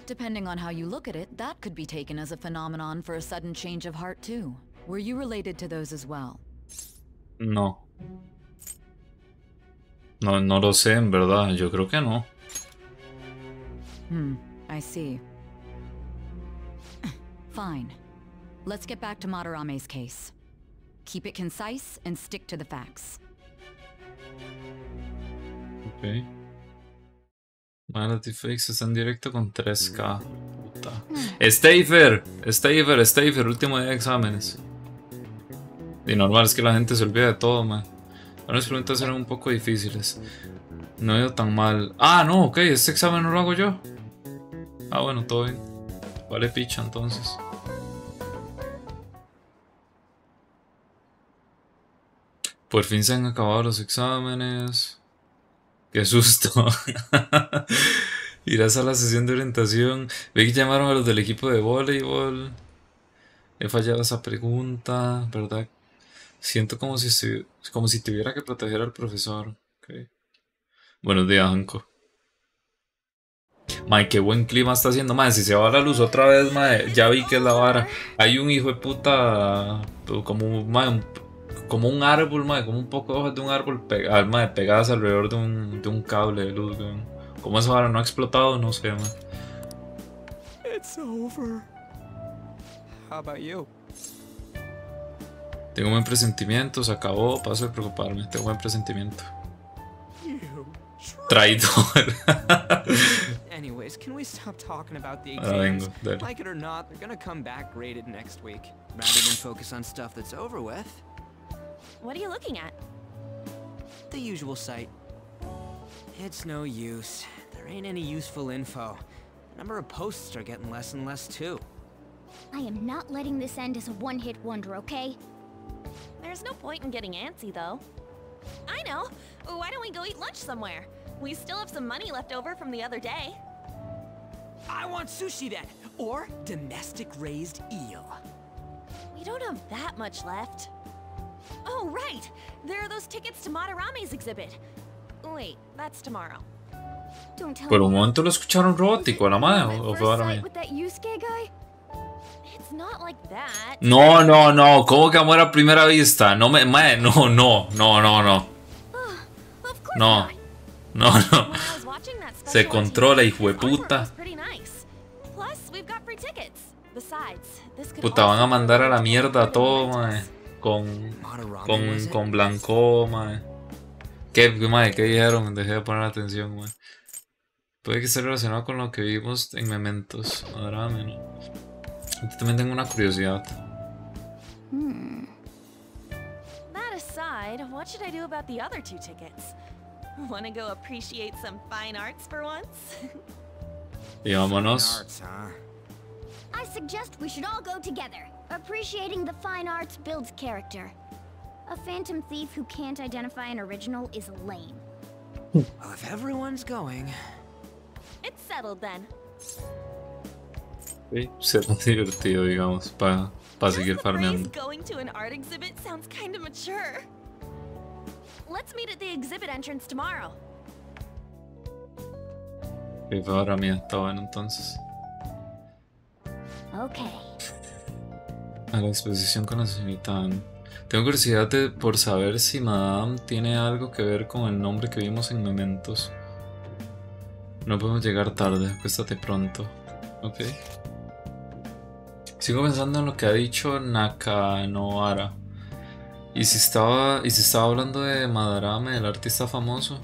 Depending on how you look at it, that could be taken as a phenomenon for a sudden change of heart too. Were you related to those as well? No. No, no lo sé, en verdad. Yo creo que no. Hmm, I see. Fine. Let's get back to Madarame's case. Keep it concise and stick to the facts. Ok. Fakes está en directo con 3K. Puta. Stafer, Stafer, Stafer, último día de exámenes. Y normal es que la gente se olvida de todo, man. Las preguntas eran un poco difíciles. No ha ido tan mal. Ah, no, ok, este examen no lo hago yo. Ah, bueno, todo bien. Vale picha entonces. Por fin se han acabado los exámenes. Qué susto. Irás a la sesión de orientación. Ve que llamaron a los del equipo de voleibol. He fallado esa pregunta, ¿verdad? Siento como si, como si tuviera que proteger al profesor. Buenos días, Anko. Mae, qué buen clima está haciendo. Mae, si se va la luz otra vez, mae, ya vi que es la vara. Hay un hijo de puta, como mae, como un árbol, mae, como un poco de hojas de un árbol ah, pegadas alrededor de un, de un cable de luz, Como eso ahora no ha explotado, no sé, mae. It's over. How about you? Tengo un buen presentimiento, se acabó, paso de preocuparme, tengo un buen presentimiento. Traidor. Anyways, can we stop talking about the exams? Like it or not, they're gonna come back graded next week. Rather than focus on stuff that's over with. What are you looking at? The usual site. It's no use. There ain't any useful info. The number of posts are getting less and less too. I am not letting this end as a one-hit wonder, okay? There's no point in getting antsy, though. I know! Why don't we go eat lunch somewhere? We still have some money left over from the other day. I want sushi then! Or domestic-raised eel. We don't have that much left. Oh, right! There are those tickets to Madarame's exhibit. Wait, that's tomorrow. Don't tell Por un momento lo escucharon robótico, la madre, o fue ahora With that Yusuke guy? It's not like that. No, no, no, ¿cómo que amor a primera vista? No me, no, no, no, no, no. No, no, no. Se controla, hijo de puta. Puta, van a mandar a la mierda todo. Con, con, con Blanco, mae. ¿Qué, mae, ¿Qué dijeron? Dejé de poner atención, mae. Puede que esté relacionado con lo que vimos en Mementos. Adorame, ¿no? Yo también tengo una curiosidad. Hmm. That aside, what should I do about the other two tickets? Wanna go appreciate some fine arts for once? y vámonos. I suggest we should all go together. Appreciating the fine arts builds character. A phantom thief who can't identify an original is lame. well, if everyone's going, it's settled then. Sí, será divertido, digamos, para pa seguir farmeando. Going to an art exhibit sounds kind of mature. Let's meet at the exhibit entrance tomorrow. Y ahora mía, está bueno entonces. Okay. A la exposición con la señorita Tengo curiosidad por saber si Madame tiene algo que ver con el nombre que vimos en Mementos. No podemos llegar tarde, acuéstate pronto. Ok. Sigo pensando en lo que ha dicho Nakanohara. ¿Y si estaba, y si estaba hablando de Madarame, el artista famoso?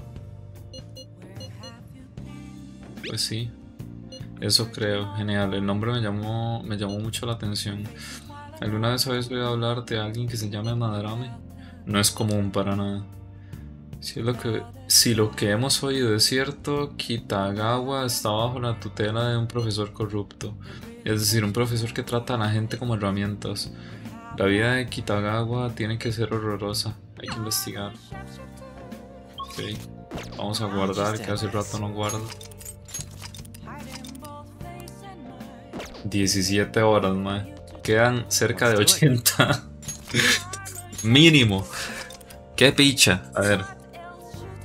Pues sí. Eso creo, genial. El nombre me llamó, me llamó mucho la atención. ¿Alguna vez habéis oído hablar de alguien que se llame Madarame? No es común para nada. Si lo, que, si lo que hemos oído es cierto, Kitagawa está bajo la tutela de un profesor corrupto, es decir, un profesor que trata a la gente como herramientas. La vida de Kitagawa tiene que ser horrorosa, hay que investigar. Ok, vamos a guardar, que hace rato no guardo. 17 horas, mae. Quedan cerca de 80. Mínimo. Qué picha. A ver.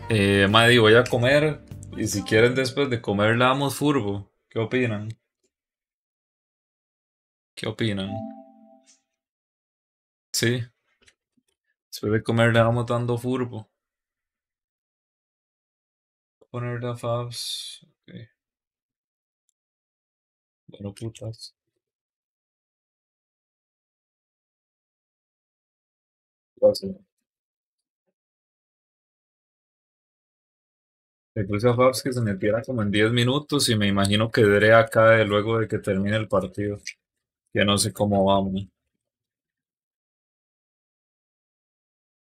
Eh, madre, voy a comer. Y si quieren después de comer le damos furbo. ¿Qué opinan? ¿Qué opinan? Sí. Después de comer le vamos dando furbo. Poner la fabs. Ok. Bueno, putas. Le puse a Fabs que se metiera como en 10 minutos y me imagino que Drea cae luego de que termine el partido. Ya no sé cómo vamos.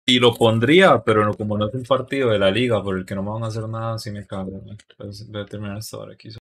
Y lo pondría, pero como no es un partido de la liga por el que no me van a hacer nada, si me cago. Entonces voy a terminar esta hora aquí.